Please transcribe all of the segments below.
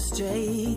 astray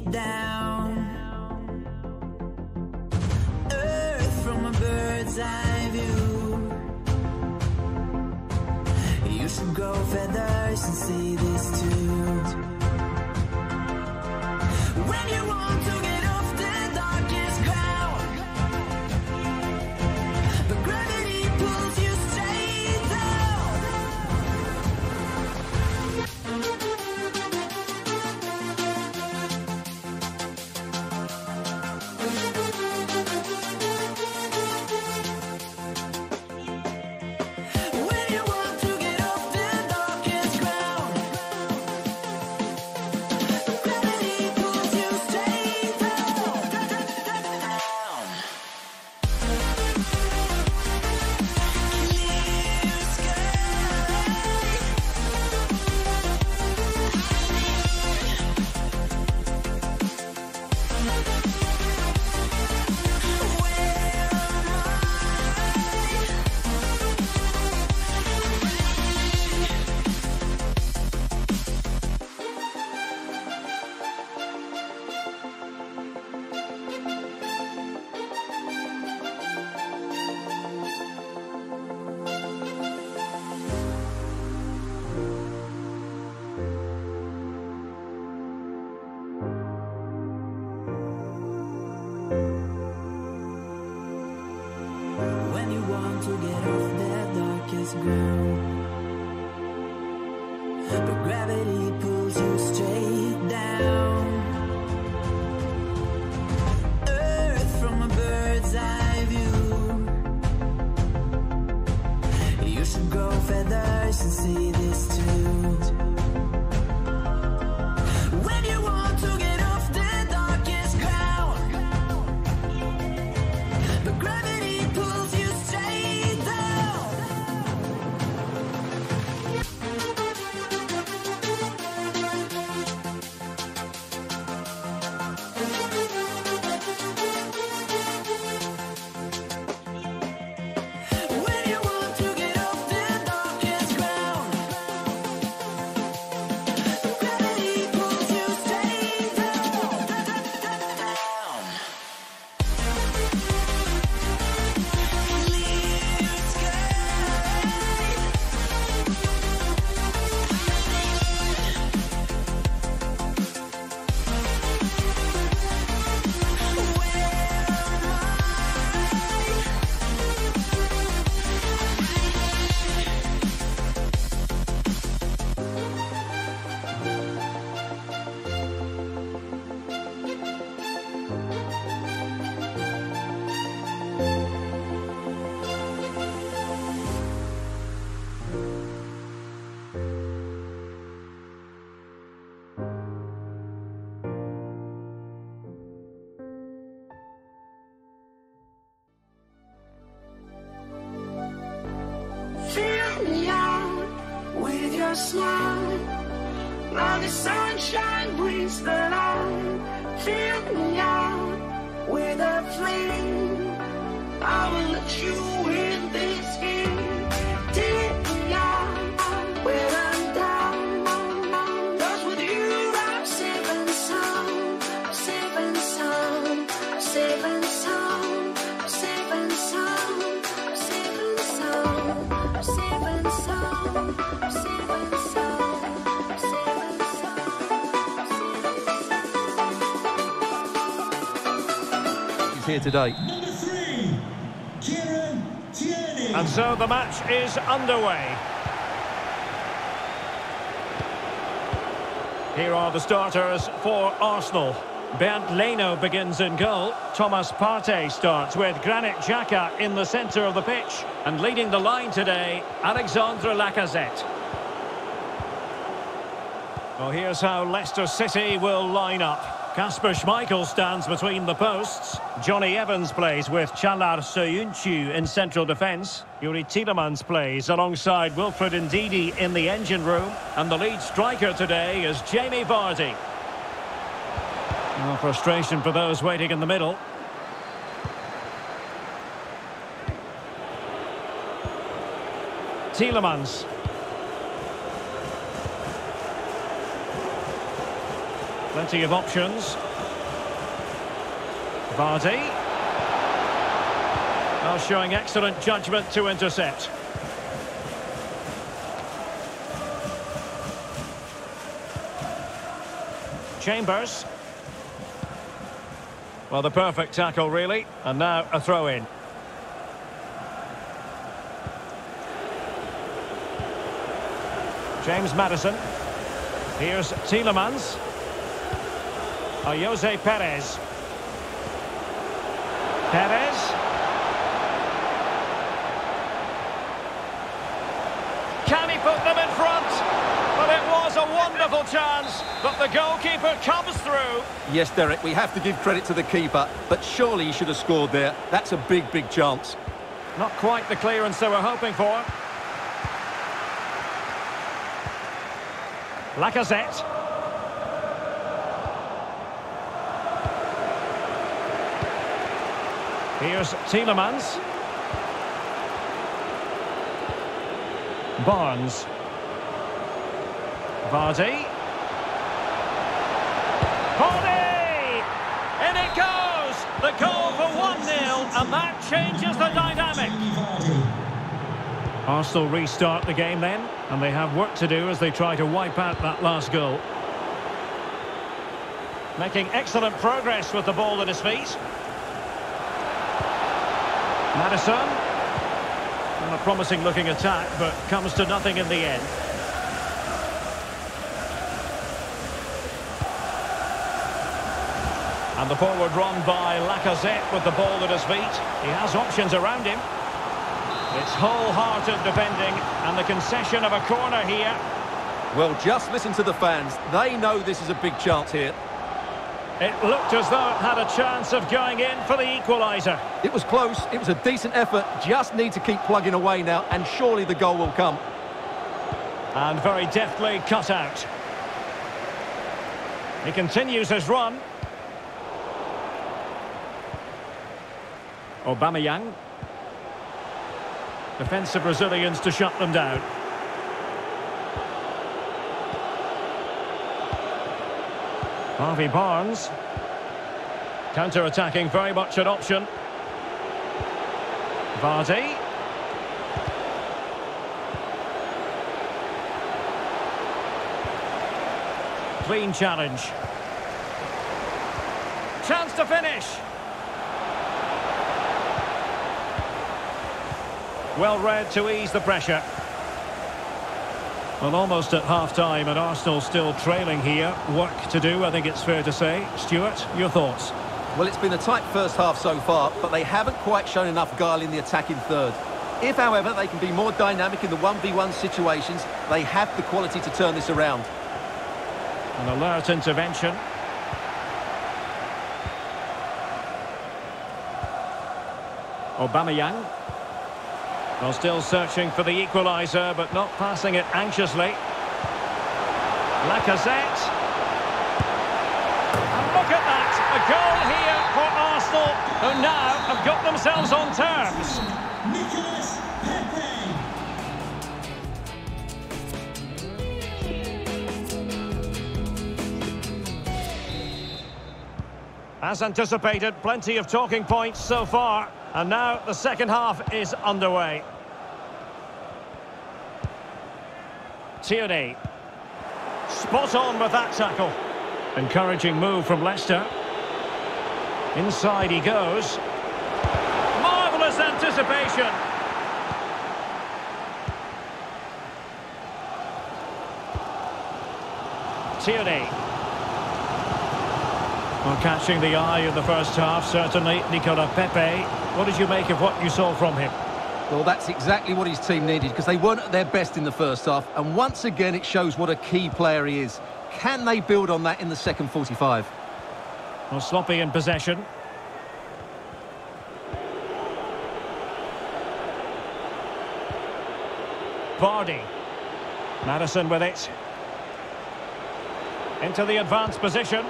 today. And so the match is underway. Here are the starters for Arsenal. Bernd Leno begins in goal. Thomas Partey starts with Granit Xhaka in the centre of the pitch. And leading the line today, Alexandre Lacazette. Well, here's how Leicester City will line up. Kasper Schmeichel stands between the posts. Jonny Evans plays with Caglar Soyuncu in central defence. Youri Tielemans plays alongside Wilfred Ndidi in the engine room. And the lead striker today is Jamie Vardy. Well, frustration for those waiting in the middle. Tielemans. Plenty of options. Vardy. Well, showing excellent judgment to intercept. Chambers. Well, the perfect tackle, really. And now a throw-in. James Maddison. Here's Tielemans. Jose Perez. Perez. Can he put them in front? Well, it was a wonderful chance, but the goalkeeper comes through. Yes, Derek, we have to give credit to the keeper, but surely he should have scored there. That's a big, big chance. Not quite the clearance they were hoping for. Lacazette. Here's Tielemans. Barnes. Vardy. Vardy! In it goes! The goal for 1-0, and that changes the dynamic. Arsenal restart the game then, and they have work to do as they try to wipe out that last goal. Making excellent progress with the ball at his feet. Maddison. And a promising looking attack, but comes to nothing in the end. And the forward run by Lacazette with the ball at his feet. He has options around him. It's wholehearted defending and the concession of a corner here. Well, just listen to the fans. They know this is a big chance here. It looked as though it had a chance of going in for the equaliser. It was close. It was a decent effort. Just need to keep plugging away now, and surely the goal will come. And very deftly cut out. He continues his run. Aubameyang. Defensive Brazilians to shut them down. Harvey Barnes. Counter-attacking, very much an option. Vardy. Clean challenge. Chance to finish. Well read to ease the pressure. Well, almost at half-time and Arsenal still trailing here. Work to do, I think it's fair to say. Stuart, your thoughts? Well, it's been a tight first half so far, but they haven't quite shown enough guile in the attacking third. If, however, they can be more dynamic in the 1v1 situations, they have the quality to turn this around. An alert intervention. Aubameyang. Well, still searching for the equaliser, but not passing it anxiously. Lacazette. And look at that! A goal here for Arsenal, who now have got themselves on terms. Nicolas Pepe. As anticipated, plenty of talking points so far. And now the second half is underway. Tierney. Spot on with that tackle. Encouraging move from Leicester. Inside he goes. Marvellous anticipation. Tierney. Well, catching the eye in the first half, certainly, Nicolas Pepe. What did you make of what you saw from him? Well, that's exactly what his team needed because they weren't at their best in the first half. And once again, it shows what a key player he is. Can they build on that in the second 45? Well, sloppy in possession. Vardy. Maddison with it. Into the advanced position.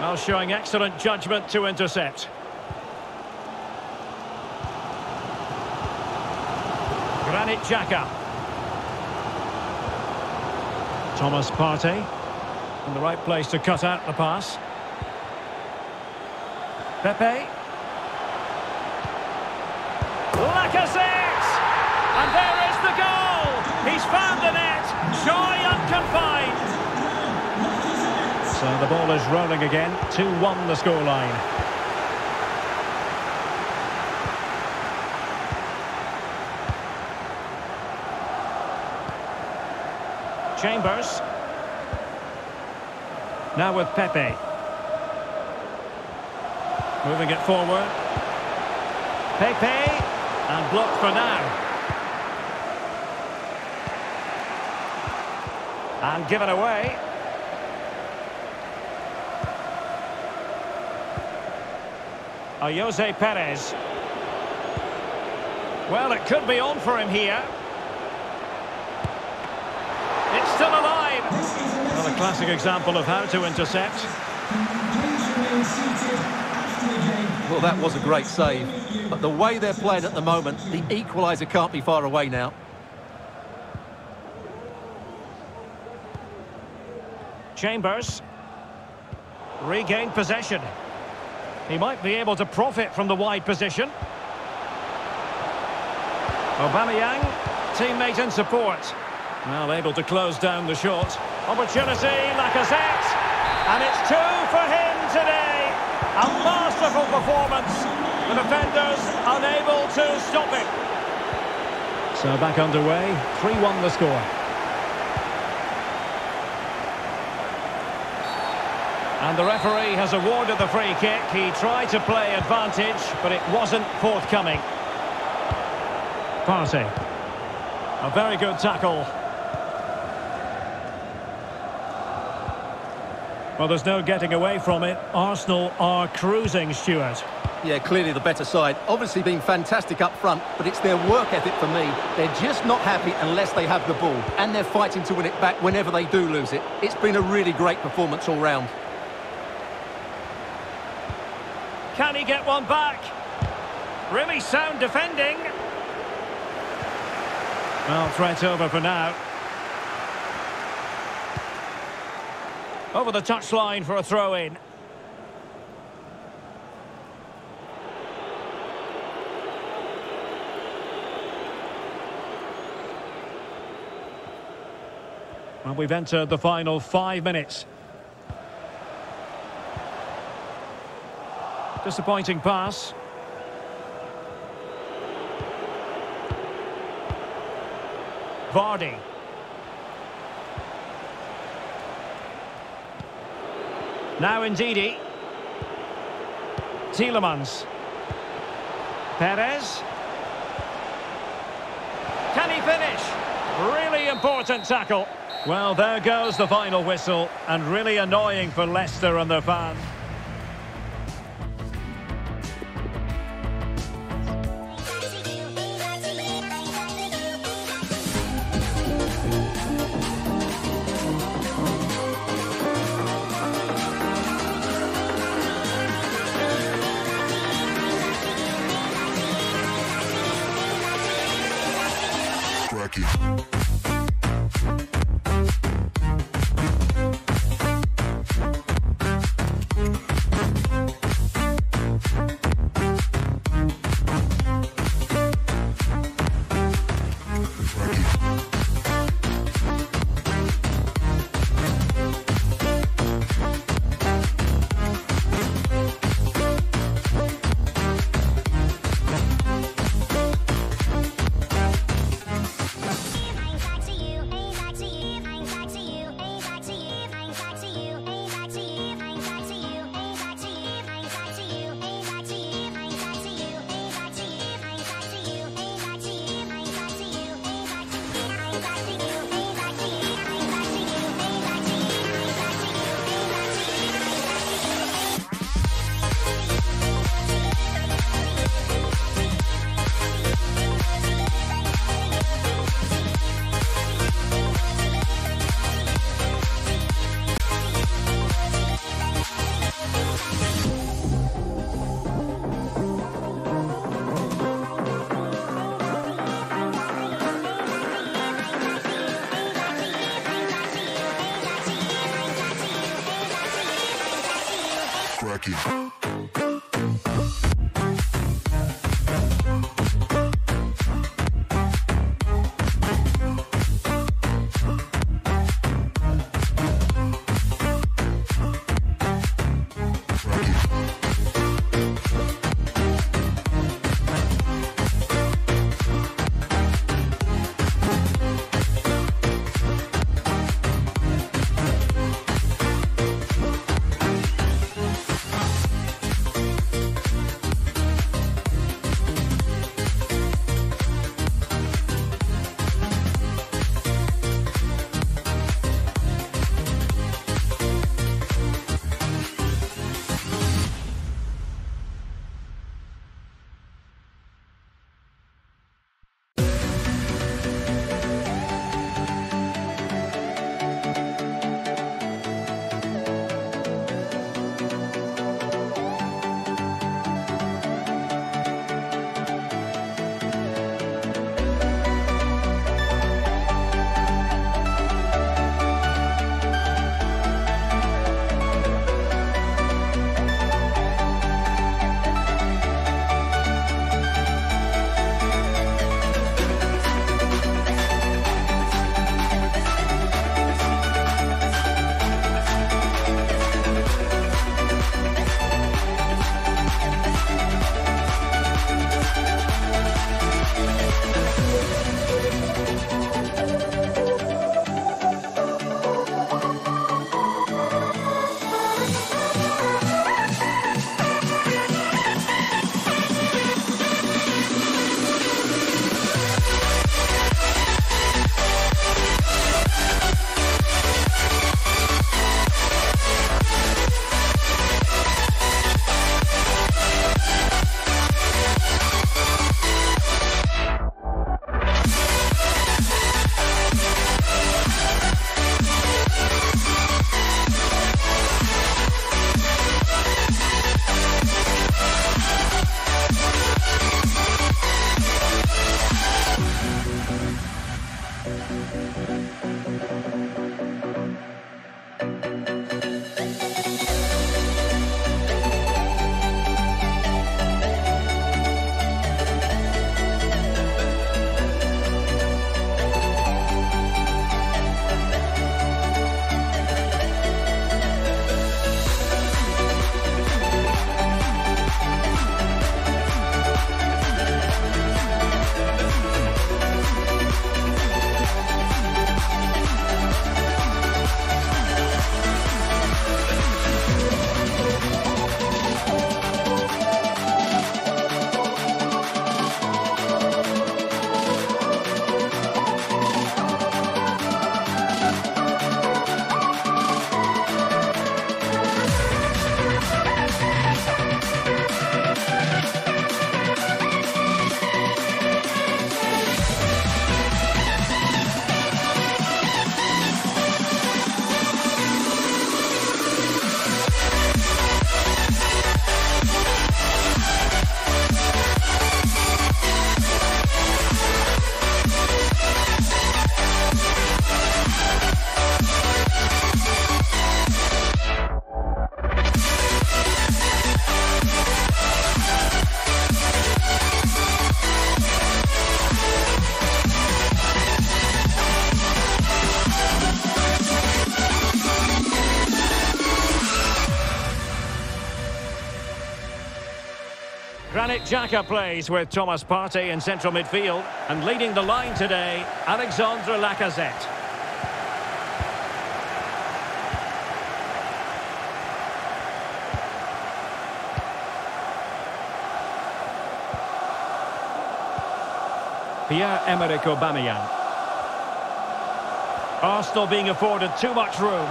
Well, showing excellent judgment to intercept. Granit Xhaka. Thomas Partey. In the right place to cut out the pass. Pepe. Lacazette! And there is the goal! He's found the net! Joy unconfined! So the ball is rolling again. 2-1 the scoreline. Chambers. Now with Pepe. Moving it forward. Pepe. And blocked for now. And given away. Ayoze Perez. Well, it could be on for him here. Classic example of how to intercept. Well, that was a great save. But the way they're playing at the moment, the equaliser can't be far away now. Chambers. Regained possession. He might be able to profit from the wide position. Aubameyang, teammate and support. Well, able to close down the shot. Opportunity, Lacazette. And it's two for him today. A masterful performance. The defenders unable to stop it. So back underway, 3-1 the score. And the referee has awarded the free kick. He tried to play advantage, but it wasn't forthcoming. Partey. A very good tackle. Well, there's no getting away from it. Arsenal are cruising, Stuart. Yeah, clearly the better side. Obviously being fantastic up front, but it's their work ethic for me. They're just not happy unless they have the ball. And they're fighting to win it back whenever they do lose it. It's been a really great performance all round. Can he get one back? Really sound defending. Well, threat over for now. Over the touchline for a throw-in. Well, we've entered the final five minutes. Disappointing pass. Vardy. Now Ndidi. Tielemans. Perez. Can he finish? Really important tackle. Well, there goes the final whistle, and really annoying for Leicester and their fans. Xhaka plays with Thomas Partey in central midfield. And leading the line today, Alexandre Lacazette. Pierre-Emerick Aubameyang. Arsenal being afforded too much room.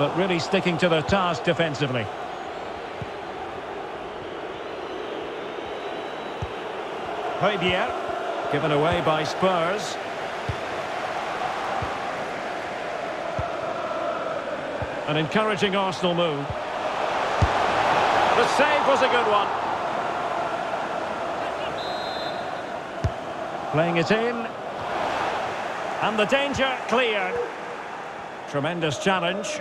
But really sticking to their task defensively. Højbjerg, given away by Spurs. An encouraging Arsenal move. The save was a good one. Playing it in. And the danger cleared. Tremendous challenge.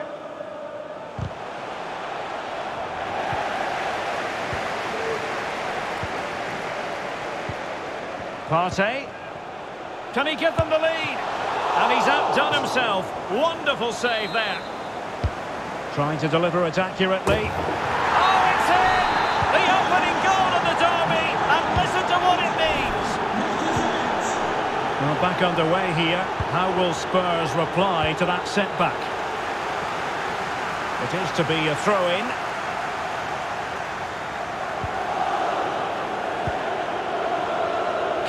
Partey. Can he give them the lead? And he's outdone himself. Wonderful save there. Trying to deliver it accurately. Oh, it's in! The opening goal of the derby, and listen to what it means. Well, back underway here. How will Spurs reply to that setback? It is to be a throw-in.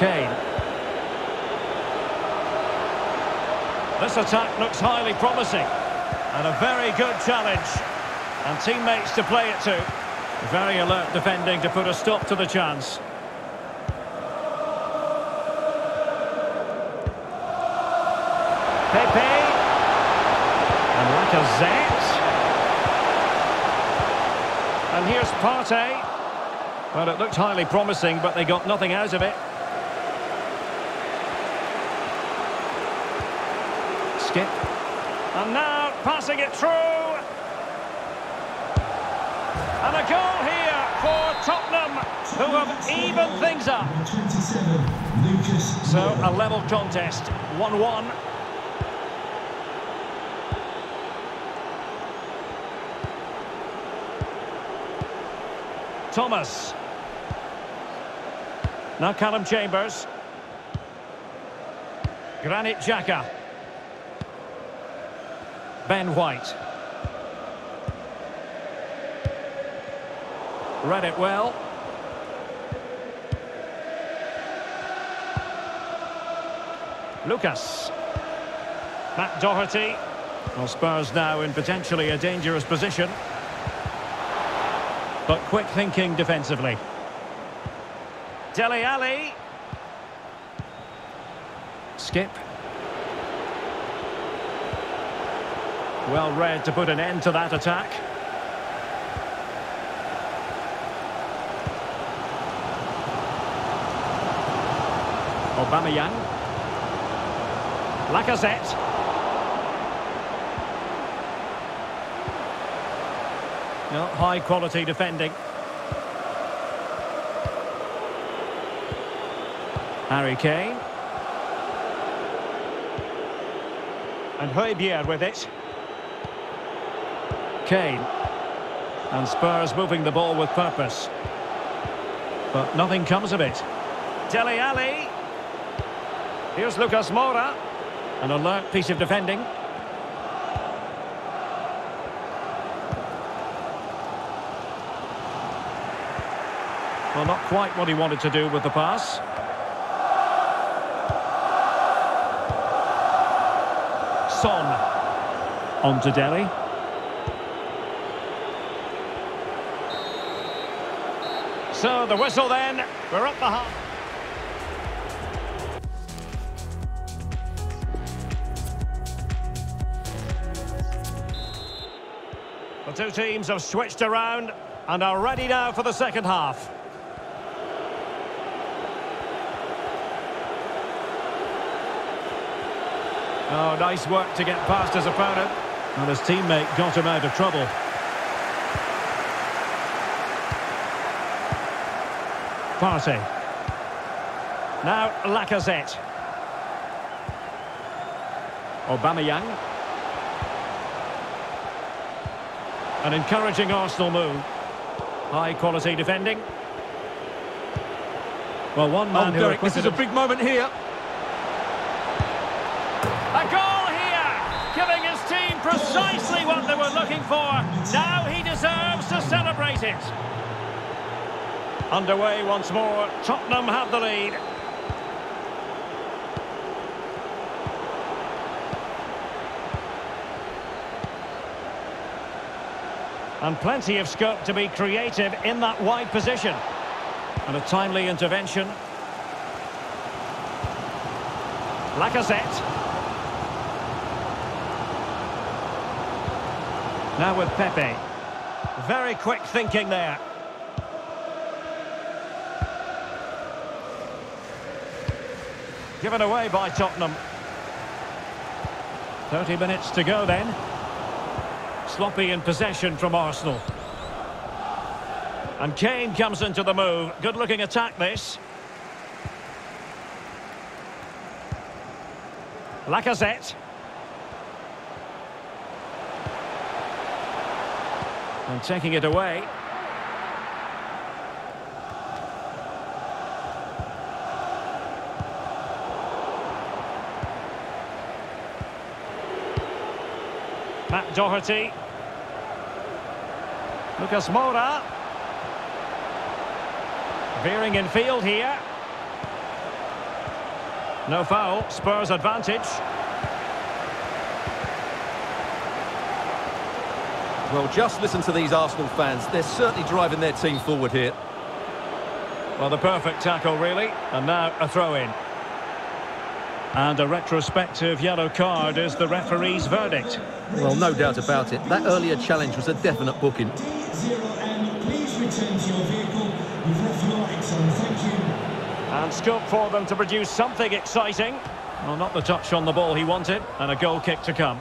Kane. This attack looks highly promising. And a very good challenge. And teammates to play it to. Very alert defending to put a stop to the chance. Pepe. And Lacazette. And here's Partey. Well, it looked highly promising, but they got nothing out of it. Skip. And now passing it through. And a goal here for Tottenham, who have evened things up. Number 27, Lucas. So a level contest, 1-1. Thomas. Now Callum Chambers. Granit Xhaka. Ben White. Read it well. Lucas. Matt Doherty. Well, Spurs now in potentially a dangerous position. But quick thinking defensively. Dele Alli. Skip. Well read to put an end to that attack. Aubameyang. Lacazette. No, high quality defending. Harry Kane. And Højbjerg with it. Kane. And Spurs moving the ball with purpose. But nothing comes of it. Dele Alli. Here's Lucas Moura. An alert piece of defending. Well, not quite what he wanted to do with the pass. Son. On to Dele. So the whistle then. We're up the half. The two teams have switched around and are ready now for the second half. Oh, nice work to get past his opponent. And his teammate got him out of trouble. Partey. Now Lacazette. Aubameyang. An encouraging Arsenal move. High quality defending. Well, one man Oh, who Derek, this is a big moment here. A goal here, giving his team precisely what they were looking for. Now he deserves to celebrate it. Underway once more. Tottenham have the lead. And plenty of scope to be creative in that wide position. And a timely intervention. Lacazette. Now with Pepe. Very quick thinking there. Given away by Tottenham. 30 minutes to go then. Sloppy in possession from Arsenal. And Kane comes into the move. Good looking attack this. Lacazette. And taking it away. Matt Doherty. Lucas Moura. Veering in field here. No foul, Spurs advantage. Well, just listen to these Arsenal fans. They're certainly driving their team forward here. Well, the perfect tackle, really. And now a throw-in. And a retrospective yellow card is the referee's verdict. Well, no doubt about it. That earlier challenge was a definite booking. And please return to your vehicle. You've left your lights on. Thank you. And scope for them to produce something exciting. Well, not the touch on the ball he wanted. And a goal kick to come.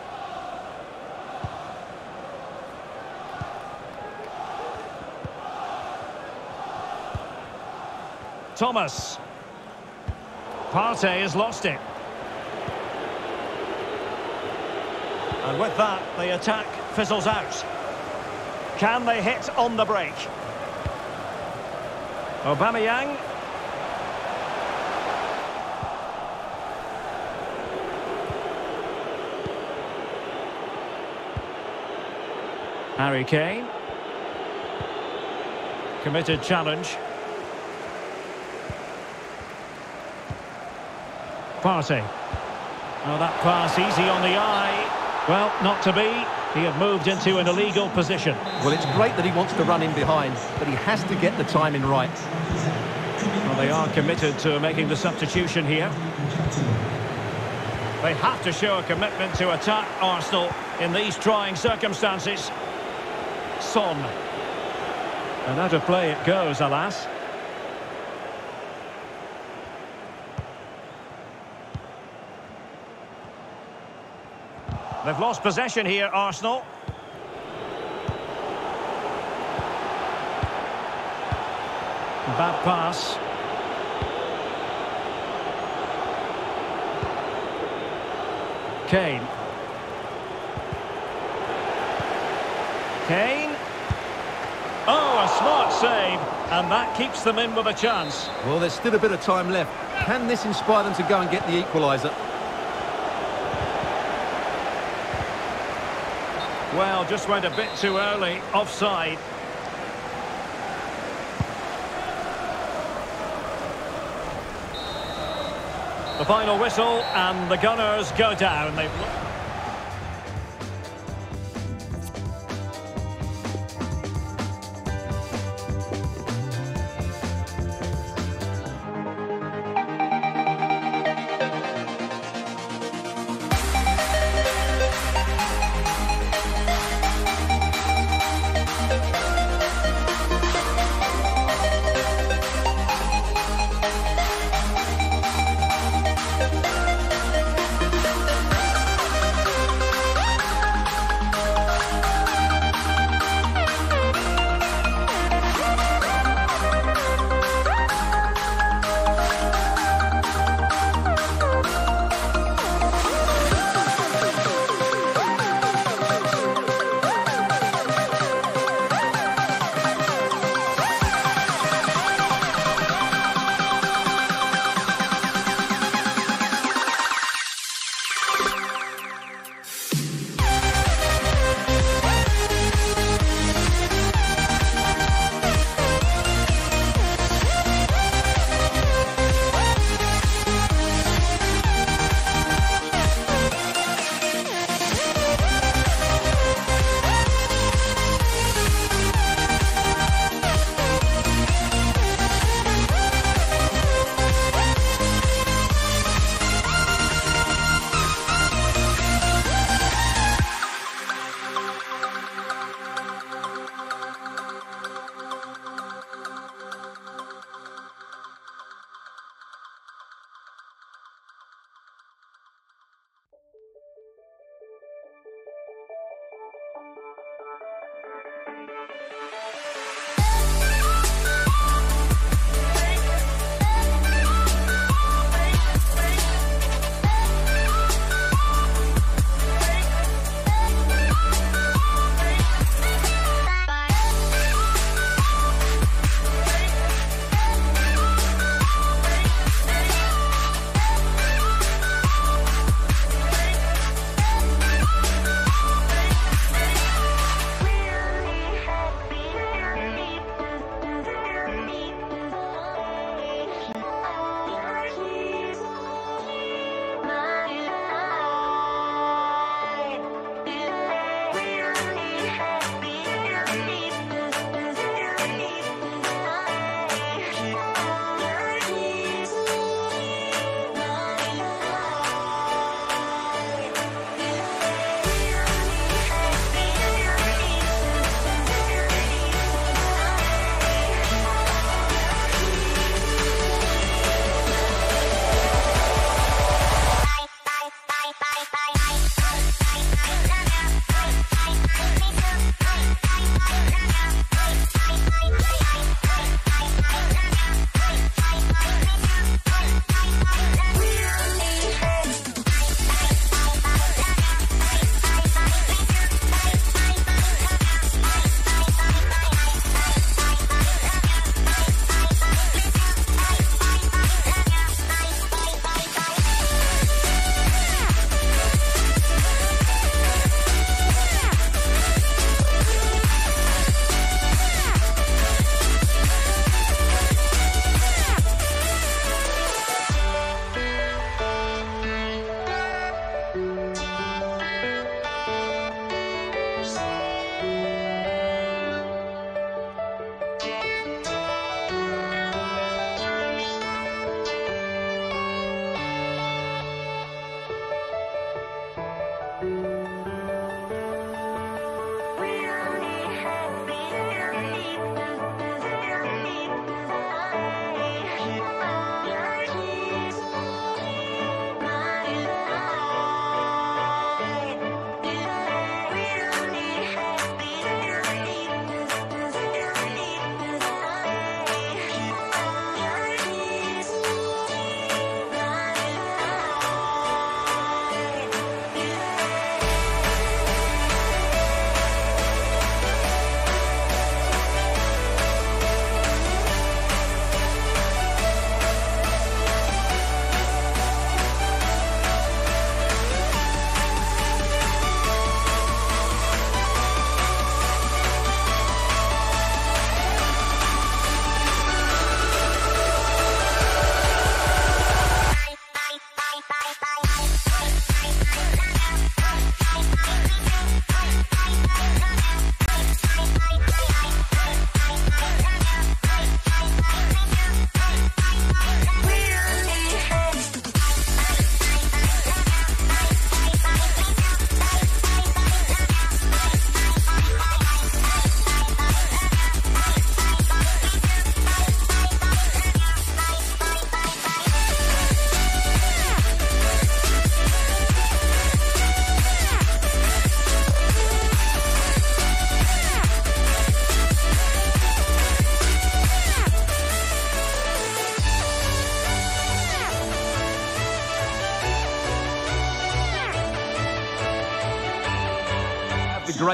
Thomas. Partey has lost it. And with that, the attack fizzles out. Can they hit on the break? Aubameyang. Harry Kane. Committed challenge. Partey. Oh, that pass easy on the eye. Well, not to be. He had moved into an illegal position. Well, it's great that he wants to run in behind, but he has to get the timing right. Well, they are committed to making the substitution here. They have to show a commitment to attack Arsenal in these trying circumstances. Son. And out of play it goes, alas. They've lost possession here, Arsenal. Bad pass. Kane. Kane. Oh, a smart save. And that keeps them in with a chance. Well, there's still a bit of time left. Can this inspire them to go and get the equaliser? Well, just went a bit too early. Offside. The final whistle and the Gunners go down. They've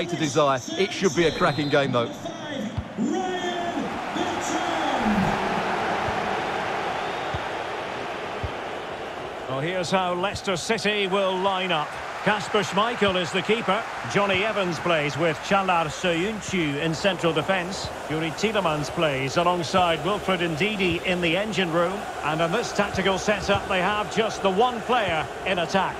desire. It should be a cracking game, though. Well, here's how Leicester City will line up. Kasper Schmeichel is the keeper. Jonny Evans plays with Caglar Soyuncu in central defence. Youri Tielemans plays alongside Wilfred Ndidi in the engine room. And in this tactical setup, they have just the one player in attack.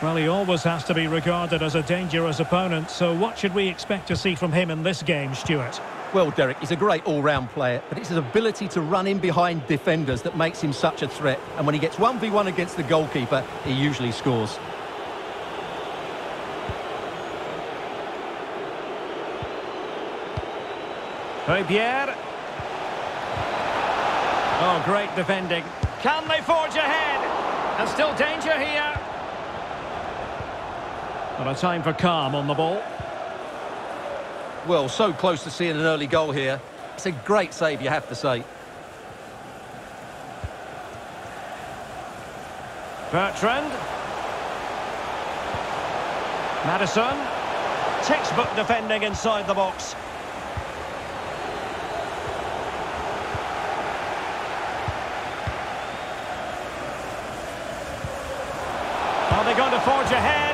Well, he always has to be regarded as a dangerous opponent, so what should we expect to see from him in this game, Stuart? Well, Derek, he's a great all-round player, but it's his ability to run in behind defenders that makes him such a threat. And when he gets 1v1 against the goalkeeper, he usually scores. Pierre. Oh, great defending. Can they forge ahead? And still danger here. Well, a time for calm on the ball. Well, so close to seeing an early goal here. It's a great save, you have to say. Bertrand. Maddison. Textbook defending inside the box. Are they going to forge ahead?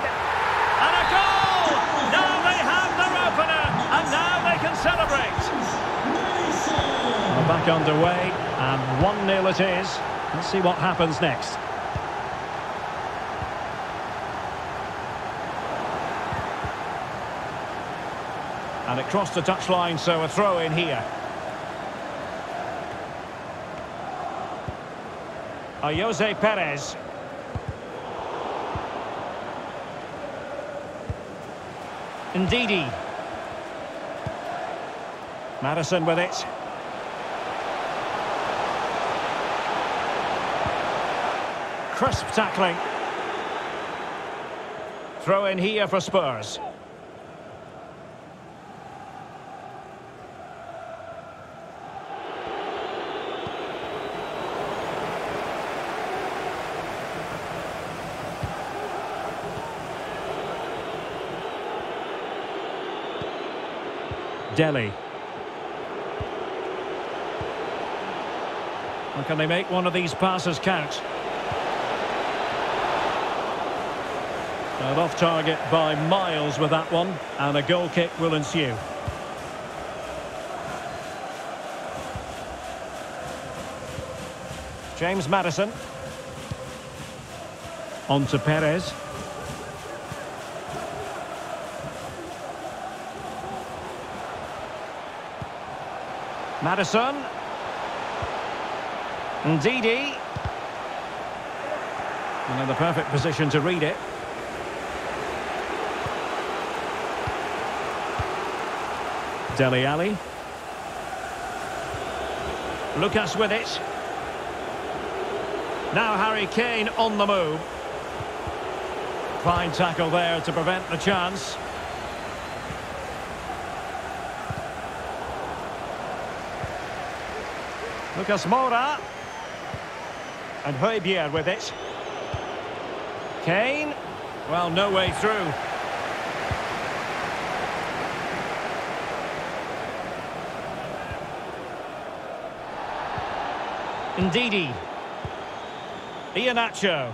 Back underway, and 1-0 it is. Let's see what happens next. And it crossed the touchline, so a throw in here. Ayoze Perez. Ndidi. Maddison with it. Crisp tackling. Throw in here for Spurs. Dele. Well, can they make one of these passes count? And off target by Miles with that one, and a goal kick will ensue. James Maddison. On to Perez. Maddison. Ndidi. And in the perfect position to read it. Dele Alli. Lucas with it. Now Harry Kane on the move. Fine tackle there to prevent the chance. Lucas Moura. And Højbjerg with it. Kane. Well, no way through. Ndidi. Iheanacho.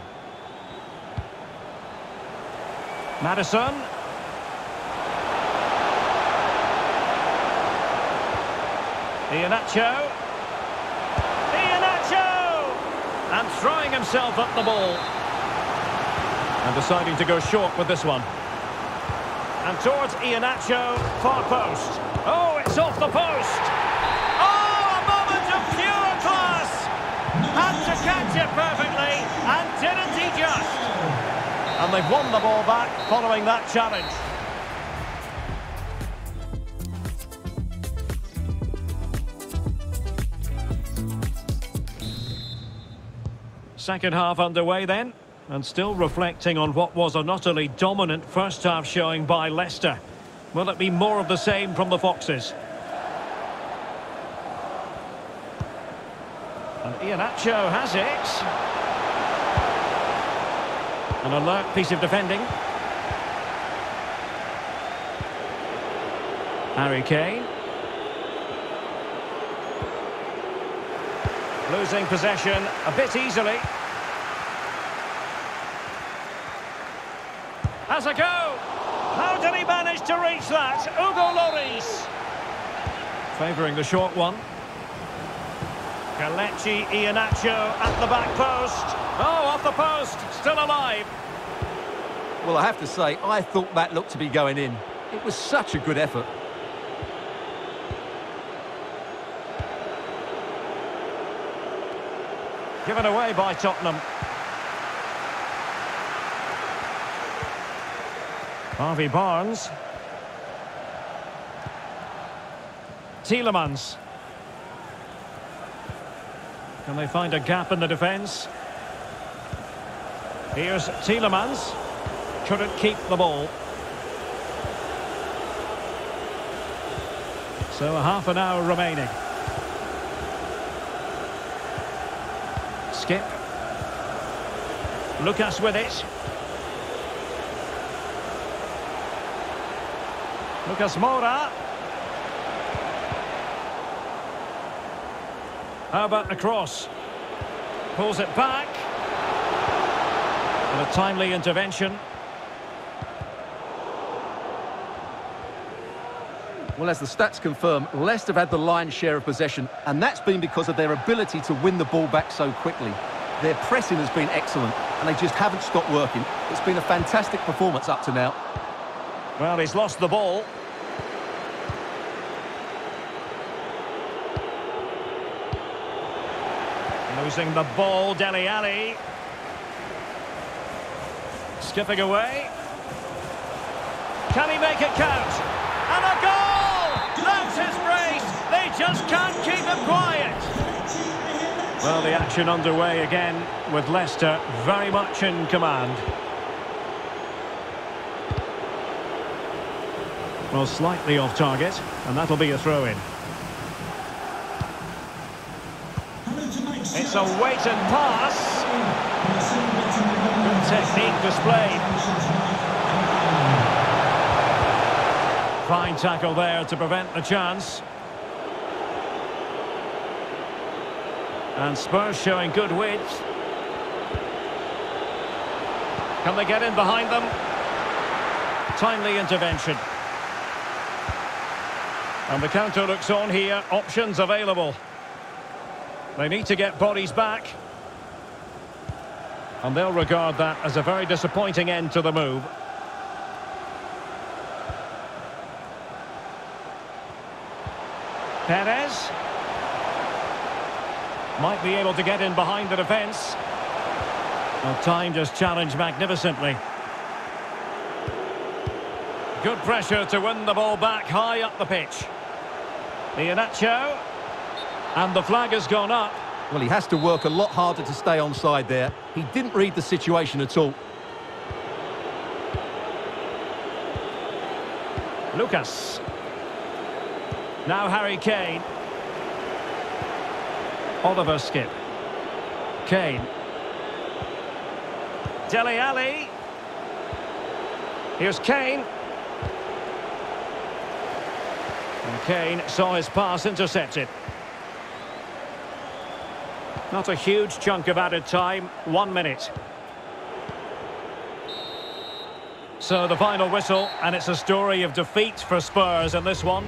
Maddison. Iheanacho. Iheanacho! And throwing himself up the ball. And deciding to go short with this one. And towards Iheanacho, far post. Oh, it's off the post! Catch it perfectly, and didn't he just? And they've won the ball back following that challenge. Second half underway then, and still reflecting on what was a not only dominant first half showing by Leicester. Will it be more of the same from the Foxes? Iheanacho has it. An alert piece of defending. Harry Kane. Losing possession a bit easily. Has a go. How did he manage to reach that? Hugo Lloris. Favouring the short one. Kelechi Iheanacho at the back post. Oh, off the post. Still alive. Well, I have to say, I thought that looked to be going in. It was such a good effort. Given away by Tottenham. Harvey Barnes. Tielemans. Can they find a gap in the defence? Here's Tielemans. Couldn't keep the ball. So half an hour remaining. Skip. Lucas with it. Lucas Moura. How about the cross? Pulls it back. And a timely intervention. Well, as the stats confirm, Leicester have had the lion's share of possession, and that's been because of their ability to win the ball back so quickly. Their pressing has been excellent, and they just haven't stopped working. It's been a fantastic performance up to now. Well, he's lost the ball. Losing the ball, Dele Alli. Skipping away. Can he make it count? And a goal! That's his brace! They just can't keep him quiet! Well, the action underway again with Leicester very much in command. Well, slightly off target, and that'll be a throw-in. It's a wait and pass. Good technique displayed. Fine tackle there to prevent the chance. And Spurs showing good width. Can they get in behind them? Timely intervention. And the counter looks on here. Options available. They need to get bodies back. And they'll regard that as a very disappointing end to the move. Perez. Might be able to get in behind the defence. Well, time just challenged magnificently. Good pressure to win the ball back high up the pitch. Iheanacho. And the flag has gone up. Well, he has to work a lot harder to stay onside there. He didn't read the situation at all. Lucas. Now Harry Kane. Oliver Skip. Kane. Dele Alli. Here's Kane. And Kane saw his pass intercepted. Not a huge chunk of added time, one minute. So the final whistle, and it's a story of defeat for Spurs in this one.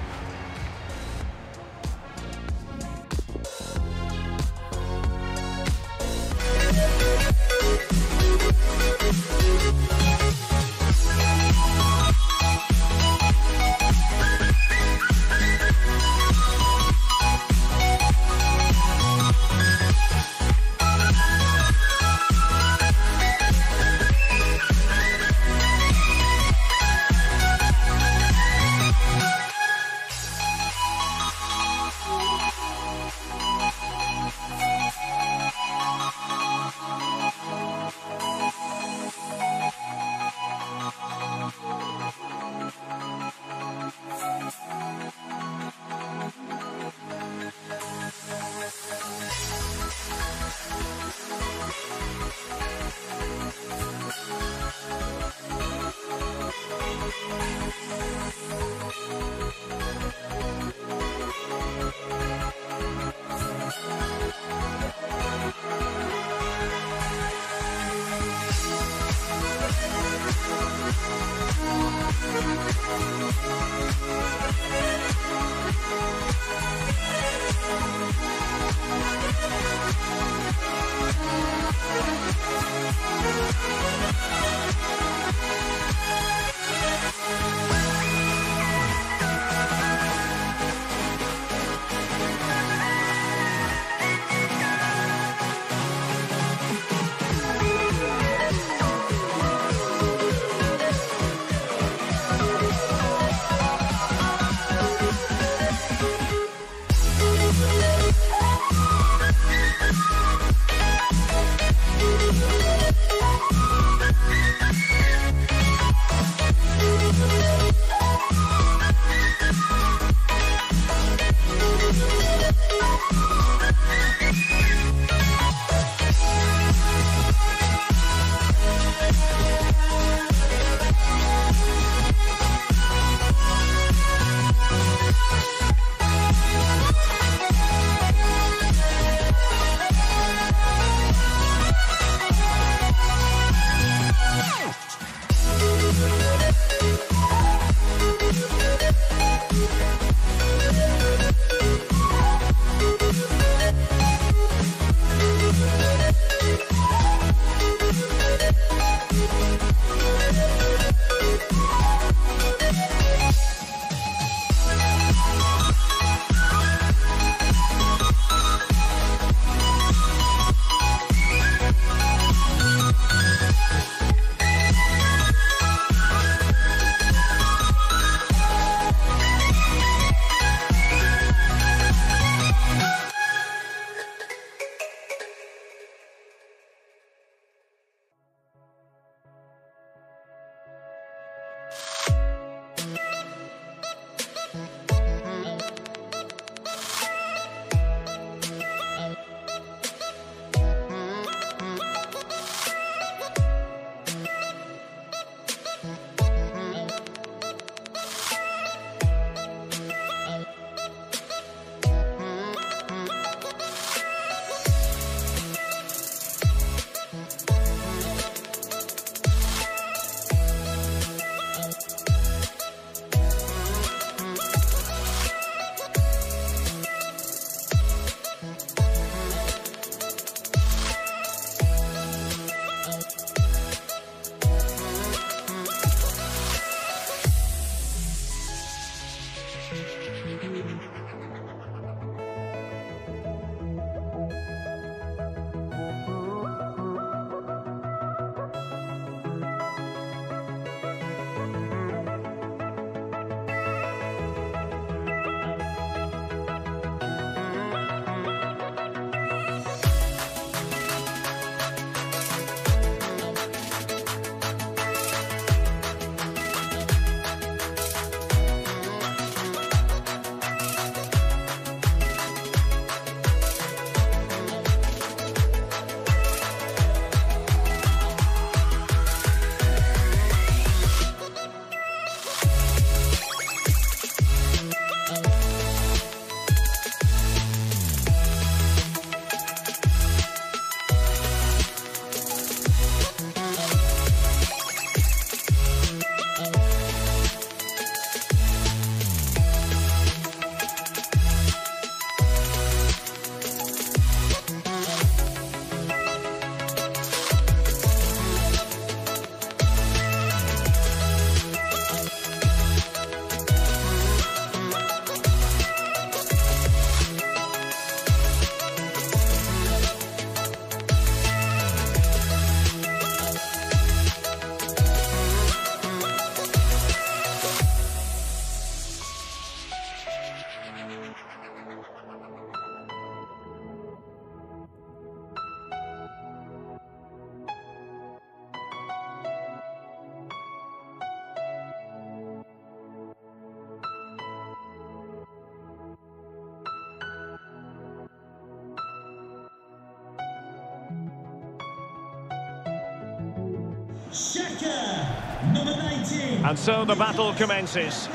And so the battle commences.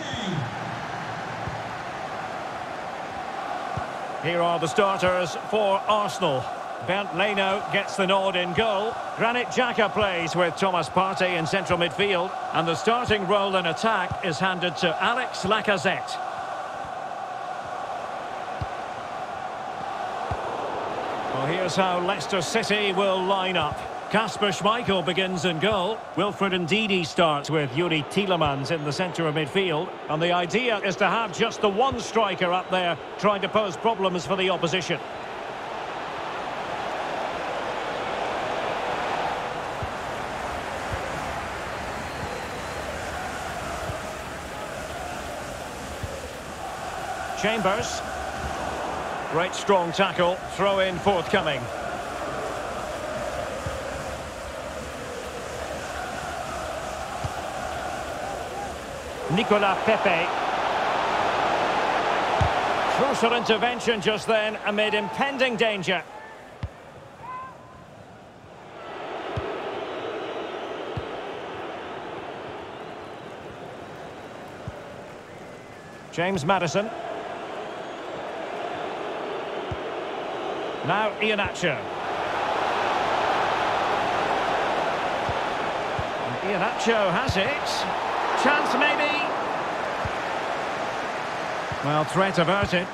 Here are the starters for Arsenal. Bernd Leno gets the nod in goal. Granit Xhaka plays with Thomas Partey in central midfield. And the starting role in attack is handed to Alex Lacazette. Well, here's how Leicester City will line up. Kasper Schmeichel begins in goal. Wilfred Ndidi starts with Youri Tielemans in the centre of midfield. And the idea is to have just the one striker up there trying to pose problems for the opposition. Chambers. Great strong tackle. Throw in forthcoming. Nicolas Pepe. Crucial intervention just then amid impending danger. James Maddison. Now Iheanacho. Iheanacho has it. Chance maybe. Well, threat averted.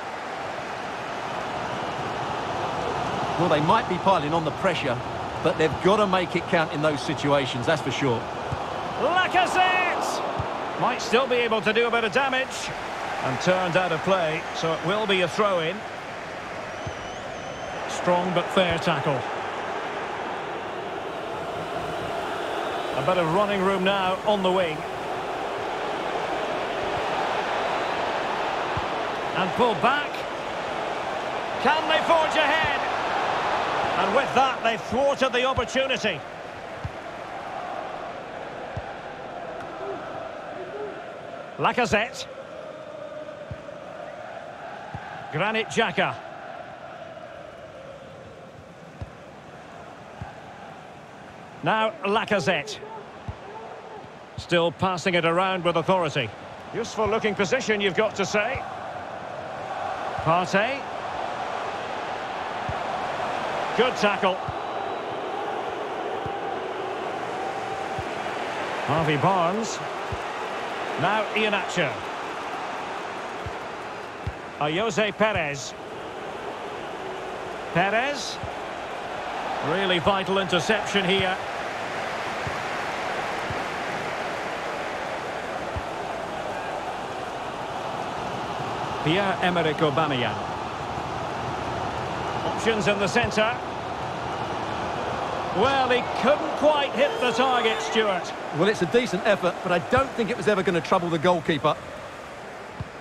Well, they might be piling on the pressure, but they've got to make it count in those situations, that's for sure. Lacazette! Might still be able to do a bit of damage. And turned out of play, so it will be a throw-in. Strong but fair tackle. A bit of running room now on the wing. And pull back. Can they forge ahead? And with that, they've thwarted the opportunity. Lacazette. Granit Xhaka. Now Lacazette. Still passing it around with authority. Useful looking position, you've got to say. Partey. Good tackle. Harvey Barnes. Now Iheanacho. Ayoze Perez. Perez. Really vital interception here. Pierre-Emerick Aubameyang. Options in the centre. Well, he couldn't quite hit the target, Stuart. Well, it's a decent effort, but I don't think it was ever going to trouble the goalkeeper.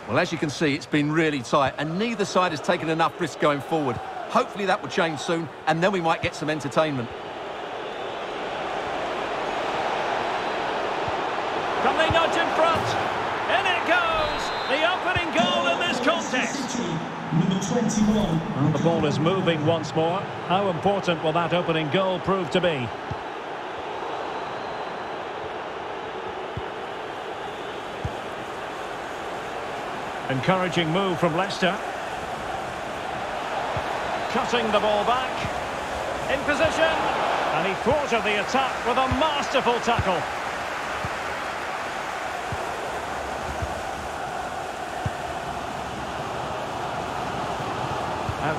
Well, as you can see, it's been really tight, and neither side has taken enough risk going forward. Hopefully that will change soon, and then we might get some entertainment. Can they nudge in front? In it goes! The opening goal in this contest. City, number 21. Well, the ball is moving once more. How important will that opening goal prove to be? Encouraging move from Leicester. Cutting the ball back. In position. And he thwarted the attack with a masterful tackle.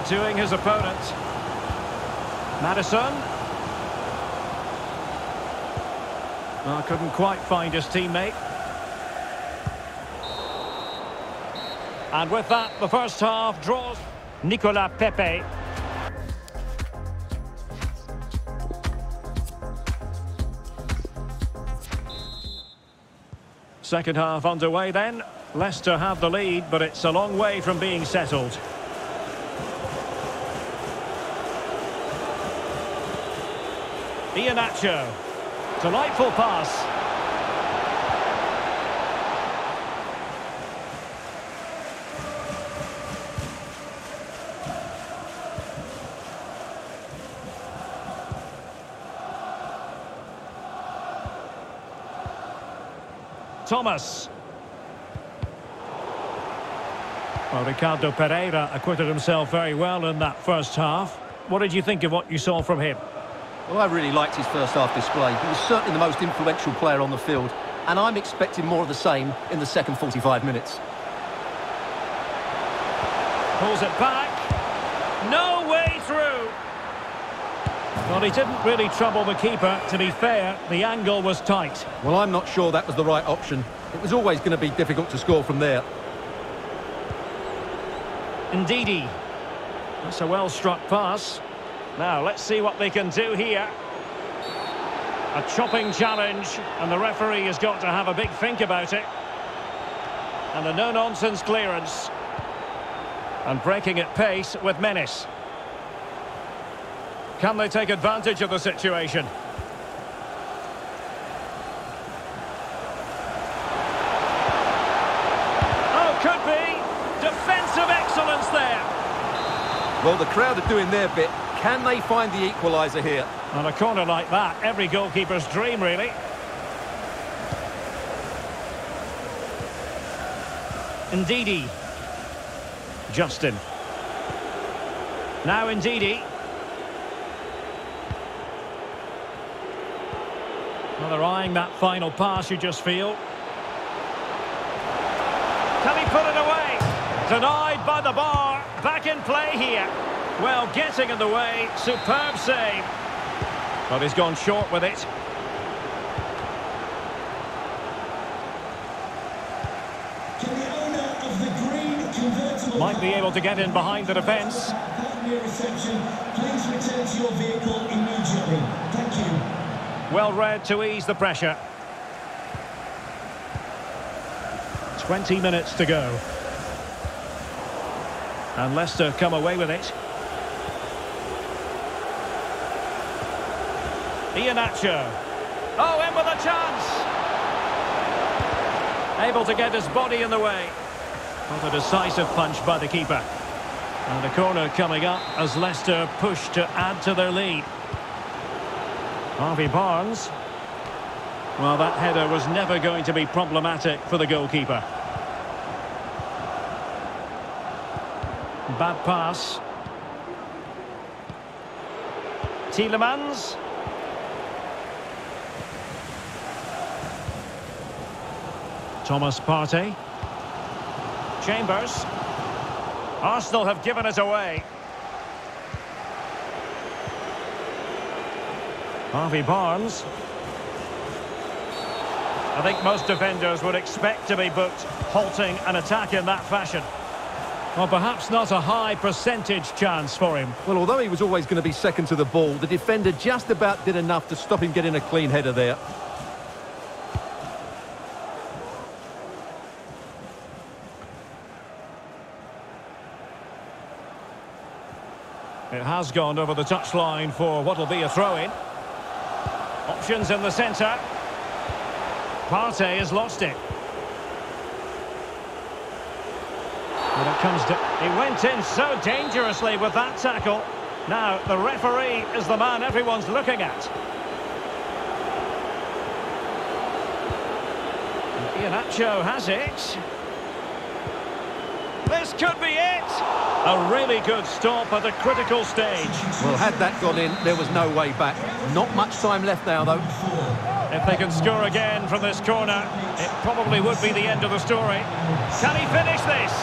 Outdoing his opponent. Maddison. Well, couldn't quite find his teammate. And with that, the first half draws Nicolas Pepe. Second half underway then. Leicester have the lead, but it's a long way from being settled. Iheanacho. Delightful pass. Thomas. Well, Ricardo Pereira acquitted himself very well in that first half. What did you think of what you saw from him? Well, I really liked his first half display. He was certainly the most influential player on the field, and I'm expecting more of the same in the second 45 minutes. Pulls it back. No way through. Well, he didn't really trouble the keeper. To be fair, the angle was tight. Well, I'm not sure that was the right option. It was always going to be difficult to score from there. Ndidi. That's a well-struck pass. Now, let's see what they can do here. A chopping challenge, and the referee has got to have a big think about it. And a no-nonsense clearance. And breaking at pace with menace. Can they take advantage of the situation? Oh, could be. Defensive excellence there. Well, the crowd are doing their bit. Can they find the equaliser here? On a corner like that, every goalkeeper's dream, really. Ndidi. Justin. Now Ndidi. Well, they're eyeing that final pass, you just feel. Can he put it away? Denied by the bar. Back in play here. Well, getting in the way. Superb save. But he's gone short with it. Can the owner of the green convertible Might be able to get in behind the defence. That near reception, please return to your vehicle immediately. Thank you. Well read to ease the pressure. 20 minutes to go. And Leicester come away with it. Iheanacho. Oh, in with a chance. Able to get his body in the way. Not a decisive punch by the keeper. And a corner coming up as Leicester push to add to their lead. Harvey Barnes. Well, that header was never going to be problematic for the goalkeeper. Bad pass. Tielemans. Thomas Partey. Chambers. Arsenal have given it away. Harvey Barnes. I think most defenders would expect to be booked halting an attack in that fashion. Well, perhaps not a high percentage chance for him. Well, although he was always going to be second to the ball, the defender just about did enough to stop him getting a clean header there. It has gone over the touchline for what will be a throw-in. Options in the centre. Partey has lost it. When it comes to... He went in so dangerously with that tackle. Now, the referee is the man everyone's looking at. Iheanacho has it. This could be it! A really good stop at a critical stage. Well, had that gone in, there was no way back. Not much time left now, though. If they can score again from this corner, it probably would be the end of the story. Can he finish this?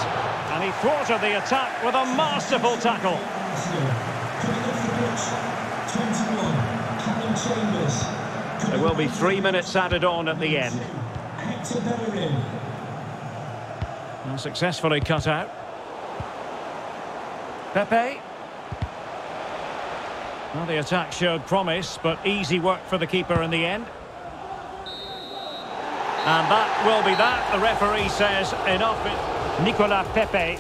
And he thwarted the attack with a masterful tackle. Coming off the pitch, 21, Callum Chambers. There will be three minutes added on at the end. And successfully cut out. Pepe. Well, the attack showed promise, but easy work for the keeper in the end. And that will be that. The referee says enough. Nicolas Pepe.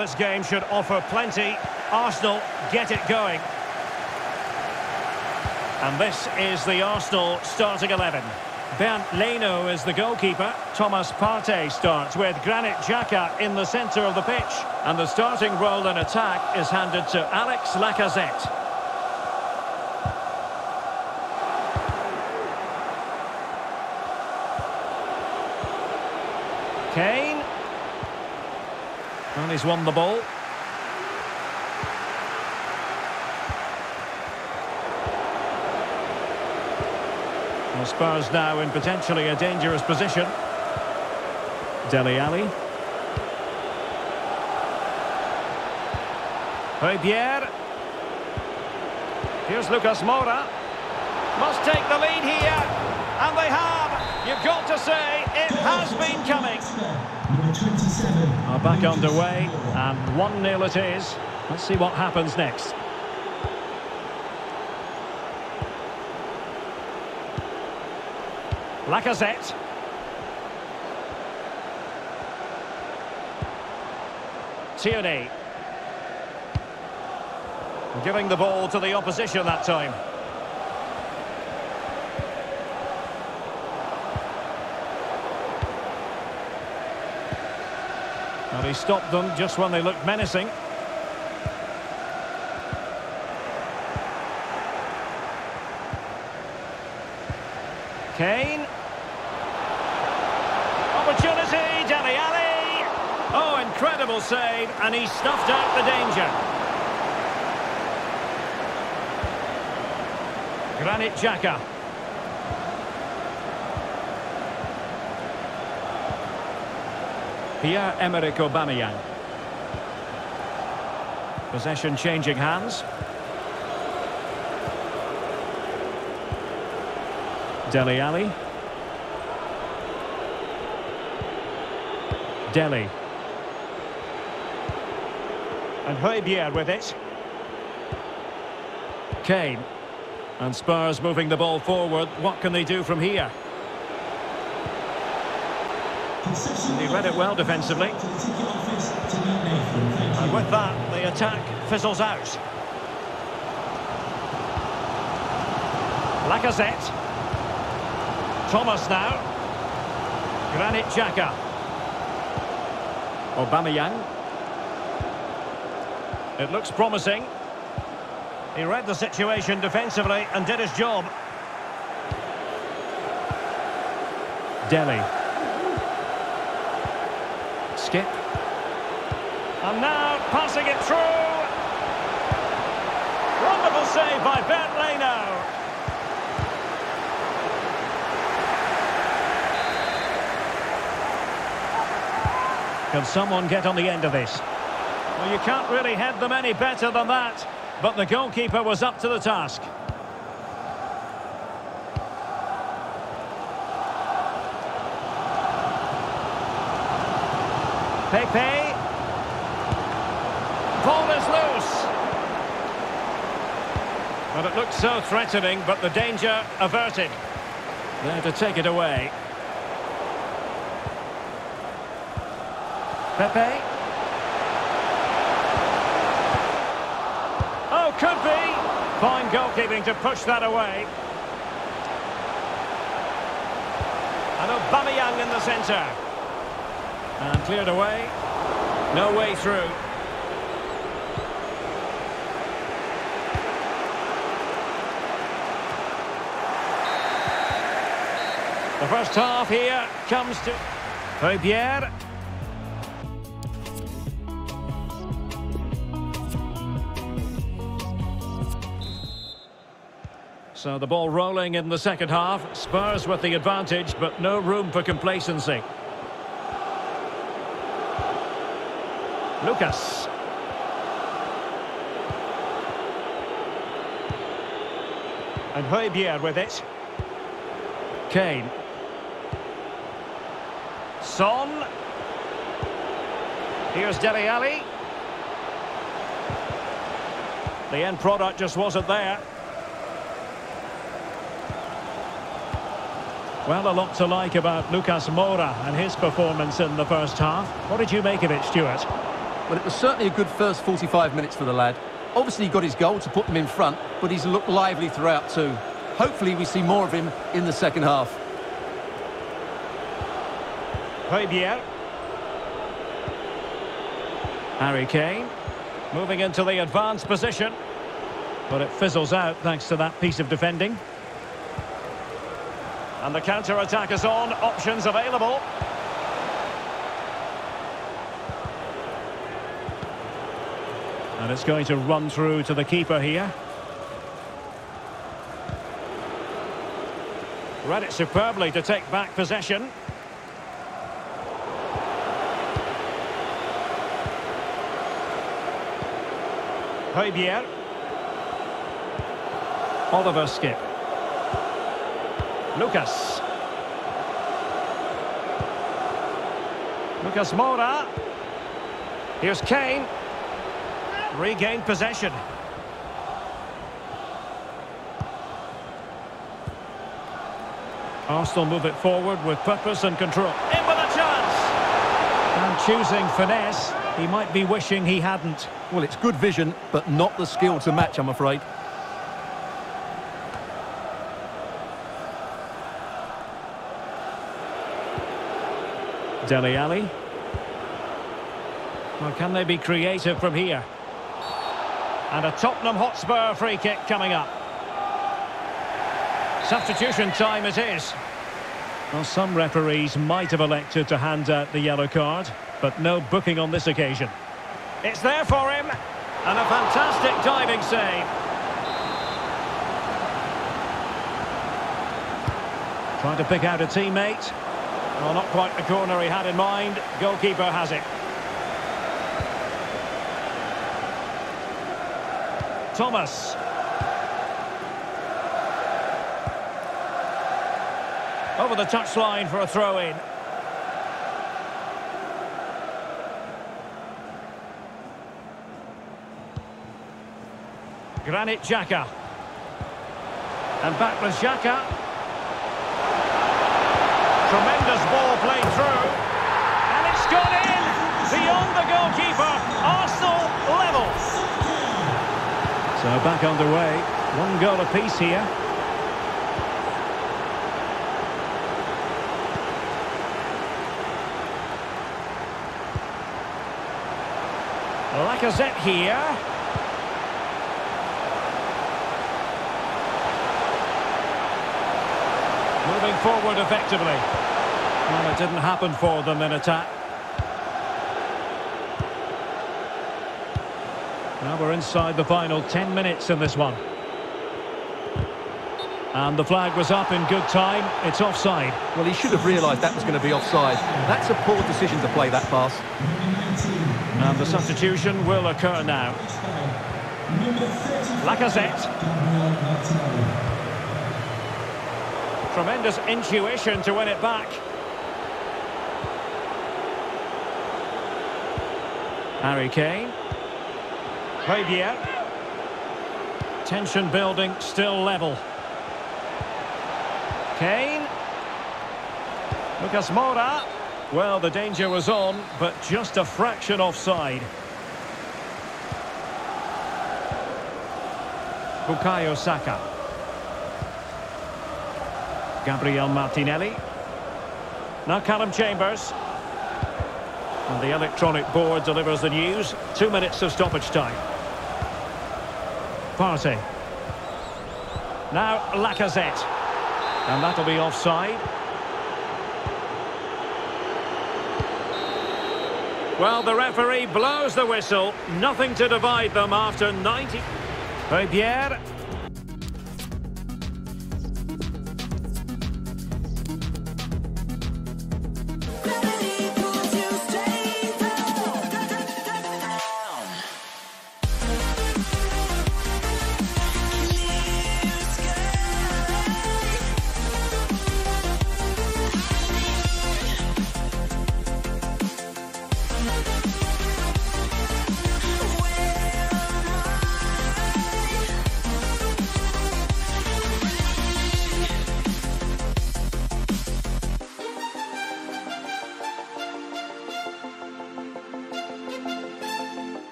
This game should offer plenty. Arsenal get it going. And this is the Arsenal starting 11. Bernd Leno is the goalkeeper. Thomas Partey starts with Granit Xhaka in the centre of the pitch. And the starting role in attack is handed to Alex Lacazette. Kane. And he's won the ball. Well, Spurs now in potentially a dangerous position. Dele Alli. Højbjerg. Here's Lucas Moura. Must take the lead here. And they have. You've got to say, it has been coming. Number 27. Are back underway, and 1-0 it is. Let's see what happens next. Lacazette. Tierney. Giving the ball to the opposition that time. He stopped them just when they looked menacing. Kane. Opportunity, Dele Alli. Oh, incredible save, and he snuffed out the danger. Granit Xhaka. Pierre-Emerick Aubameyang. Possession changing hands. Dele Alli. Dele. And Højbjerg with it. Kane. And Spurs moving the ball forward. What can they do from here? He read it well defensively. And with that, the attack fizzles out. Lacazette. Thomas now. Granit Xhaka. Aubameyang. It looks promising. He read the situation defensively and did his job. Dele. Skipp. And now passing it through. Wonderful save by Bernd Leno. Can someone get on the end of this? Well, you can't really head them any better than that. But the goalkeeper was up to the task. Pepe. Ball is loose. Well, it looked so threatening, but the danger averted. There to take it away. Pepe. Oh, could be. Fine goalkeeping to push that away. And Aubameyang in the centre. And cleared away. No way through. First half here comes to Højbjerg. So the ball rolling in the second half. Spurs with the advantage, but no room for complacency. Lucas. And Højbjerg with it. Kane. Son. Here's Dele Alli. The end product just wasn't there. Well, a lot to like about Lucas Moura and his performance in the first half. What did you make of it, Stuart? Well, it was certainly a good first 45 minutes for the lad. Obviously, he got his goal to put them in front, but he's looked lively throughout too. Hopefully, we see more of him in the second half. Højbjerg. Harry Kane. Moving into the advanced position. But it fizzles out thanks to that piece of defending. And the counter-attack is on. Options available. And it's going to run through to the keeper here. Read it superbly to take back possession. Højbjerg. Oliver Skipp. Lucas. Lucas Moura. Here's Kane. Regained possession. Arsenal move it forward with purpose and control. In with a chance! And choosing finesse, he might be wishing he hadn't. Well, it's good vision, but not the skill to match, I'm afraid. Dele Alli. Well, can they be creative from here? And a Tottenham Hotspur free kick coming up. Substitution time it is. Well, some referees might have elected to hand out the yellow card, but no booking on this occasion. It's there for him, and a fantastic diving save. Trying to pick out a teammate. Well, not quite the corner he had in mind. Goalkeeper has it. Thomas. Over the touchline for a throw-in. Granit Xhaka. And back with Xhaka. Tremendous ball played through. And it's gone in! Beyond the goalkeeper. Arsenal level. So back underway. One goal apiece here. Lacazette here. Moving forward effectively. Well, it didn't happen for them in attack. Now we're inside the final 10 minutes in this one. And the flag was up in good time. It's offside. Well, he should have realised that was going to be offside. That's a poor decision to play that pass. And the substitution will occur now. Lacazette. Tremendous intuition to win it back. Harry Kane. Højbjerg. Tension building, still level. Kane. Lucas Moura. Well, the danger was on, but just a fraction offside. Bukayo Saka. Gabriel Martinelli. Now Callum Chambers. And the electronic board delivers the news. Two minutes of stoppage time. Partey. Now Lacazette. And that'll be offside. Well, the referee blows the whistle. Nothing to divide them after 90. Højbjerg.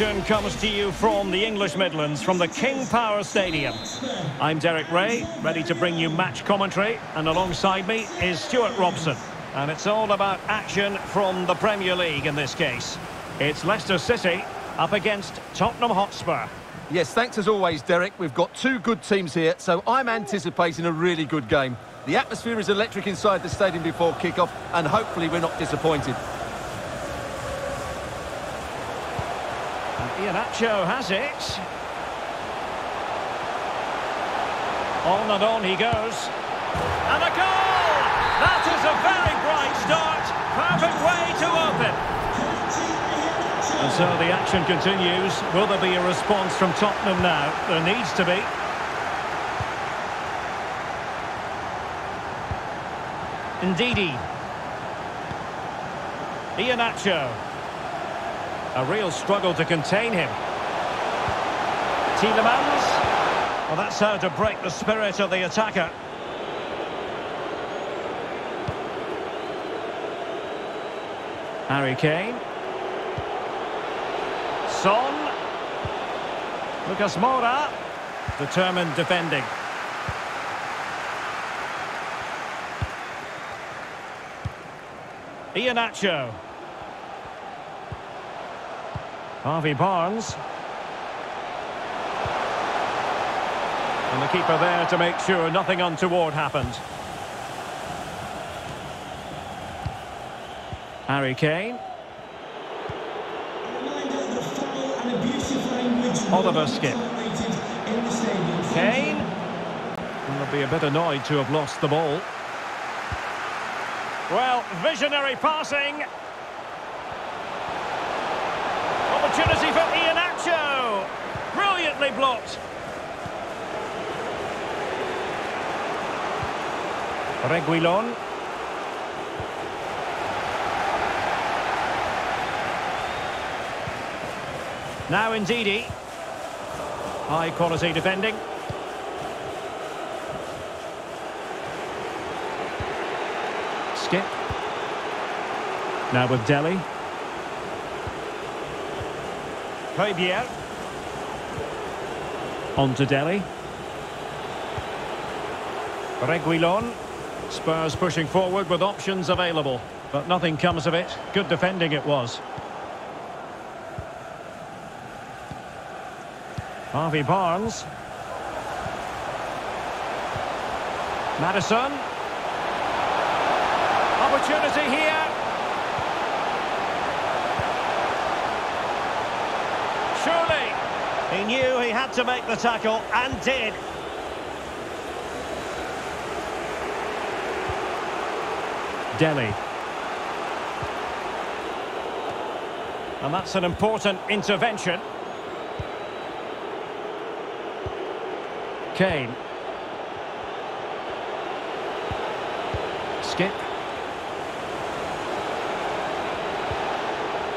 Action comes to you from the English Midlands, from the King Power Stadium. I'm Derek Ray, ready to bring you match commentary, and alongside me is Stuart Robson. And it's all about action from the Premier League in this case. It's Leicester City up against Tottenham Hotspur. Yes, thanks as always, Derek. We've got two good teams here, so I'm anticipating a really good game. The atmosphere is electric inside the stadium before kick-off, and hopefully we're not disappointed. Iheanacho has it. On and on he goes. And a goal! That is a very bright start. Perfect way to open. And so the action continues. Will there be a response from Tottenham now? There needs to be. Ndidi. Iheanacho. A real struggle to contain him. Tielemans. Well, that's how to break the spirit of the attacker. Harry Kane. Son. Lucas Moura. Determined defending. Iheanacho. Harvey Barnes. And the keeper there to make sure nothing untoward happened. Harry Kane. Will Oliver Skipp. Kane. They'll be a bit annoyed to have lost the ball. Well, visionary passing. Opportunity for Iheanacho. Brilliantly blocked. Reguilon. Now Ndidi. High quality defending. Skipp. Now with Dele. Højbjerg. On to Dele. Reguilon. Spurs pushing forward with options available. But nothing comes of it. Good defending it was. Harvey Barnes. Maddison. Opportunity here. Surely. He knew he had to make the tackle and did. Dele. And that's an important intervention. Kane. Skipp.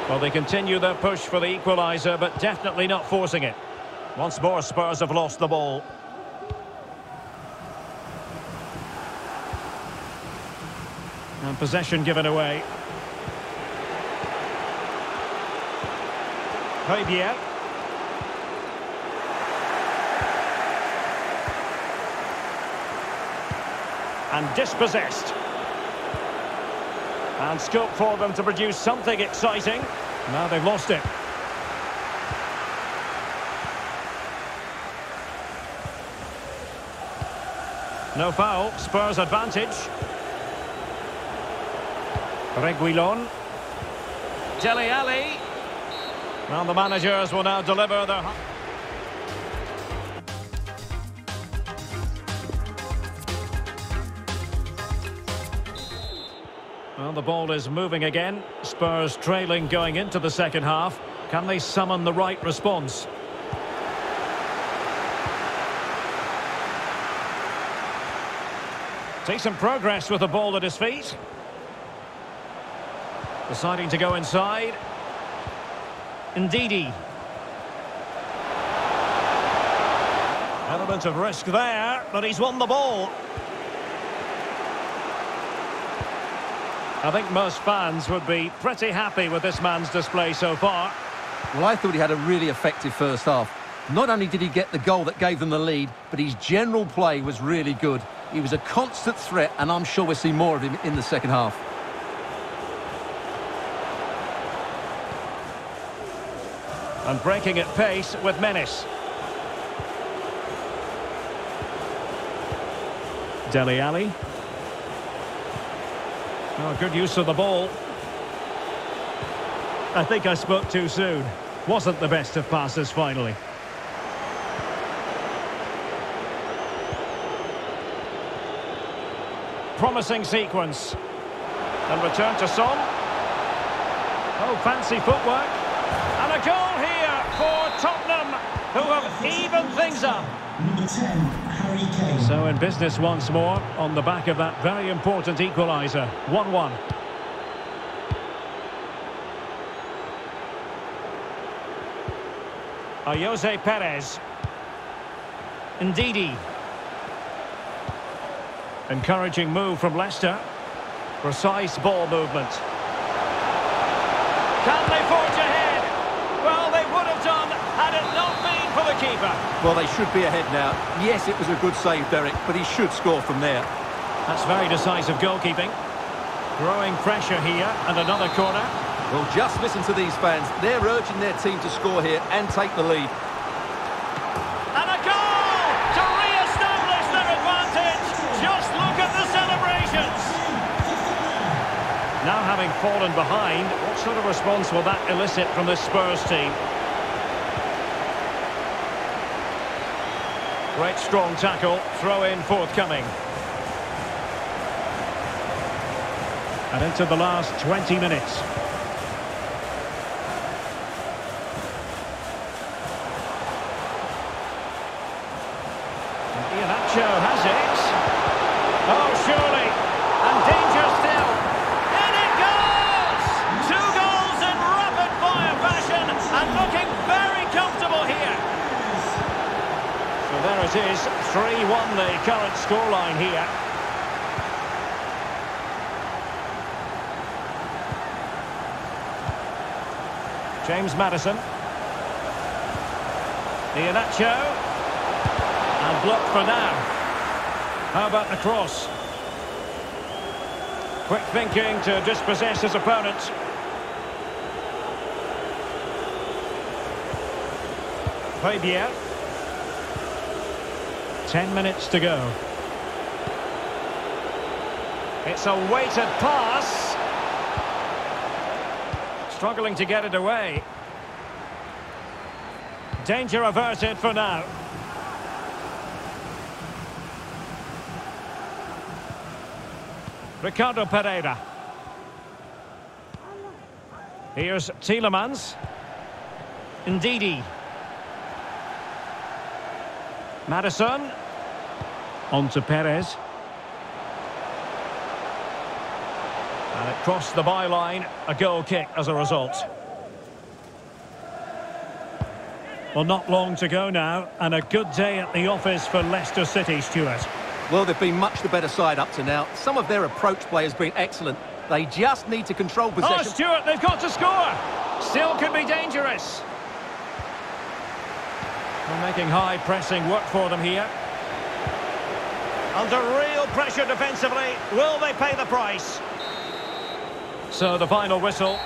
Well, they continue their push for the equaliser, but definitely not forcing it. Once more, Spurs have lost the ball. And possession given away. Højbjerg. And dispossessed. And scope for them to produce something exciting. Now they've lost it. No foul, Spurs advantage. Reguilon. Dele Alli. Well, the managers will now deliver their... Well, the ball is moving again. Spurs trailing going into the second half. Can they summon the right response? Decent progress with the ball at his feet. Deciding to go inside. Ndidi. Element of risk there, but he's won the ball. I think most fans would be pretty happy with this man's display so far. Well, I thought he had a really effective first half. Not only did he get the goal that gave them the lead, but his general play was really good. He was a constant threat, and I'm sure we'll see more of him in the second half. And breaking at pace with menace. Dele Alli. Oh, good use of the ball. I think I spoke too soon. Wasn't the best of passes finally. Promising sequence. And return to Son. Oh, fancy footwork. And a goal here for Tottenham, who have evened things up. Number 10, Harry Kane. So in business once more, on the back of that very important equaliser. 1-1. Ayoze Perez. Ndidi. Encouraging move from Leicester. Precise ball movement. Can they forge ahead? Well, they would have done had it not been for the keeper. Well, they should be ahead now. Yes, it was a good save, Derek, but he should score from there. That's very decisive goalkeeping. Growing pressure here, and another corner. Well, just listen to these fans. They're urging their team to score here and take the lead. Fallen behind, what sort of response will that elicit from this Spurs team? Great strong tackle, throw in forthcoming. And into the last 20 minutes. Iheanacho has it. Oh, surely. And danger still. In it goes! Two goals in rapid-fire fashion and looking very comfortable here. So there it is, 3-1 the current scoreline here. James Maddison. Iheanacho. And blocked for now. How about the cross? Quick thinking to dispossess his opponent. Fabier. Ten minutes to go. It's a weighted pass. Struggling to get it away. Danger averted for now. Ricardo Pereira. Here's Tielemans. Ndidi. Maddison. On to Perez. And it crossed the byline. A goal kick as a result. Well, not long to go now, and a good day at the office for Leicester City, Stuart. Well, they've been much the better side up to now. Some of their approach play has been excellent. They just need to control possession. Oh, possession. Stuart, they've got to score! Still could be dangerous. They're making high pressing work for them here. Under real pressure defensively, will they pay the price? So the final whistle,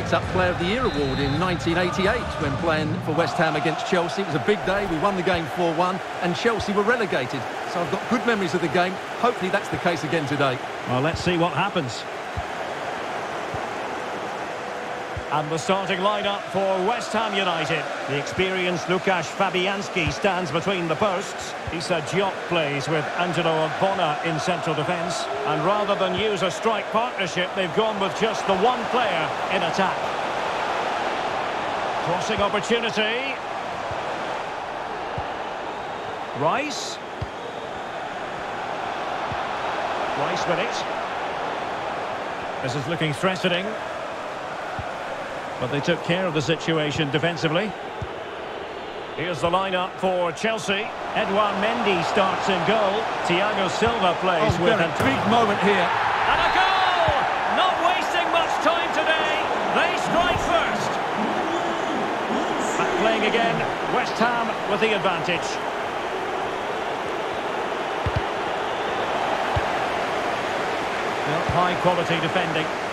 picked up Player of the Year award in 1988 when playing for West Ham against Chelsea. It was a big day. We won the game 4-1 and Chelsea were relegated. So I've got good memories of the game. Hopefully that's the case again today. Well, let's see what happens. And the starting lineup for West Ham United. The experienced Lukasz Fabianski stands between the posts. Issa Diop plays with Angelo Ogbonna in central defence. And rather than use a strike partnership, they've gone with just the one player in attack. Crossing opportunity. Rice. Rice with it. This is looking threatening. But they took care of the situation defensively. Here's the lineup for Chelsea. Edouard Mendy starts in goal. Thiago Silva plays oh, with a big moment here. And a goal! Not wasting much time today. They strike first. Back playing again, West Ham with the advantage. High quality defending.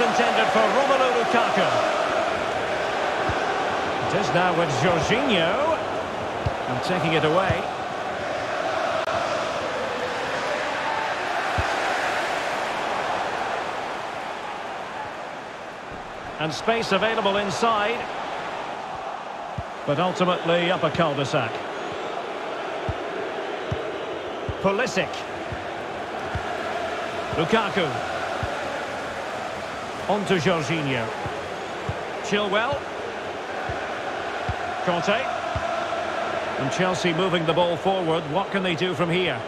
Intended for Romelu Lukaku. It is now with Jorginho. And taking it away. And space available inside. But ultimately up a cul-de-sac. Pulisic. Lukaku. On to Jorginho. Chilwell. Kante. And Chelsea moving the ball forward. What can they do from here?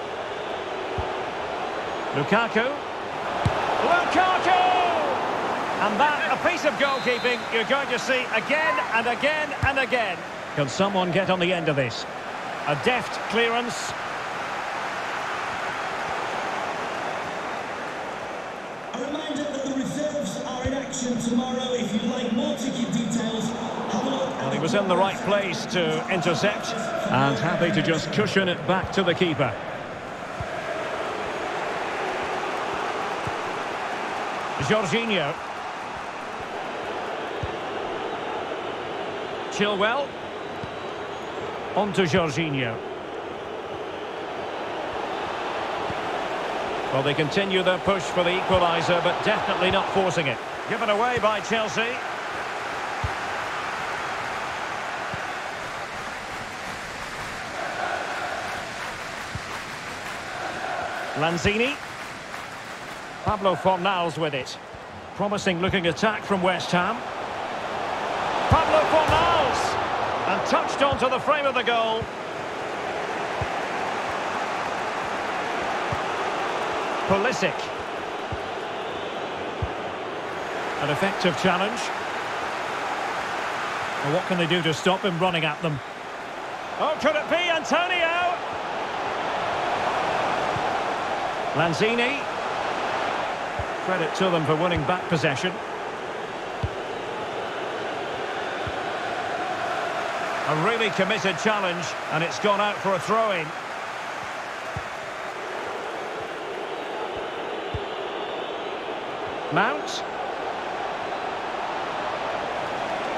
Lukaku. Lukaku! And that, a piece of goalkeeping you're going to see again and again and again. Can someone get on the end of this? A deft clearance. A reminder that the reserves are in action tomorrow. If you'd like more ticket details. Well, he was in the right place to intercept and happy to just cushion it back to the keeper. Jorginho. Chilwell. On to Jorginho. Well, they continue their push for the equaliser, but definitely not forcing it. Given away by Chelsea. Lanzini. Pablo Fornals with it. Promising looking attack from West Ham. Pablo Fornals! And touched onto the frame of the goal. Pulisic. An effective challenge. What can they do to stop him running at them? Oh, could it be Antonio? Lanzini. Credit to them for winning back possession. A really committed challenge, and it's gone out for a throw-in. Mount.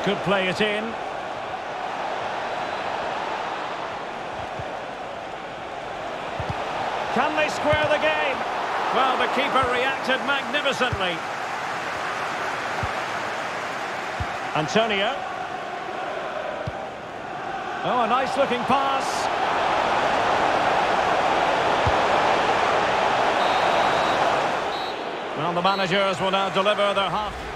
Could play it in. Can they square the game? Well, the keeper reacted magnificently. Antonio. Oh, a nice looking pass. Well, the managers will now deliver their half.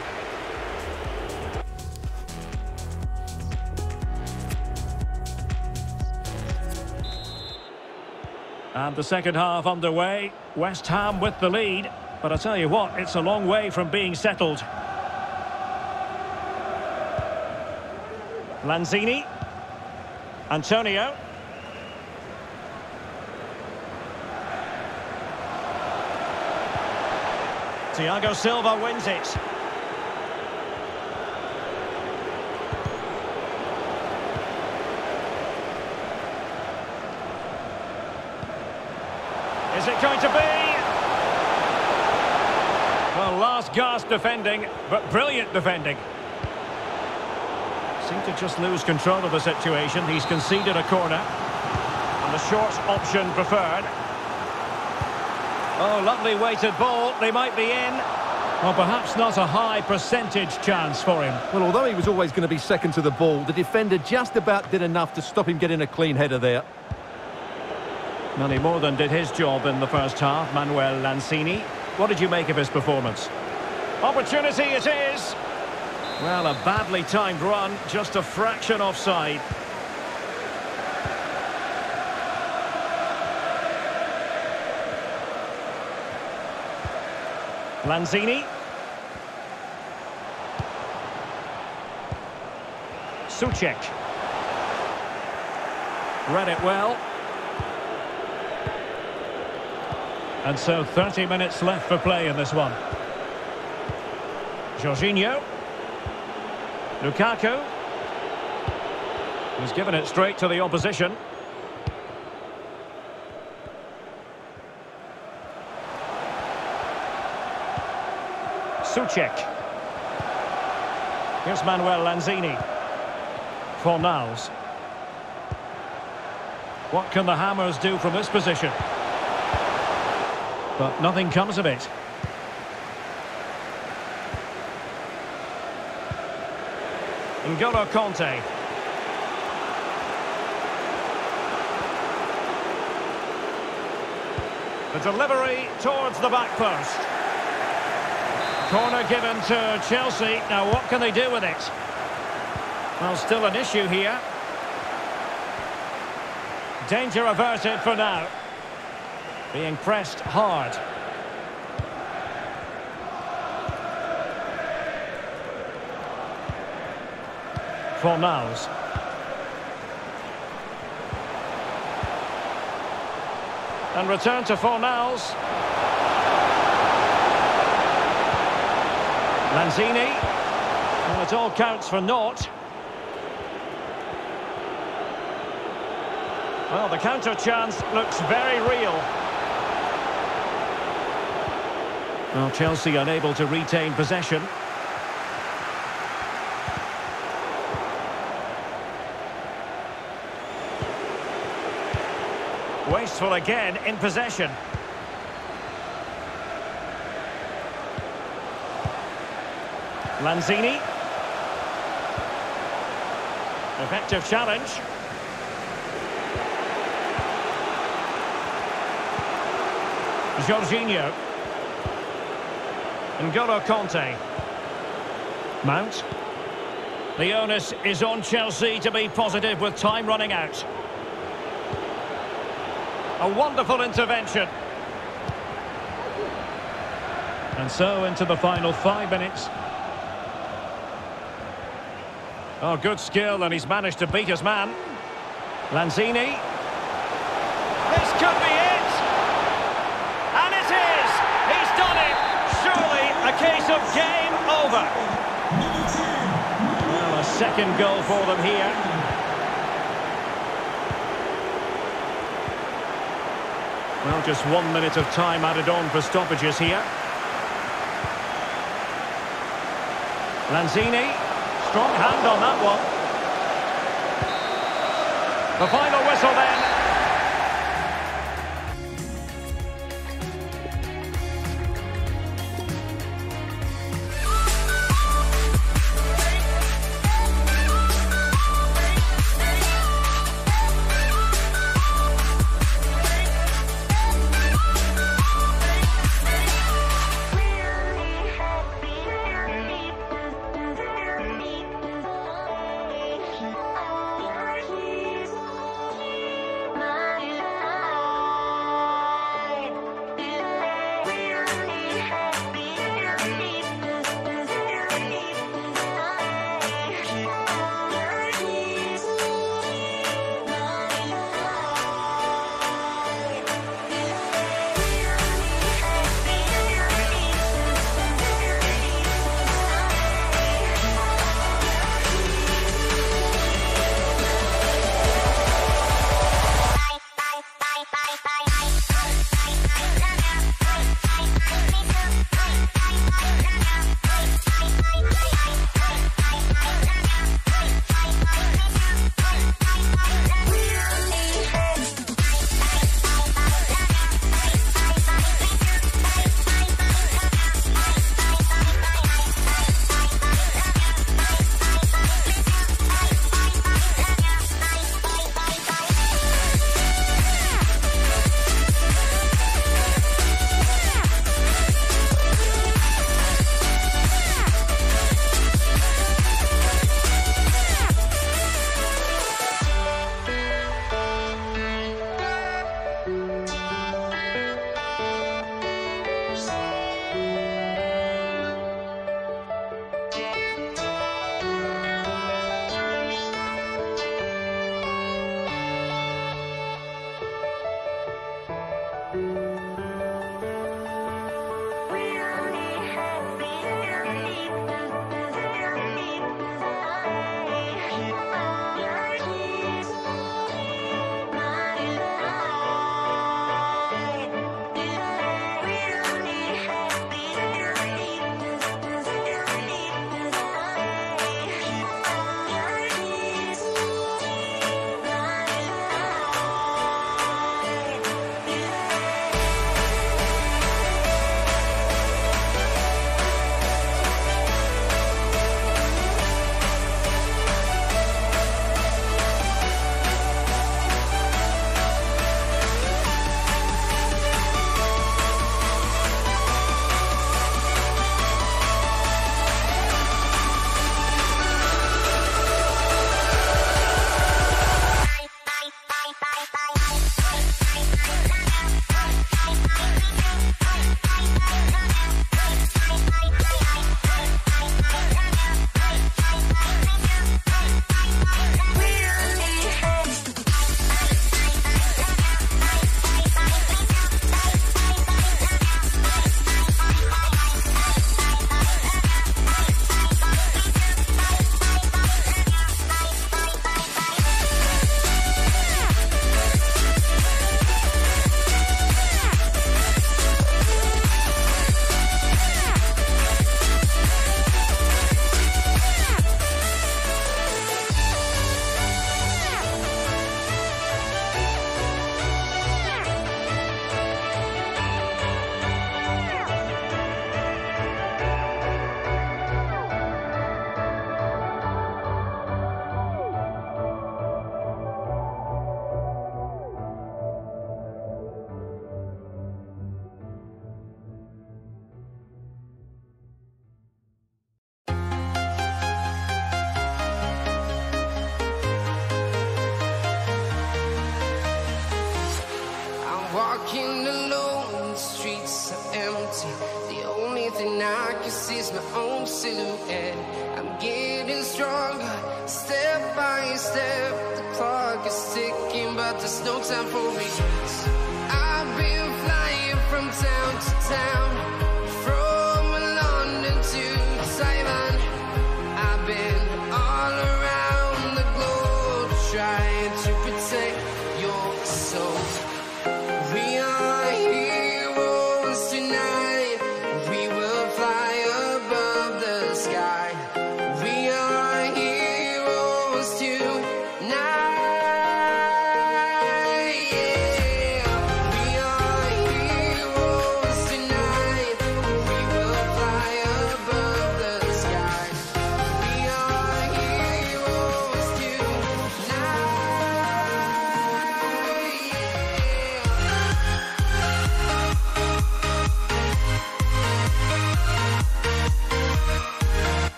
And the second half underway. West Ham with the lead. But I tell you what, it's a long way from being settled. Lanzini. Antonio. Thiago Silva wins it. Is it going to be? Well, last gasp defending, but brilliant defending. Seemed to just lose control of the situation. He's conceded a corner. And the short option preferred. Oh, lovely weighted ball. They might be in. Well, perhaps not a high percentage chance for him. Well, although he was always going to be second to the ball, the defender just about did enough to stop him getting a clean header there. He more than did his job in the first half, Manuel Lanzini. What did you make of his performance? Opportunity it is. Well, a badly timed run, just a fraction offside. Lanzini. Soucek. Read it well. And so 30 minutes left for play in this one. Jorginho. Lukaku. He's given it straight to the opposition. Soucek. Here's Manuel Lanzini. Fornals. What can the Hammers do from this position? But nothing comes of it. N'Golo Kante. The delivery towards the back post. Corner given to Chelsea. Now what can they do with it? Well, still an issue here. Danger averted for now. Being pressed hard. Fornals. And return to Fornals. Lanzini. Well, it all counts for naught. Well, the counter chance looks very real. Well, Chelsea unable to retain possession. Wasteful again in possession. Lanzini. Effective challenge. Jorginho. N'Golo Kante. Mount. The onus is on Chelsea to be positive with time running out. A wonderful intervention. And so into the final five minutes. Oh, good skill, and he's managed to beat his man. Lanzini. This could be it! And it is! He's done it! Surely a case of game over. Well, a second goal for them here. Just one minute of time added on for stoppages here. Lanzini, strong hand on that one. The final whistle then.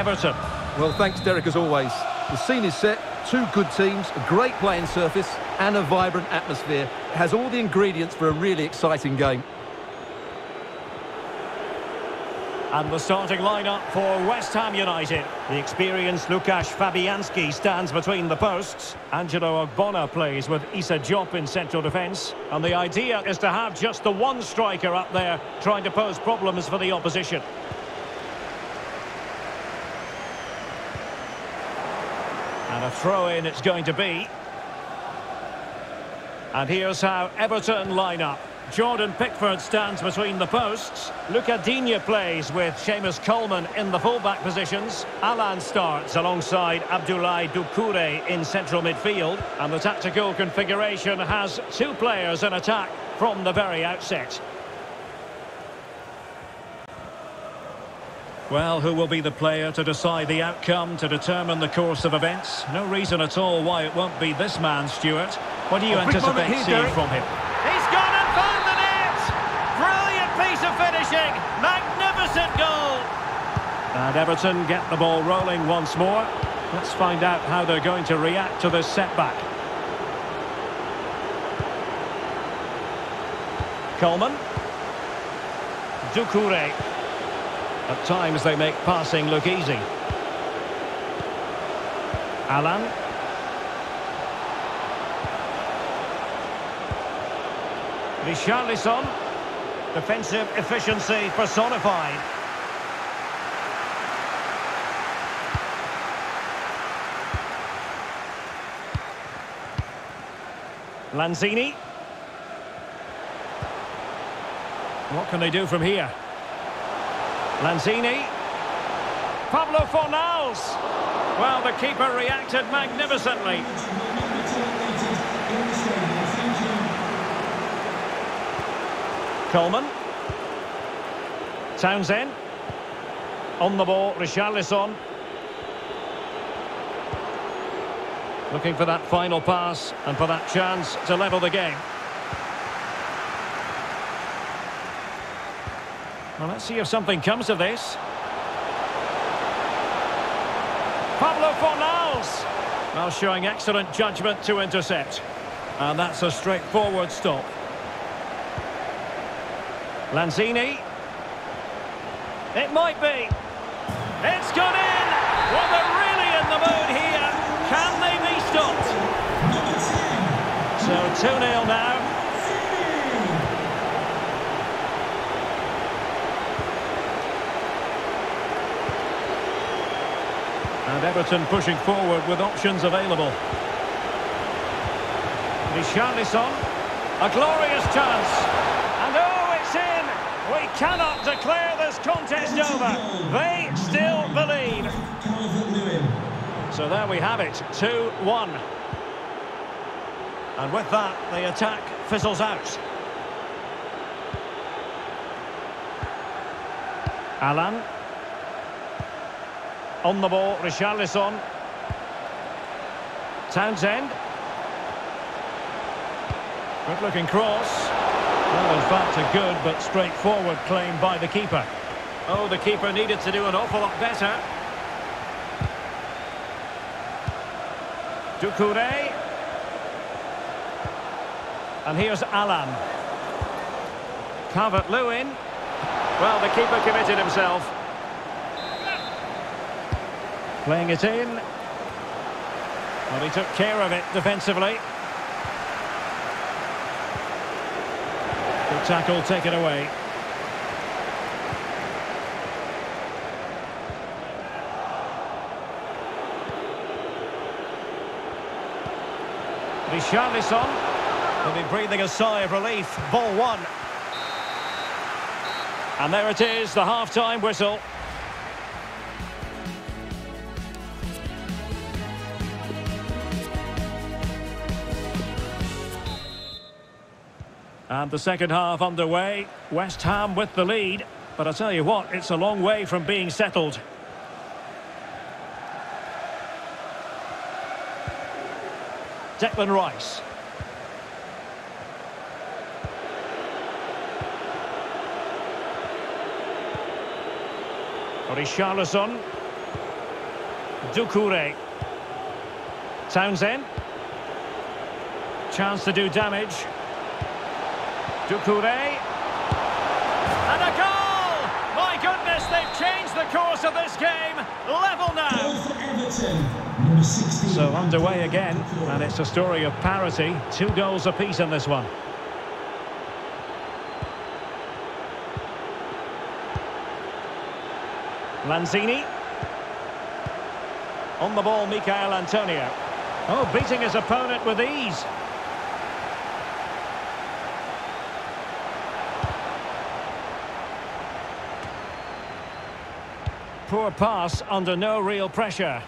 Everton. Well, thanks, Derek, as always. The scene is set, two good teams, a great playing surface and a vibrant atmosphere. It has all the ingredients for a really exciting game. And the starting lineup for West Ham United. The experienced Lukasz Fabianski stands between the posts. Angelo Ogbonna plays with Issa Diop in central defence. And the idea is to have just the one striker up there trying to pose problems for the opposition. Throw-in it's going to be. And here's how Everton line up. Jordan Pickford stands between the posts. Lucas Digne plays with Seamus Coleman in the fullback positions. Allan starts alongside Abdoulaye Doucouré in central midfield. And the tactical configuration has two players in attack from the very outset. Well, who will be the player to decide the outcome, to determine the course of events? No reason at all why it won't be this man, Stewart. What do you oh, moment anticipate here, seeing Derek. from him? He's gone and found the net! Brilliant piece of finishing! Magnificent goal! And Everton get the ball rolling once more. Let's find out how they're going to react to this setback. Coleman. Doucouré. At times they make passing look easy. Allan. Richarlison. Defensive efficiency personified. Lanzini. What can they do from here? Lanzini. Pablo Fornals. Well, the keeper reacted magnificently. Coleman. Townsend. On the ball, Richarlison. Looking for that final pass and for that chance to level the game. Well, let's see if something comes of this. Pablo Fornals. Well, showing excellent judgment to intercept. And that's a straightforward stop. Lanzini. It might be. It's gone in. Well, they're really in the mood here. Can they be stopped? So 2-0 now. And Everton pushing forward with options available. Richarlison. A glorious chance. And oh, it's in. We cannot declare this contest over. They still believe. So there we have it, 2-1. And with that, the attack fizzles out. Allan. On the ball, Richarlison. Townsend. Good looking cross. Well, in fact, a good but straightforward claim by the keeper. Oh, the keeper needed to do an awful lot better. Doucouré. And here's Allan. Calvert-Lewin. Well, the keeper committed himself. Playing it in. Well, he took care of it defensively. Good tackle taken away. Richarlison will be breathing a sigh of relief. Ball one. And there it is, the half-time whistle. And the second half underway. West Ham with the lead. But I tell you what, it's a long way from being settled. Declan Rice. Richarlison. Doucouré. Townsend. Chance to do damage. Doucouré. And a goal! My goodness, they've changed the course of this game. Level now. Goal for Everton, number 16. So underway again, and it's a story of parity. Two goals apiece in this one. Lanzini. On the ball, Michael Antonio. Oh, beating his opponent with ease. Poor pass under no real pressure.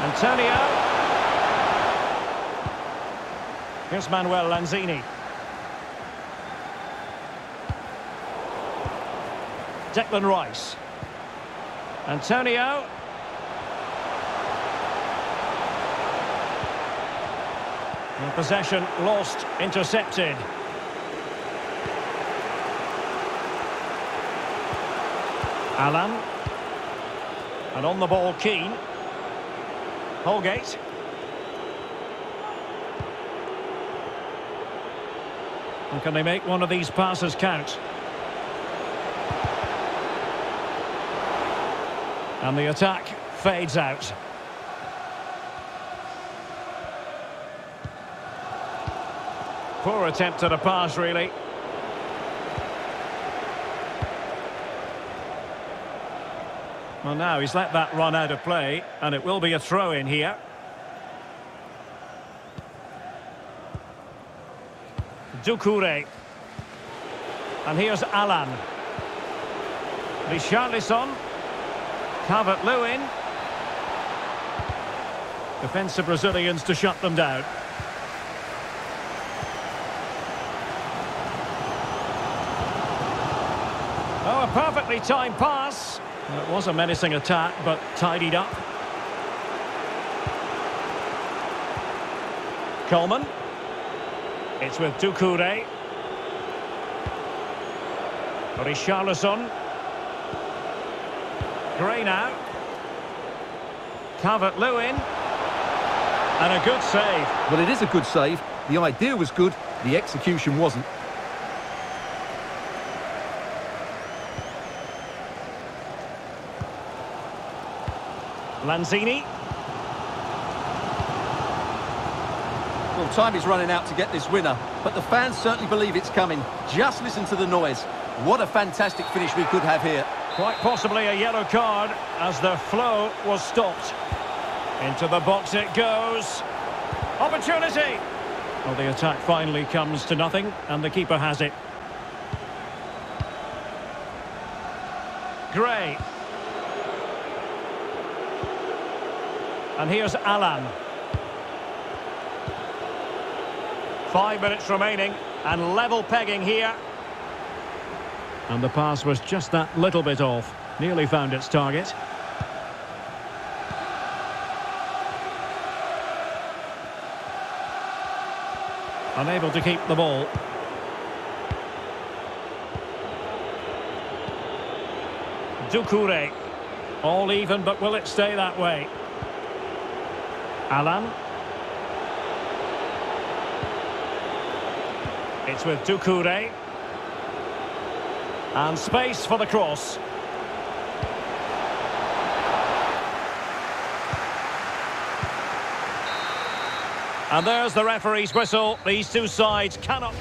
Antonio. Here's Manuel Lanzini. Declan Rice. Antonio. And possession lost, intercepted. Allan. And on the ball, Keane. Holgate. And can they make one of these passes count? And the attack fades out. Poor attempt at a pass, really. Well, now he's let that run out of play, and it will be a throw-in here. Doucouré. And here's Allan. Richarlison. Calvert-Lewin. Defensive Brazilians to shut them down. Oh, a perfectly timed pass. It was a menacing attack, but tidied up. Coleman. It's with Doucouré. Richarlison. Gray now. Calvert-Lewin. And a good save. Well, it is a good save. The idea was good, the execution wasn't. Lanzini. Well, time is running out to get this winner, but the fans certainly believe it's coming. Just listen to the noise. What a fantastic finish we could have here. Quite possibly a yellow card as the flow was stopped. Into the box it goes. Opportunity. Well, the attack finally comes to nothing, and the keeper has it. Gray. And here's Allan. Five minutes remaining and level pegging here. And the pass was just that little bit off. Nearly found its target. Unable to keep the ball. Doucouré. All even, but will it stay that way? Allan. It's with Doucouré. And space for the cross. And there's the referee's whistle. These two sides cannot...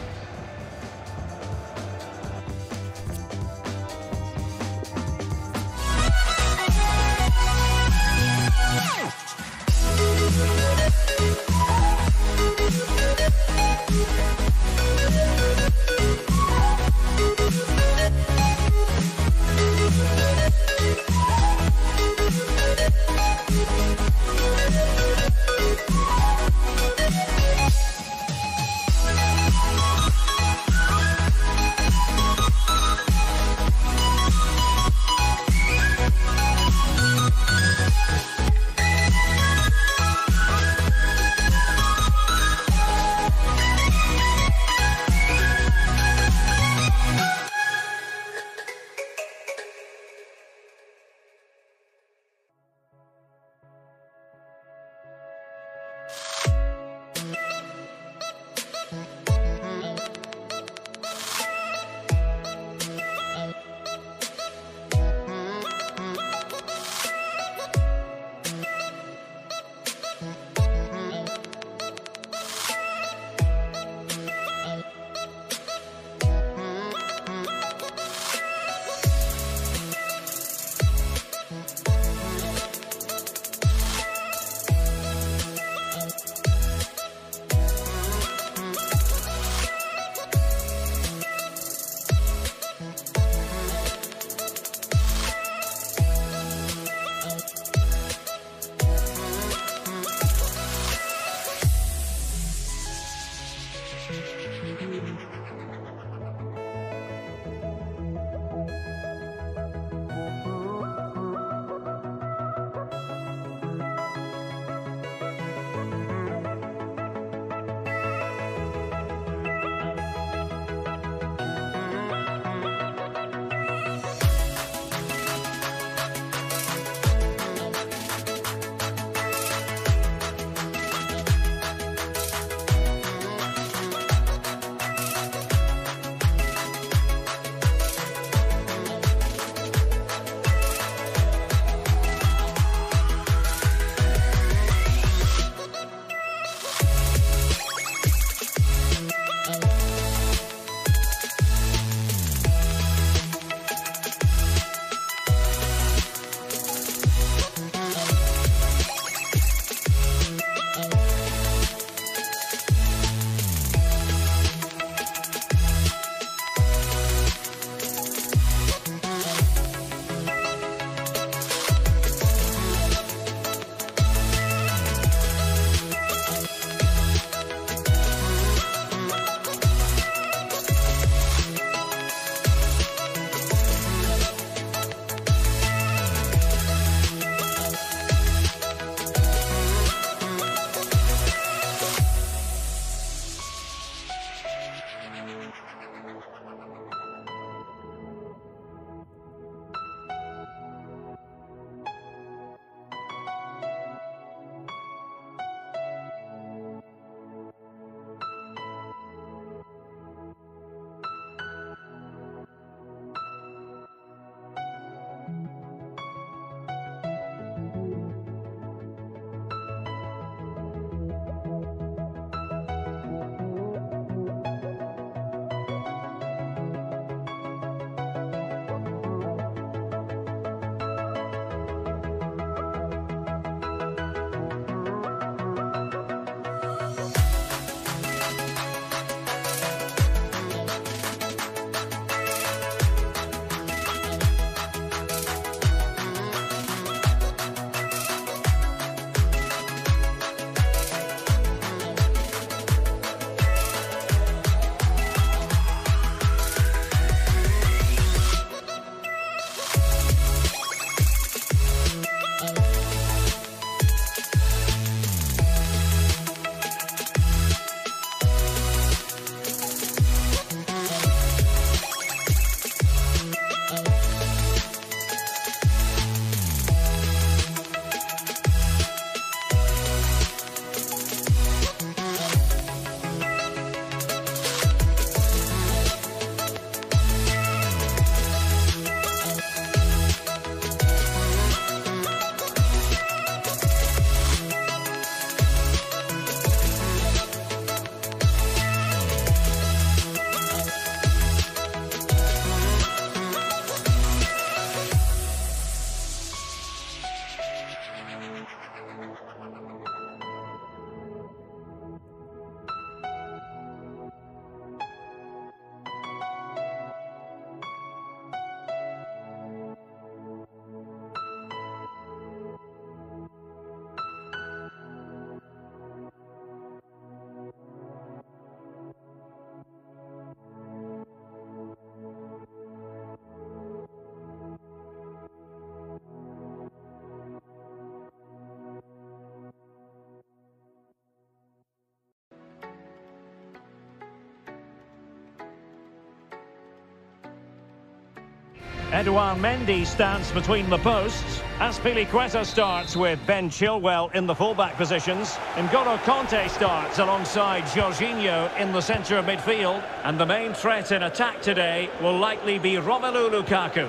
Edouard Mendy stands between the posts. Azpilicueta starts with Ben Chilwell in the fullback positions. N'Golo Kante starts alongside Jorginho in the centre of midfield. And the main threat in attack today will likely be Romelu Lukaku.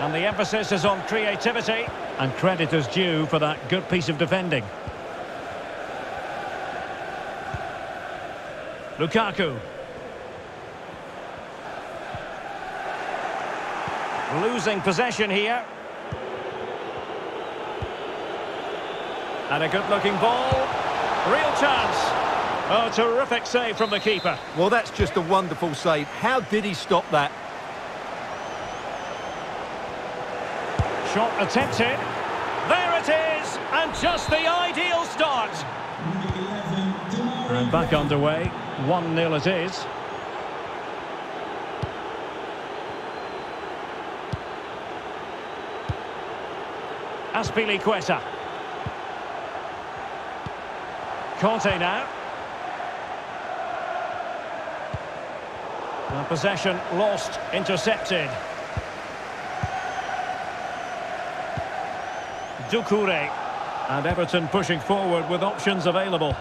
And the emphasis is on creativity. And credit is due for that good piece of defending. Lukaku. Losing possession here. And a good-looking ball. Real chance. Oh, terrific save from the keeper. Well, that's just a wonderful save. How did he stop that? Shot attempted. There it is! And just the ideal start. And back underway. 1-0 it is. Azpilicueta. Kante now. And possession lost, intercepted. Doucouré. And Everton pushing forward with options available.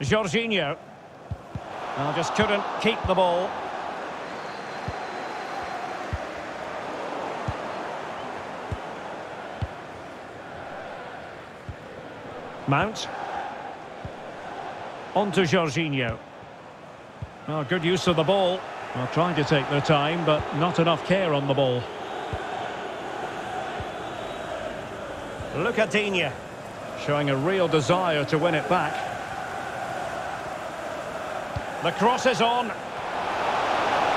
Jorginho. Oh, just couldn't keep the ball. Mount. On to Jorginho. Oh, good use of the ball. Well, trying to take their time, but not enough care on the ball. Lucas Digne showing a real desire to win it back. The cross is on.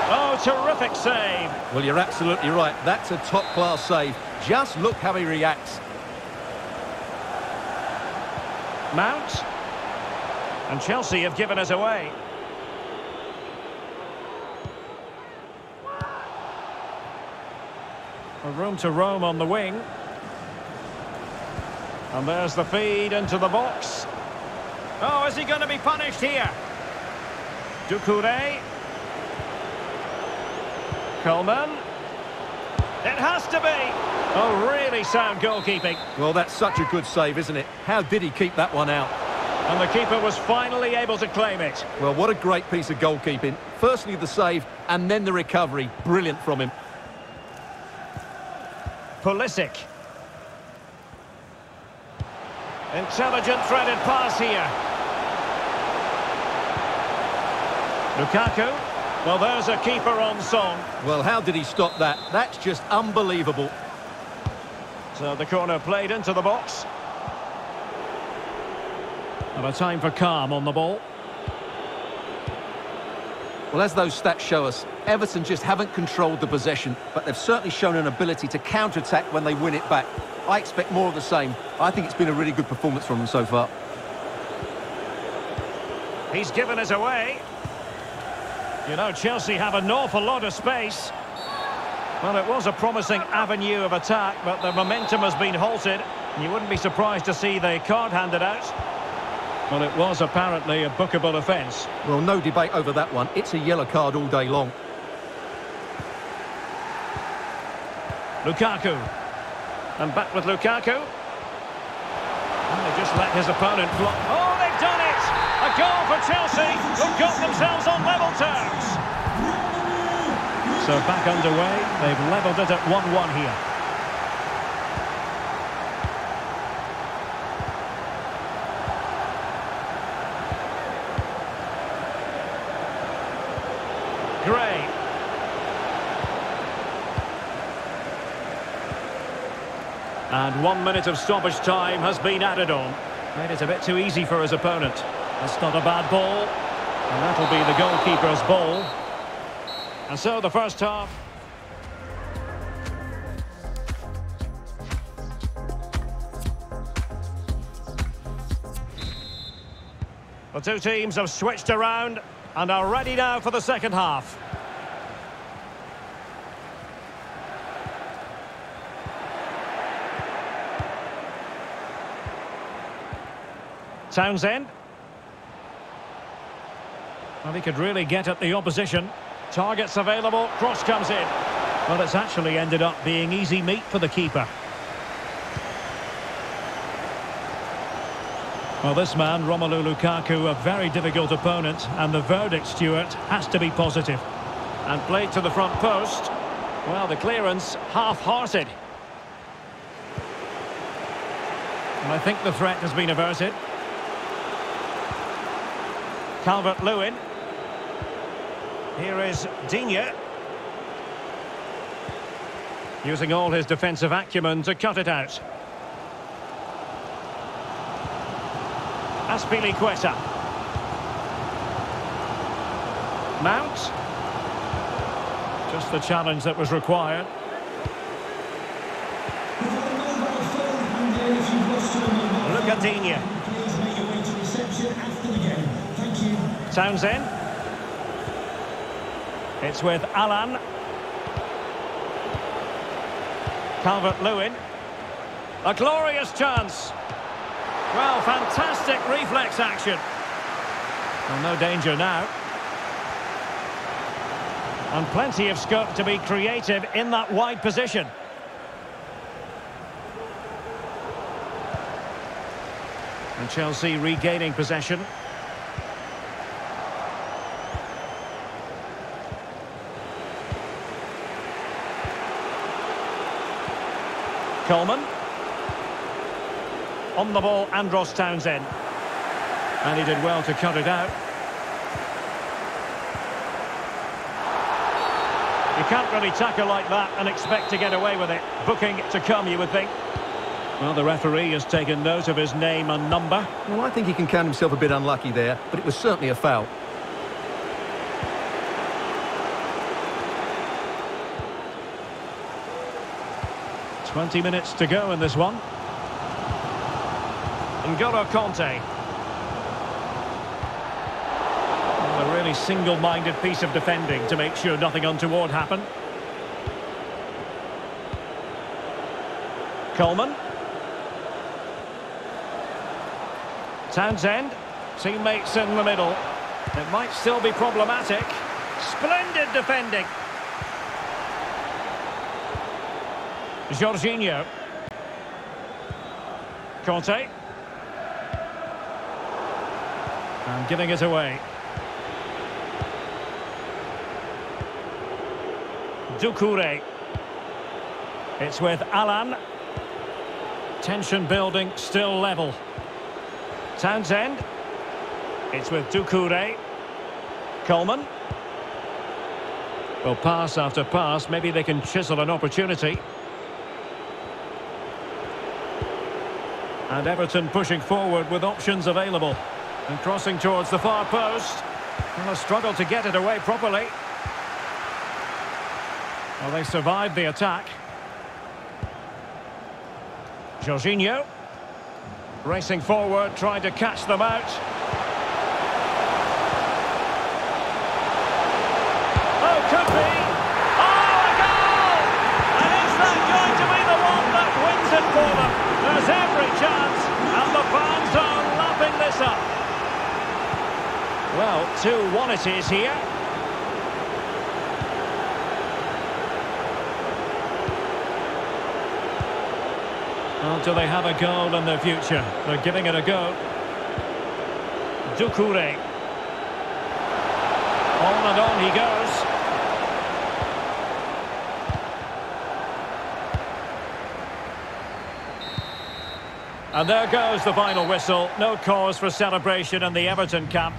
Oh, terrific save. Well, you're absolutely right. That's a top-class save. Just look how he reacts. Mount. And Chelsea have given us away. A room to roam on the wing. And there's the feed into the box. Oh, is he going to be punished here? Doucouré. Coleman. It has to be. A really sound goalkeeping. Well, that's such a good save, isn't it? How did he keep that one out? And the keeper was finally able to claim it. Well, what a great piece of goalkeeping. Firstly, the save, and then the recovery. Brilliant from him. Pulisic. Intelligent threaded pass here. Lukaku. Well, there's a keeper on song. Well, how did he stop that? That's just unbelievable. So the corner played into the box. And a time for calm on the ball. Well, as those stats show us, Everton just haven't controlled the possession, but they've certainly shown an ability to counter-attack when they win it back. I expect more of the same. I think it's been a really good performance from them so far. He's given us away. You know, Chelsea have an awful lot of space. Well, it was a promising avenue of attack, but the momentum has been halted. You wouldn't be surprised to see the card handed out. Well, it was apparently a bookable offence. Well, no debate over that one. It's a yellow card all day long. Lukaku. And back with Lukaku. And they just let his opponent block. Oh, they've done it! A goal for Chelsea, who've got themselves on level terms. So back underway. They've levelled it at 1-1 here. Gray. And one minute of stoppage time has been added on. Made it a bit too easy for his opponent. That's not a bad ball. And that'll be the goalkeeper's ball. And so the first half. The two teams have switched around and are ready now for the second half. Townsend. Well, he could really get at the opposition. Targets available, cross comes in. Well, it's actually ended up being easy meat for the keeper. Well, this man, Romelu Lukaku, a very difficult opponent, and the verdict, Stewart, has to be positive. And played to the front post. Well, the clearance half-hearted. And I think the threat has been averted. Calvert-Lewin. Here is Digne. Using all his defensive acumen to cut it out. Azpilicueta. Mount. Just the challenge that was required. Look at Digne. Please make your way to reception after the game. Thank you. Townsend. It's with Allan. Calvert-Lewin. A glorious chance. Well, fantastic reflex action. Well, no danger now. And plenty of scope to be creative in that wide position. And Chelsea regaining possession. Coleman. On the ball, Andros Townsend. And he did well to cut it out. You can't really tackle like that and expect to get away with it. Booking to come, you would think. Well, the referee has taken note of his name and number. Well, I think he can count himself a bit unlucky there, but it was certainly a foul. Twenty minutes to go in this one. N'Golo Kante. Well, a really single-minded piece of defending to make sure nothing untoward happened. Coleman. Townsend. Teammates in the middle. It might still be problematic. Splendid defending. Jorginho. Kante. And giving it away. Doucouré. It's with Allan. Tension building, still level. Townsend. It's with Doucouré. Coleman. Well, pass after pass, maybe they can chisel an opportunity. And Everton pushing forward with options available. And crossing towards the far post. Well, a struggle to get it away properly. Well, they survived the attack. Jorginho. Racing forward, trying to catch them out. Oh, could be. Oh, a goal! And is that going to be the one that wins it for them? There's every chance, and the fans are lapping this up. Well, 2-1 it is here. Well, do they have a goal in their future? They're giving it a go. Doucouré. On and on he goes. And there goes the final whistle. No cause for celebration in the Everton camp.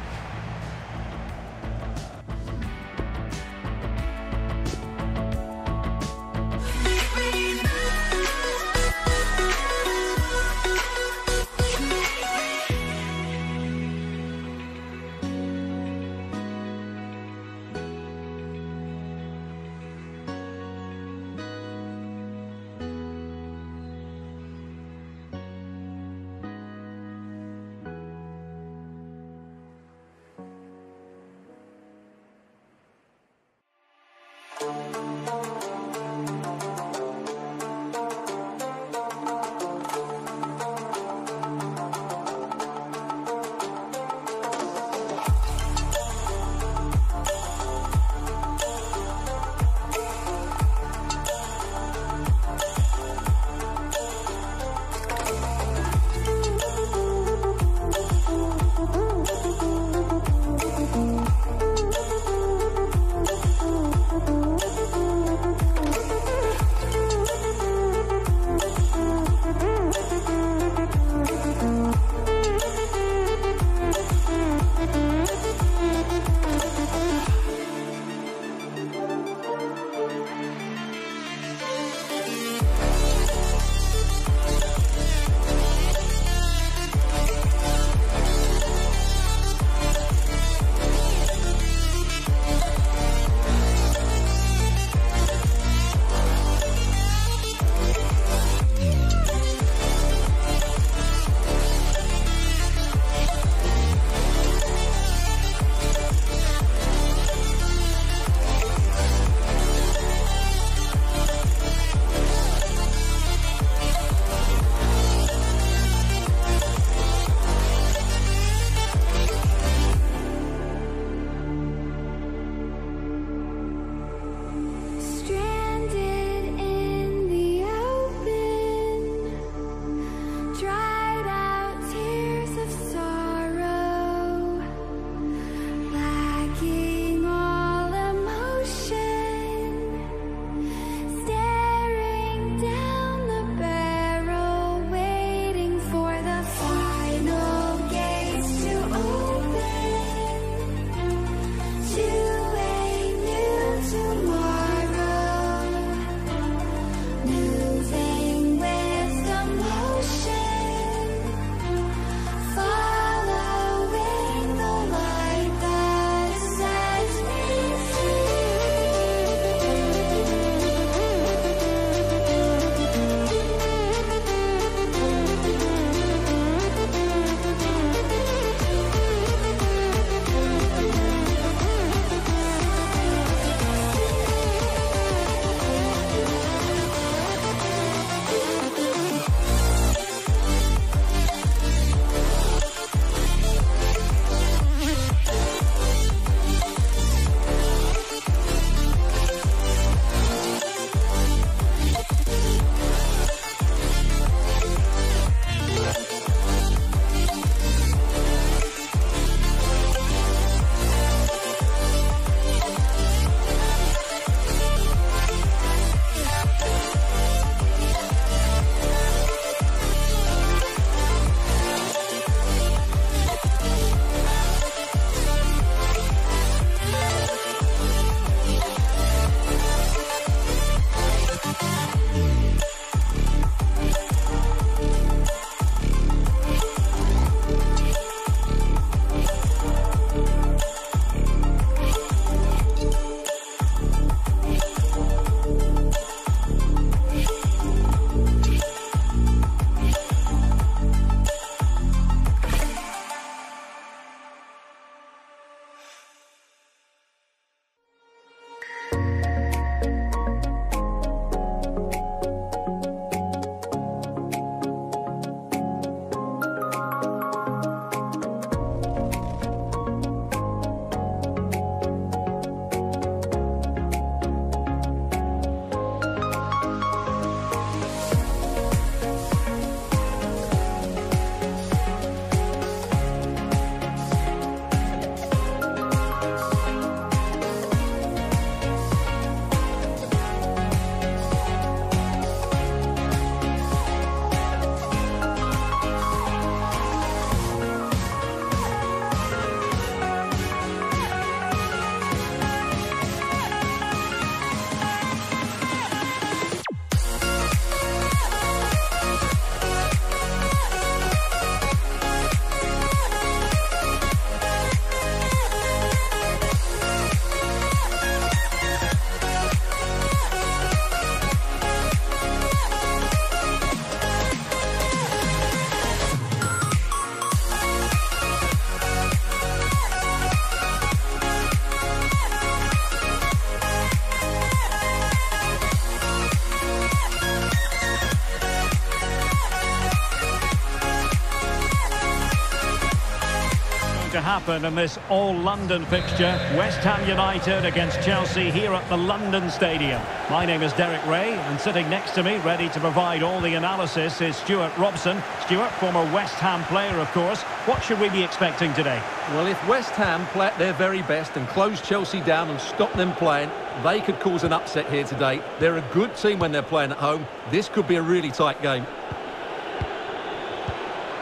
Happen in this all-London fixture. West Ham United against Chelsea here at the London Stadium. My name is Derek Rae, and sitting next to me, ready to provide all the analysis, is Stewart Robson. Stewart, former West Ham player, of course. What should we be expecting today? Well, if West Ham play at their very best and close Chelsea down and stop them playing, they could cause an upset here today. They're a good team when they're playing at home. This could be a really tight game.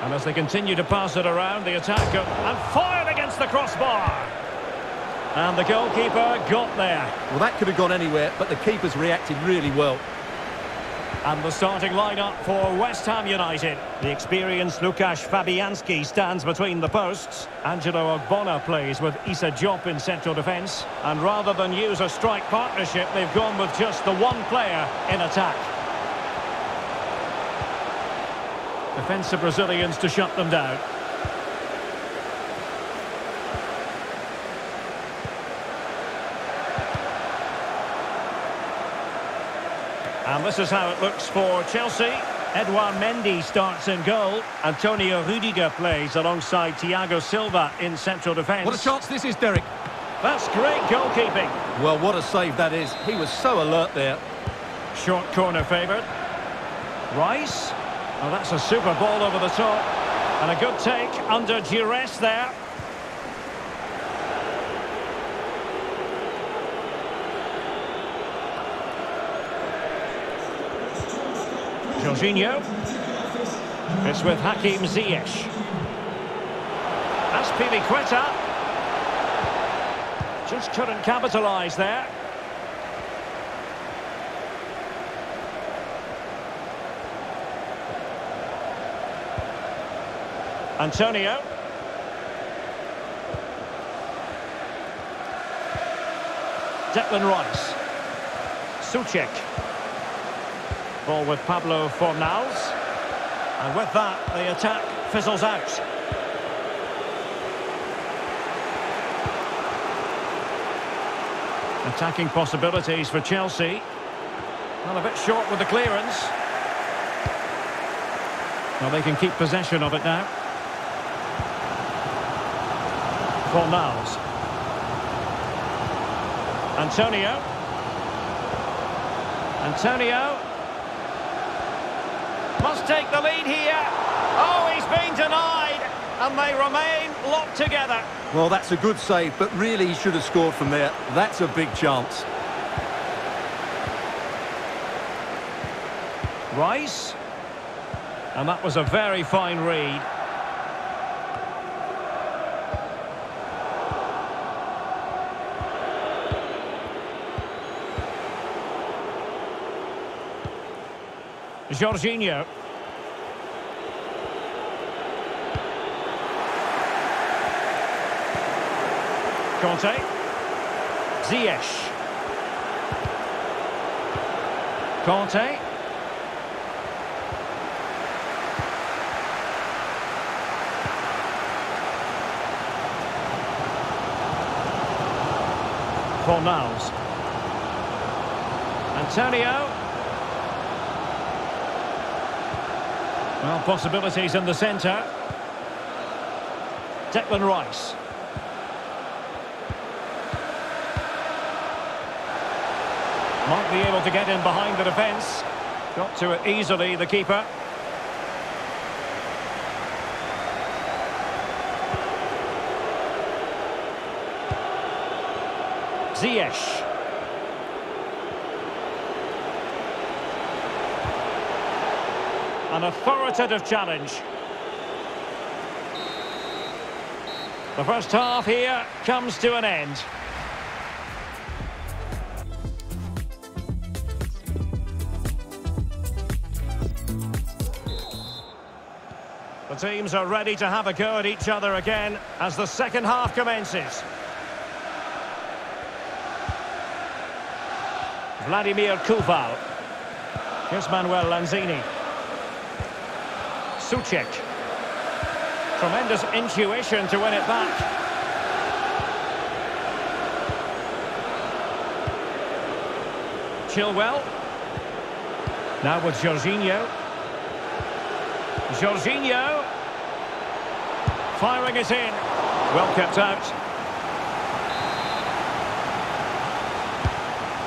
And as they continue to pass it around, the attack go and fired the crossbar. And the goalkeeper got there. Well, that could have gone anywhere, but the keeper's reacted really well. And the starting lineup for West Ham United. The experienced Lukasz Fabianski stands between the posts. Angelo Ogbonna plays with Issa Diop in central defence. And rather than use a strike partnership, they've gone with just the one player in attack. Defensive Brazilians to shut them down. And this is how it looks for Chelsea. Edouard Mendy starts in goal. Antonio Rudiger plays alongside Thiago Silva in central defence. What a chance this is, Derek. That's great goalkeeping. Well, what a save that is. He was so alert there. Short corner favoured. Rice. Oh, that's a super ball over the top. And a good take under duress there. Jorginho. It's with Hakim Ziyech. That's Piliqueta. Just couldn't capitalise there. Antonio. Declan Rice. Soucek. Ball with Pablo Fornals. And with that, the attack fizzles out. Attacking possibilities for Chelsea. Well, a bit short with the clearance. Well, they can keep possession of it now. Fornals. Antonio. Antonio. Must take the lead here. Oh, he's been denied. And they remain locked together. Well, that's a good save, but really he should have scored from there. That's a big chance. Rice. And that was a very fine read. Jorginho. Kante. Ziyech. Kante. Fornals. Antonio. Well, possibilities in the centre. Declan Rice. Might be able to get in behind the defence. Got to it easily, the keeper. Ziyech. An authoritative challenge. The first half here comes to an end. The teams are ready to have a go at each other again as the second half commences. Vladimir Coufal. Here's Manuel Lanzini. Soucek. Tremendous intuition to win it back. Chilwell. Now with Jorginho. Jorginho. Firing it in. Well kept out.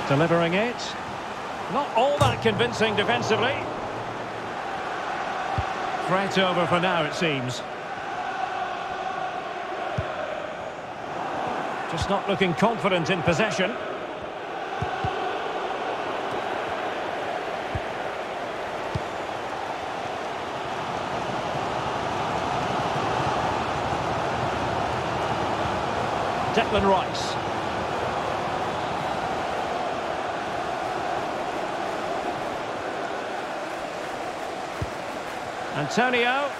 Delivering it. Not all that convincing defensively. Threat over for now, it seems. Just not looking confident in possession. Declan Rice. Antonio.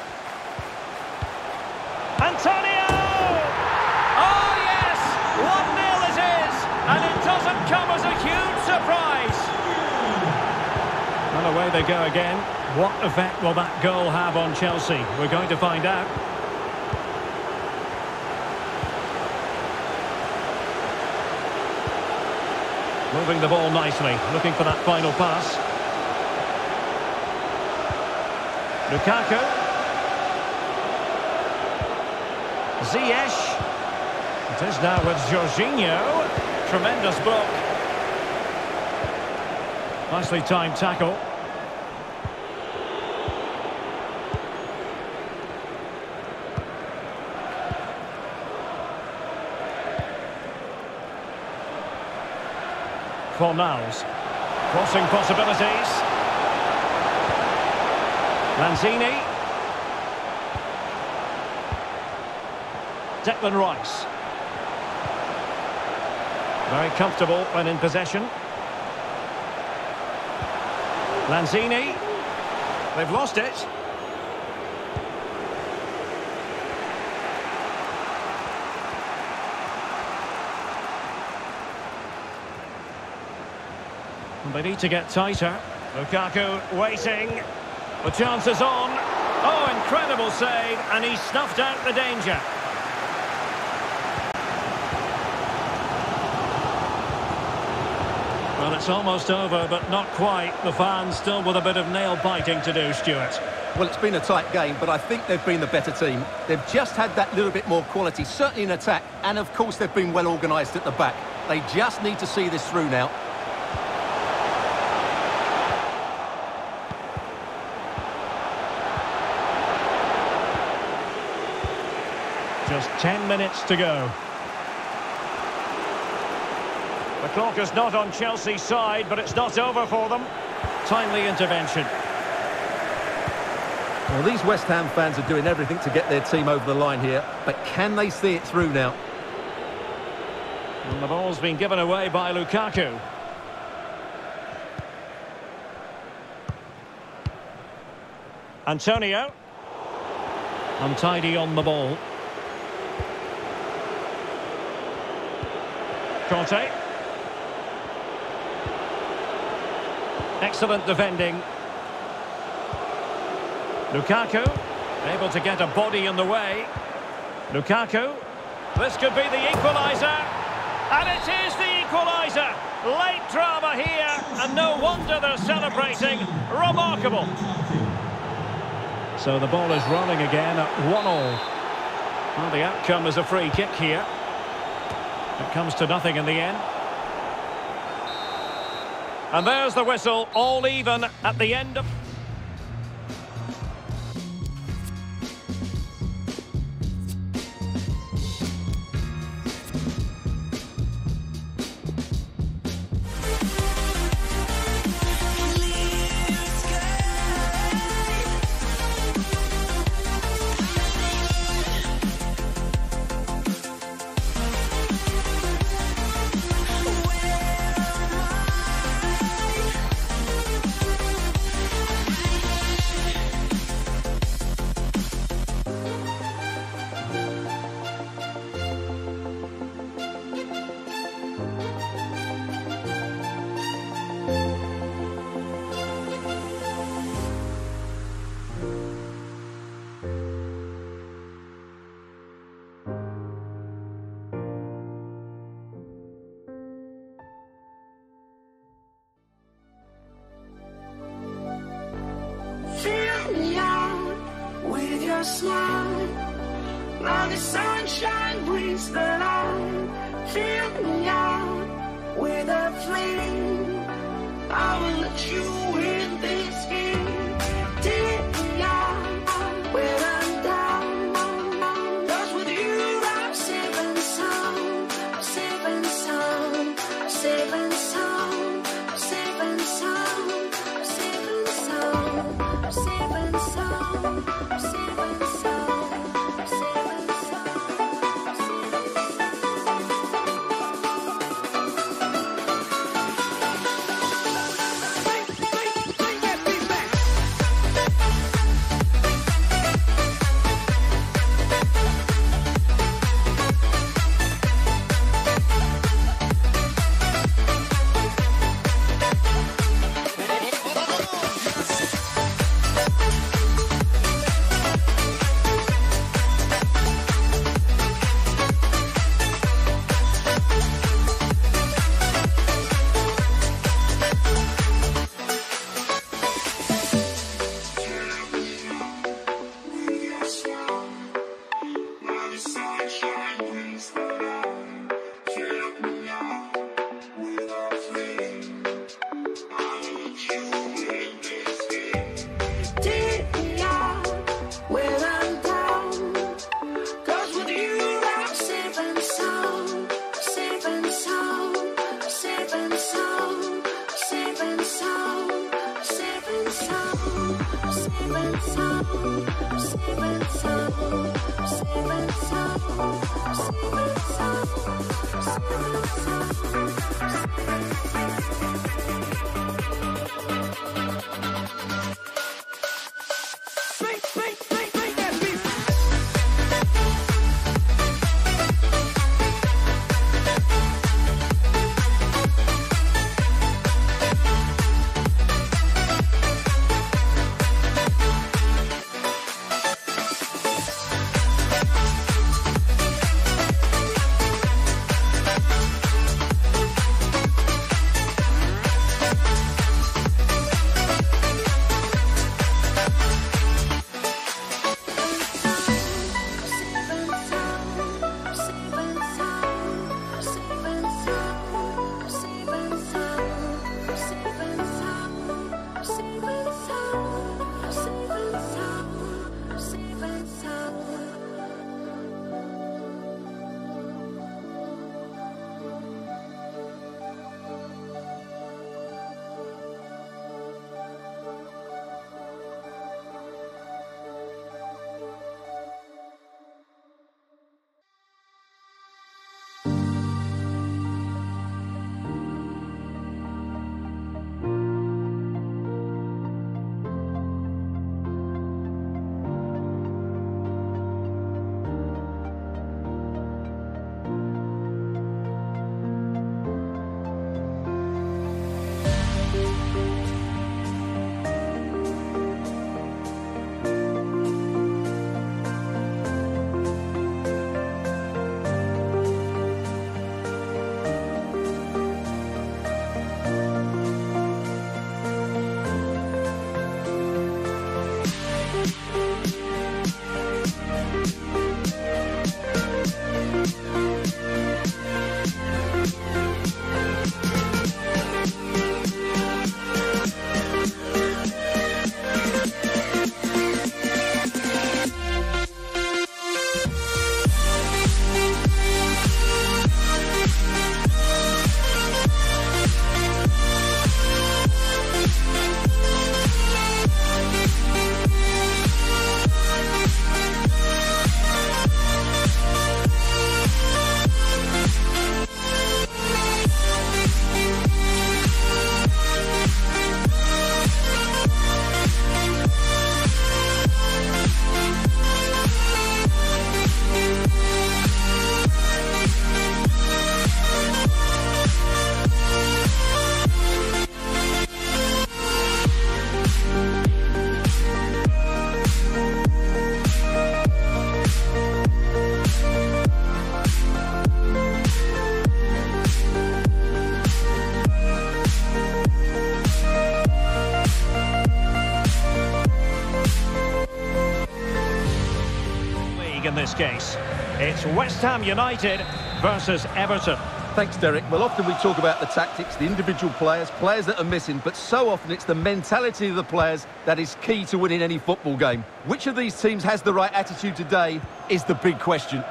Antonio! Oh, yes! 1-0 it is! And it doesn't come as a huge surprise. Well, away they go again. What effect will that goal have on Chelsea? We're going to find out. Moving the ball nicely, looking for that final pass. Lukaku. Ziyech. It is now with Jorginho. Tremendous block. Nicely timed tackle. Fornals. Crossing possibilities. Lanzini. Declan Rice. Very comfortable when in possession. Lanzini. They've lost it. They need to get tighter. Lukaku waiting. The chance is on. Oh, incredible save, and he snuffed out the danger. Well, it's almost over, but not quite. The fans still with a bit of nail-biting to do, Stewart. Well, it's been a tight game, but I think they've been the better team. They've just had that little bit more quality, certainly in attack, and of course they've been well organised at the back. They just need to see this through now. Just 10 minutes to go. The clock is not on Chelsea's side, but it's not over for them. Timely intervention. Well, these West Ham fans are doing everything to get their team over the line here, but can they see it through now? And the ball's been given away by Lukaku. Antonio. Untidy on the ball. Kante. Excellent defending. Lukaku, able to get a body in the way. Lukaku, this could be the equaliser. And it is the equaliser. Late drama here, and no wonder they're celebrating. Remarkable. So the ball is rolling again at 1-all. Well, the outcome is a free kick here. It comes to nothing in the end. And there's the whistle, all even at the end of... this case. It's West Ham United versus Everton. Thanks, Derek. Well, often we talk about the tactics, the individual players, players that are missing, but so often it's the mentality of the players that is key to winning any football game. Which of these teams has the right attitude today is the big question.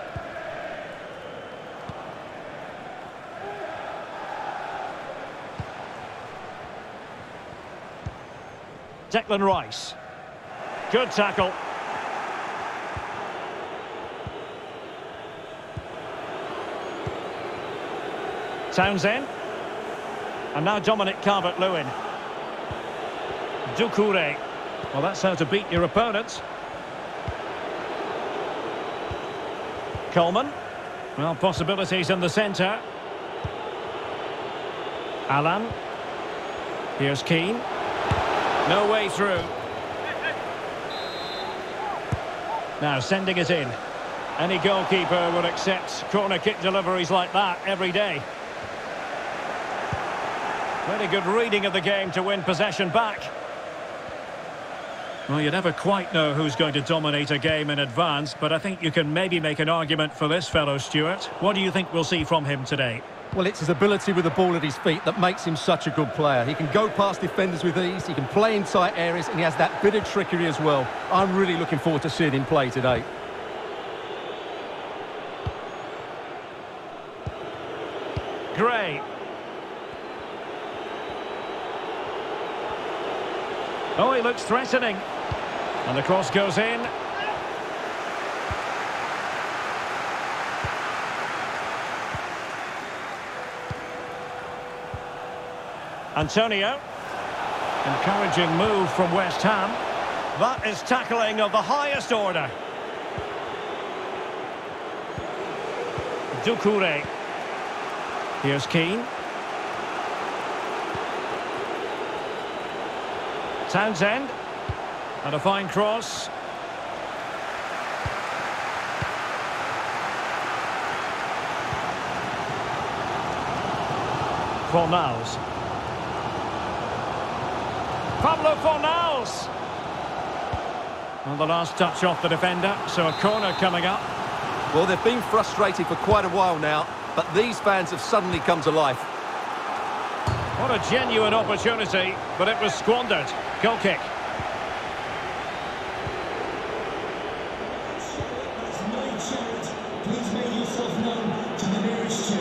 Declan Rice. Good tackle. Townsend. And now Dominic Calvert-Lewin. Doucouré. Well, that's how to beat your opponents. Coleman. Well, possibilities in the centre. Allan. Here's Kean. No way through. Now sending it in. Any goalkeeper would accept corner kick deliveries like that every day. Very good reading of the game to win possession back. Well, you never quite know who's going to dominate a game in advance, but I think you can maybe make an argument for this fellow, Stewart. What do you think we'll see from him today? Well, it's his ability with the ball at his feet that makes him such a good player. He can go past defenders with ease, he can play in tight areas, and he has that bit of trickery as well. I'm really looking forward to seeing him play today. Gray. Oh, he looks threatening. And the cross goes in. Antonio. Encouraging move from West Ham. That is tackling of the highest order. Doucouré. Here's Kean. Townsend. And a fine cross. Fornals. Pablo Fornals. And the last touch off the defender, so a corner coming up. Well, they've been frustrated for quite a while now, but these fans have suddenly come to life. What a genuine opportunity, but it was squandered. Goal kick.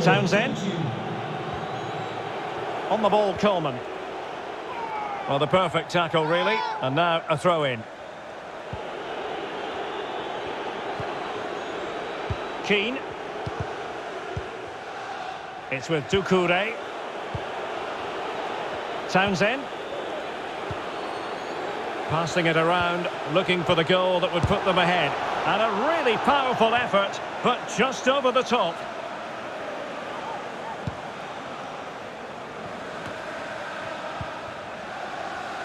Townsend. On the ball, Coleman. Well, the perfect tackle, really. And now a throw-in. Kean. It's with Doucouré. Townsend. Passing it around, looking for the goal that would put them ahead. And a really powerful effort, but just over the top.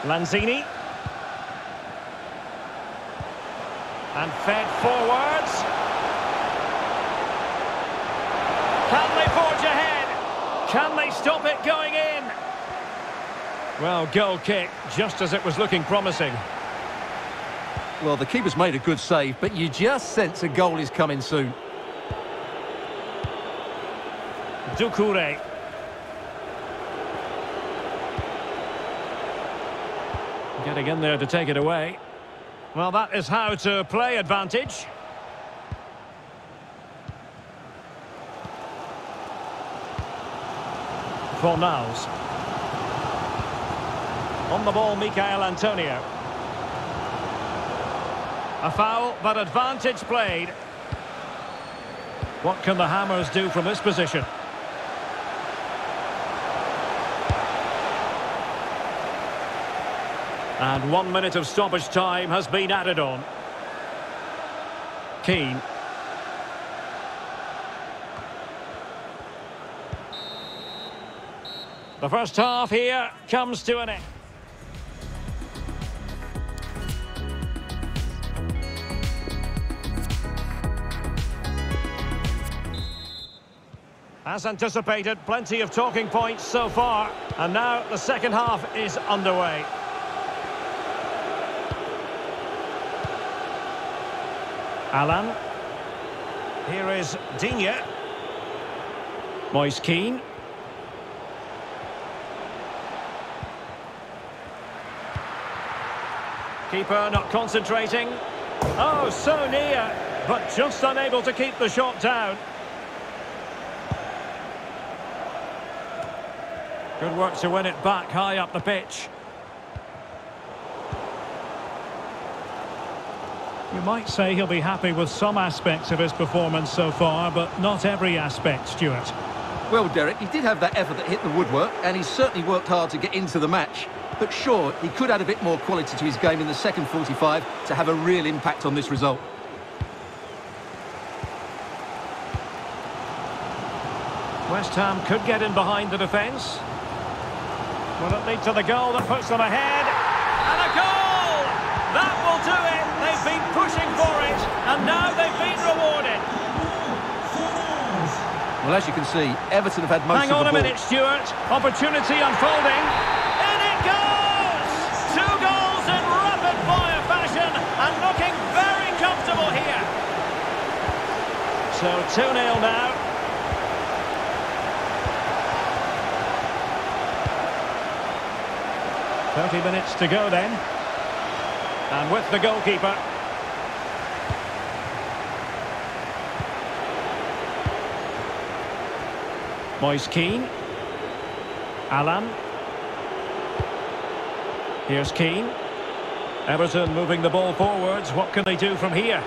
Lanzini. And fed forwards. Can they forge ahead? Can they stop it going in? Well, goal kick, just as it was looking promising. Well, the keeper's made a good save, but you just sense a goal is coming soon. Doucouré. Getting in there to take it away. Well, that is how to play advantage. Fornals. On the ball, Michail Antonio. A foul, but advantage played. What can the Hammers do from this position? And one minute of stoppage time has been added on. Kean. The first half here comes to an end. As anticipated, plenty of talking points so far. And now the second half is underway. Allan. Here is Digne. Moise Kean. Keeper not concentrating. Oh, so near, but just unable to keep the shot down. Good work to win it back high up the pitch. You might say he'll be happy with some aspects of his performance so far, but not every aspect, Stewart. Well, Derek, he did have that effort that hit the woodwork, and he certainly worked hard to get into the match. But sure, he could add a bit more quality to his game in the second 45 to have a real impact on this result. West Ham could get in behind the defence. Will it lead to the goal that puts them ahead? And a goal! That will do it! They've been pushing for it, and now they've been rewarded. Well, as you can see, Everton have had most Hang of on a ball. minute, Stewart. Opportunity unfolding. In it goes! Two goals in rapid-fire fashion, and looking very comfortable here. So 2-0 now. Thirty minutes to go then. And with the goalkeeper. Moise Kean. Allan. Here's Kean. Everton moving the ball forwards. What can they do from here?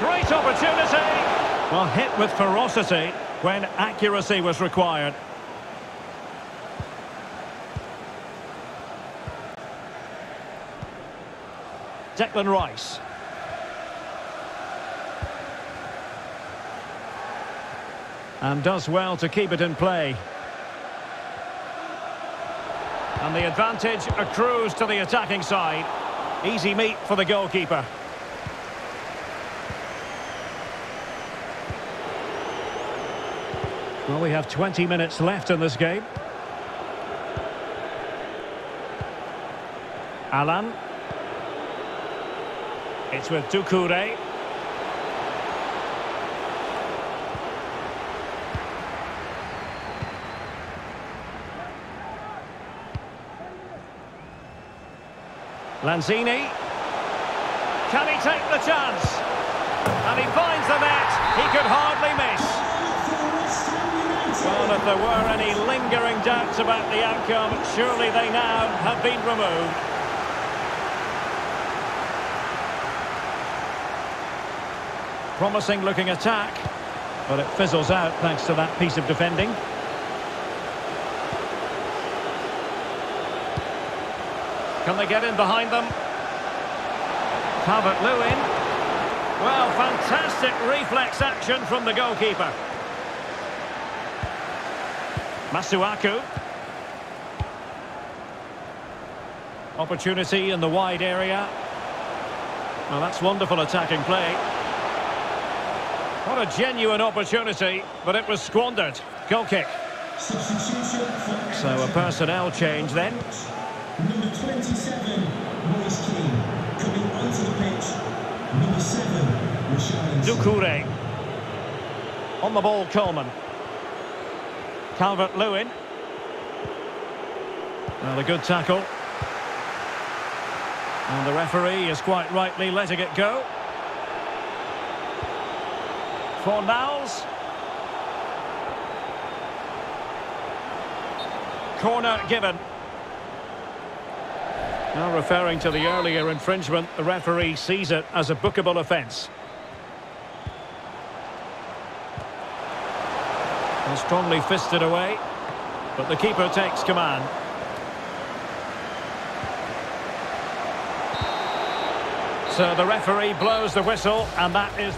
Great opportunity. Well, hit with ferocity when accuracy was required. Declan Rice. And does well to keep it in play. And the advantage accrues to the attacking side. Easy meat for the goalkeeper. Well, we have 20 minutes left in this game. Allan. It's with Doucouré. Lanzini. Can he take the chance? And he finds the net. He could hardly miss. Well, if there were any lingering doubts about the outcome, surely they now have been removed. Promising looking attack, but it fizzles out thanks to that piece of defending. Can they get in behind them? Calvert-Lewin. Well, fantastic reflex action from the goalkeeper. Masuaku. Opportunity in the wide area. Well, that's wonderful attacking play. What a genuine opportunity, but it was squandered. Goal kick. So a personnel change then. Number 27, Moise Kean. Coming onto the pitch, number 7, Rashad. Doucouré. On the ball, Coleman. Calvert-Lewin. Well, a good tackle. And the referee is quite rightly letting it go. Fornals. Corner given. Now referring to the earlier infringement, the referee sees it as a bookable offence. And strongly fisted away, but the keeper takes command. So the referee blows the whistle, and that is...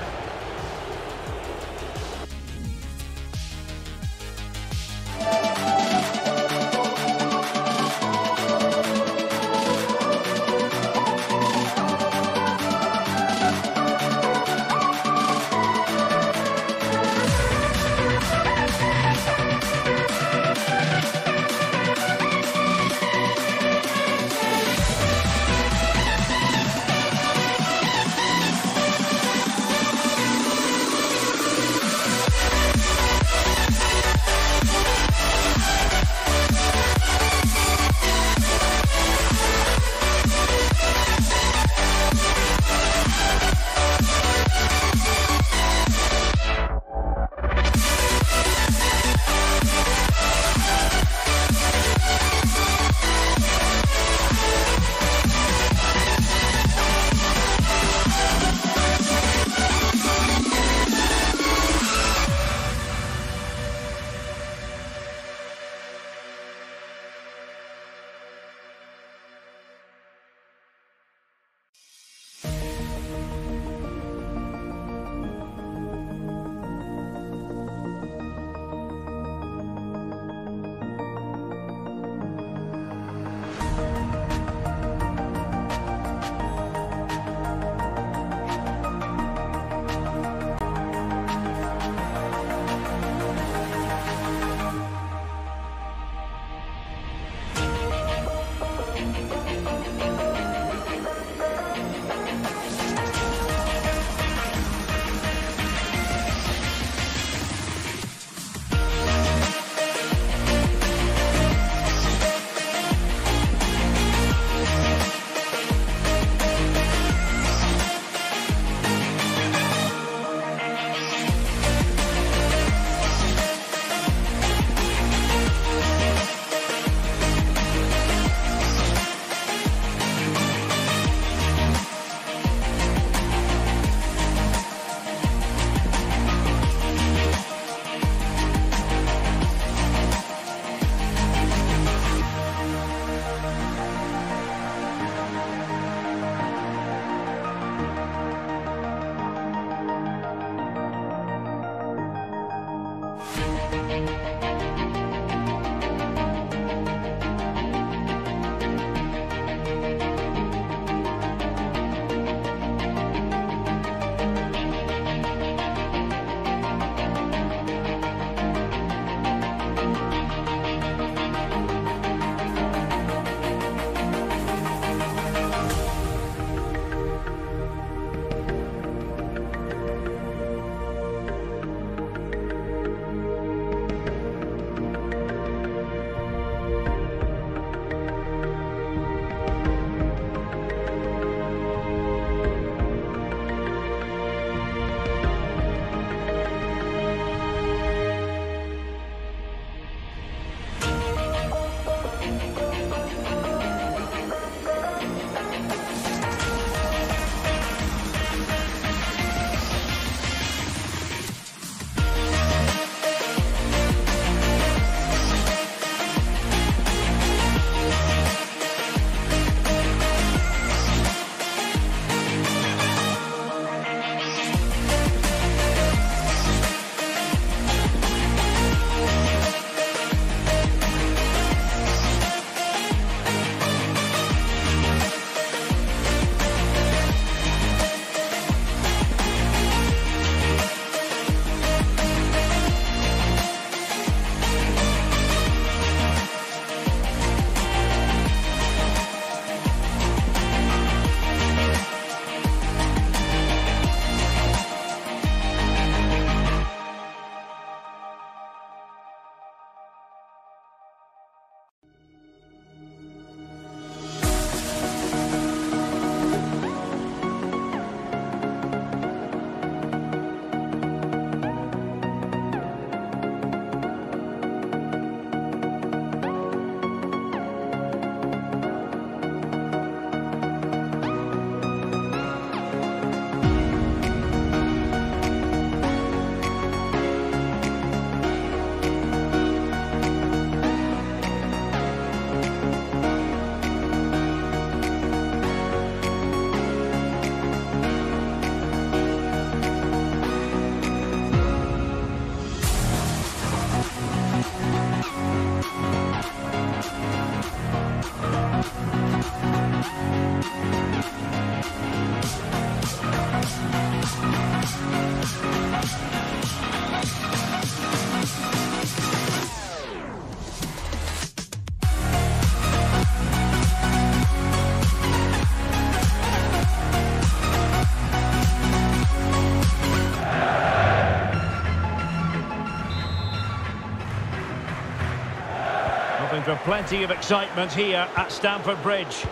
plenty of excitement here at Stamford Bridge.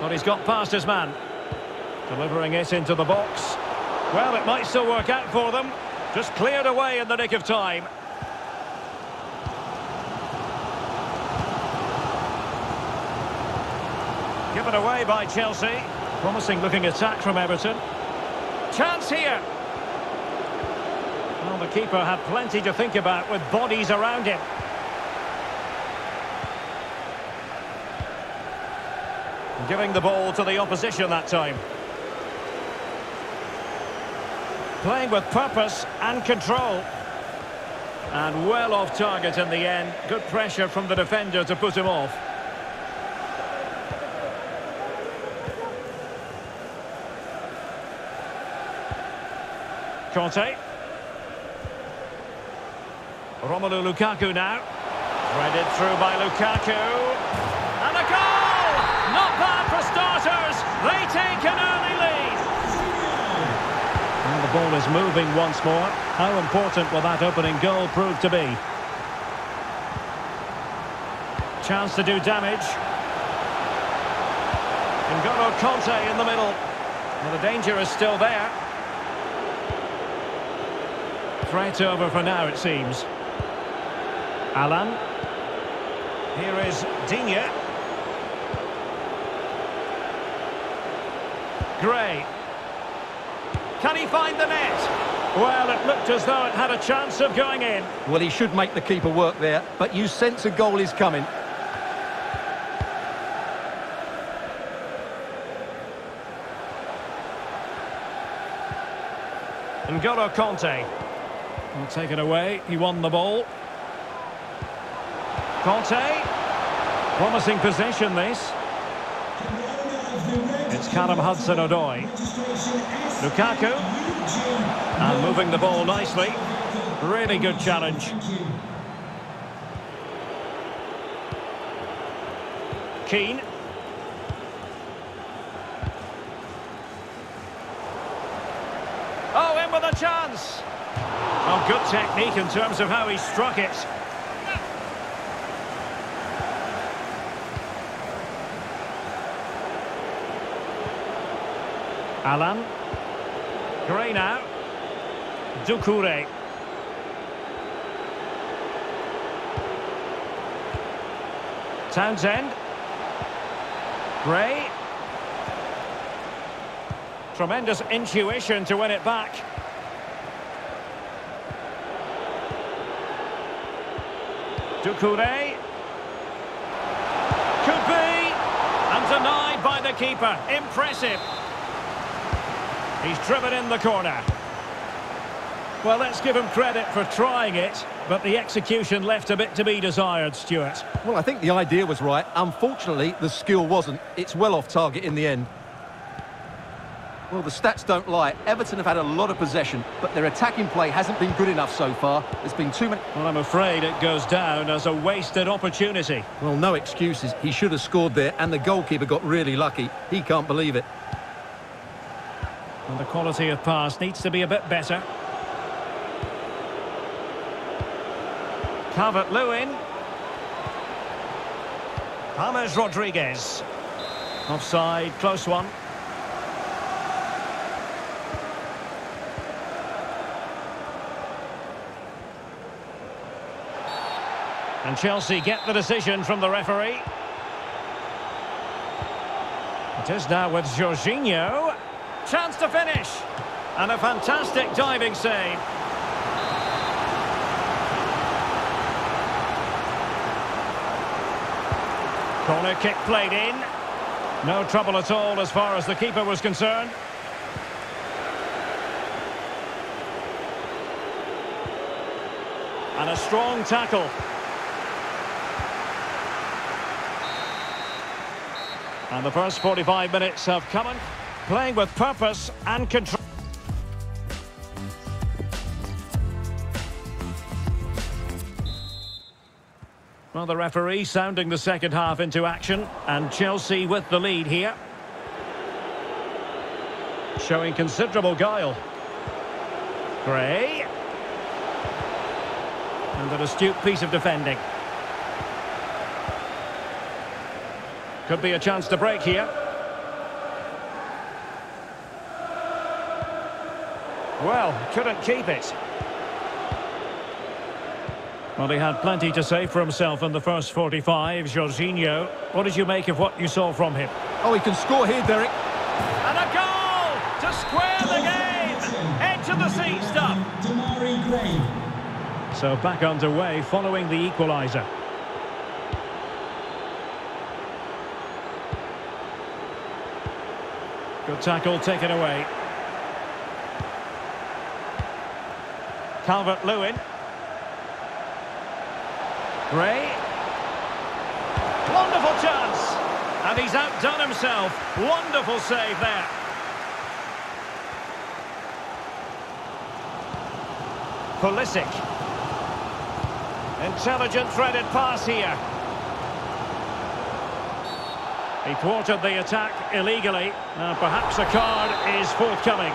But he's got past his man. Delivering it into the box. Well, it might still work out for them. Just cleared away in the nick of time. Given away by Chelsea. Promising looking attack from Everton. Chance here. Keeper had plenty to think about with bodies around him. Giving the ball to the opposition that time. Playing with purpose and control. And well off target in the end. Good pressure from the defender to put him off. Kante. Romelu Lukaku now. Threaded through by Lukaku. And a goal! Not bad for starters. They take an early lead. And the ball is moving once more. How important will that opening goal prove to be? Chance to do damage. N'Golo Kante in the middle. Well, the danger is still there. Threat over for now, it seems. Allan. Here is Digne. Gray. Can he find the net? Well, it looked as though it had a chance of going in. Well, he should make the keeper work there, but you sense a goal is coming. N'Golo Kante. Well, taken away. He won the ball. Kante. Promising possession, this. It's Callum Hudson-Odoi. Lukaku. And moving the ball nicely. Really good challenge. Kean. Oh, in with a chance. Oh, good technique in terms of how he struck it. Allan. Gray now. Doucouré. Townsend. Gray. Tremendous intuition to win it back. Doucouré. Could be. And denied by the keeper. Impressive. He's driven in the corner. Well, let's give him credit for trying it, but the execution left a bit to be desired, Stewart. Well, I think the idea was right. Unfortunately, the skill wasn't. It's well off target in the end. Well, the stats don't lie. Everton have had a lot of possession, but their attacking play hasn't been good enough so far. There's been too many... Well, I'm afraid it goes down as a wasted opportunity. Well, no excuses. He should have scored there, and the goalkeeper got really lucky. He can't believe it. And the quality of pass needs to be a bit better. Calvert-Lewin. James Rodriguez. Offside, close one. And Chelsea get the decision from the referee. It is now with Jorginho. Chance to finish. And a fantastic diving save. Corner kick played in. No trouble at all as far as the keeper was concerned. And a strong tackle. And the first 45 minutes have come in, playing with purpose and control. Well, the referee sounding the second half into action, and Chelsea with the lead here. Showing considerable guile. Gray. And an astute piece of defending. Could be a chance to break here. Well, couldn't keep it. Well, he had plenty to say for himself in the first 45, Jorginho. What did you make of what you saw from him? Oh, he can score here, Derek. And a goal to square the game. Edge of the seat stuff. Demarai Gray. So back underway following the equaliser. Good tackle taken away. Calvert-Lewin. Gray. Wonderful chance. And he's outdone himself. Wonderful save there. Pulisic. Intelligent threaded pass here. He thwarted the attack illegally. Now perhaps a card is forthcoming.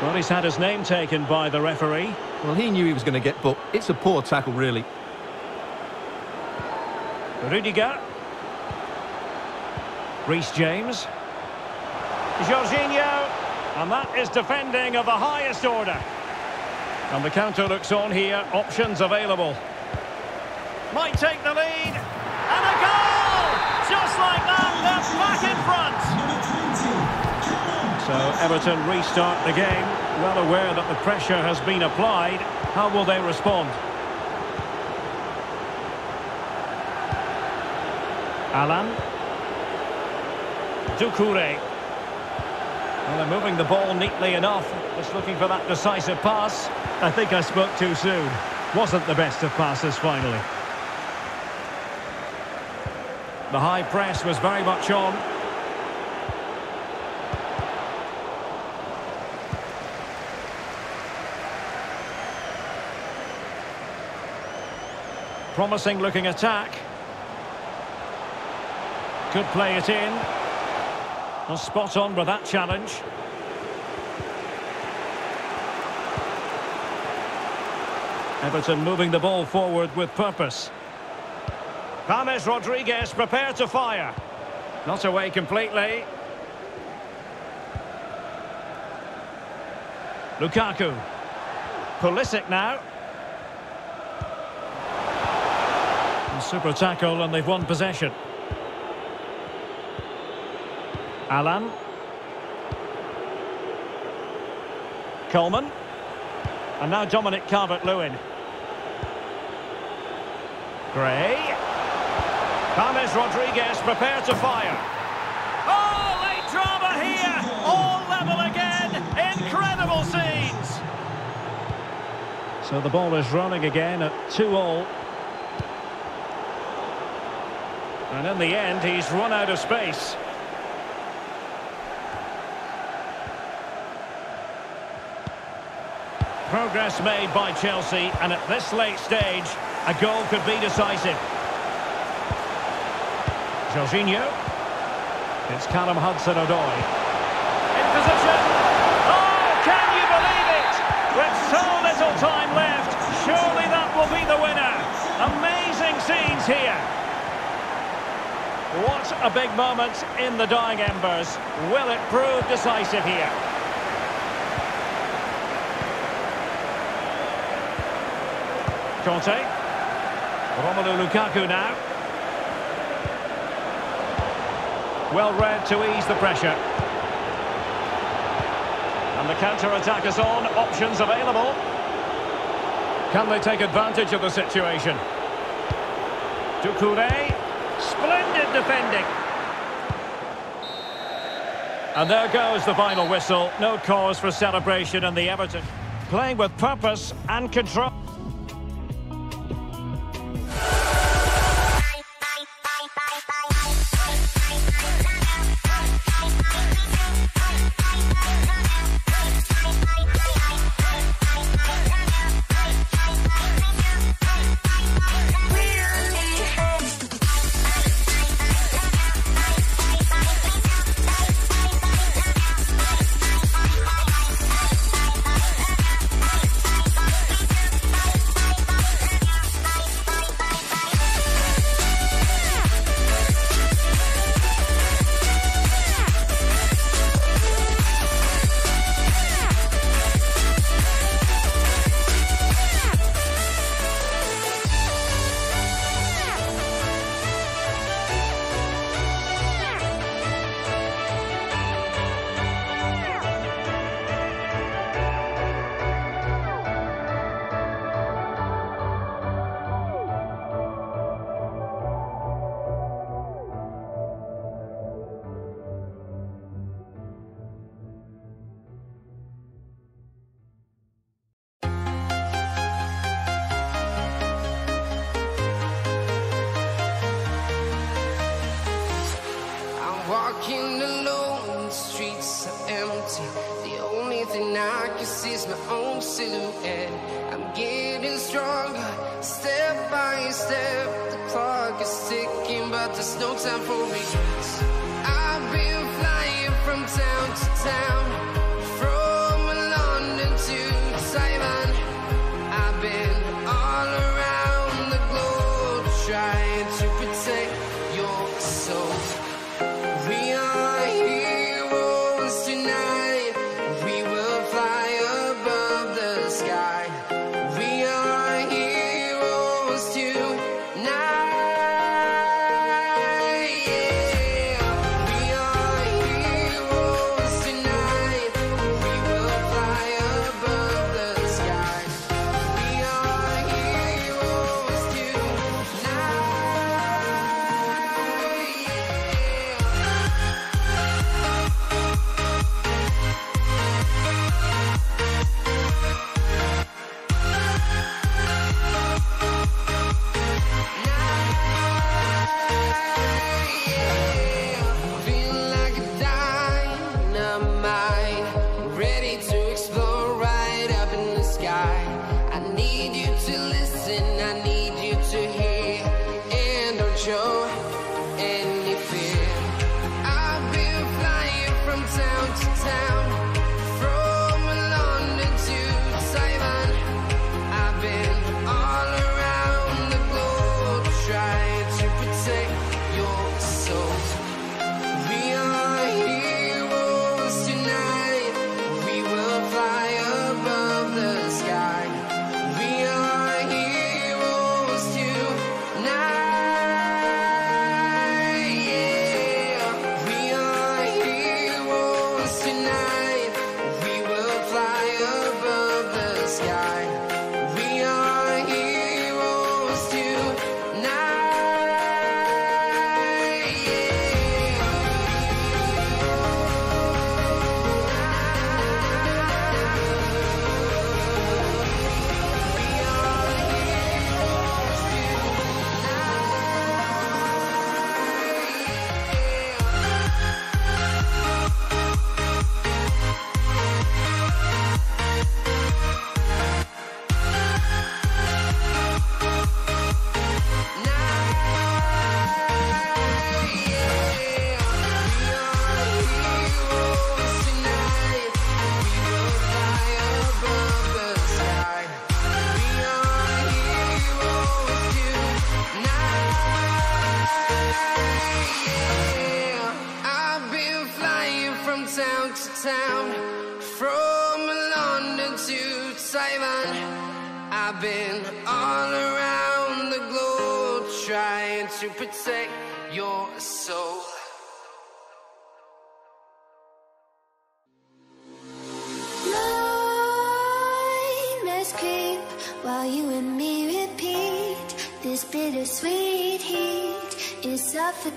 Well, he's had his name taken by the referee. Well, he knew he was going to get booked. It's a poor tackle, really. Rudiger. Reece James. Jorginho. And that is defending of the highest order. And the counter looks on here. Options available. Might take the lead. And a goal! Just like that, they're back in front. So Everton restart the game, well aware that the pressure has been applied. How will they respond? Allan. Doucouré. Well, they're moving the ball neatly enough. Just looking for that decisive pass. I think I spoke too soon. Wasn't the best of passes finally. The high press was very much on. Promising looking attack. Could play it in. Well, spot on with that challenge. Everton moving the ball forward with purpose. James Rodriguez prepared to fire. Not away completely. Lukaku. Pulisic now. Super tackle and they've won possession. Allan. Coleman. And now Dominic Calvert-Lewin. Gray. James Rodriguez prepared to fire. Oh, late drama here. All level again. Incredible scenes. So the ball is running again at 2 all. And in the end, he's run out of space. Progress made by Chelsea, and at this late stage, a goal could be decisive. Jorginho. It's Callum Hudson-Odoi. In position. Oh, can you believe it? With so little time left, surely that will be the winner. Amazing scenes here. What a big moment in the dying embers. Will it prove decisive here? Kante. Romelu Lukaku now. Well read to ease the pressure. And the counter-attack is on. Options available. Can they take advantage of the situation? Doucouré. Splendid defending. And there goes the final whistle. No cause for celebration in the Everton. Playing with purpose and control.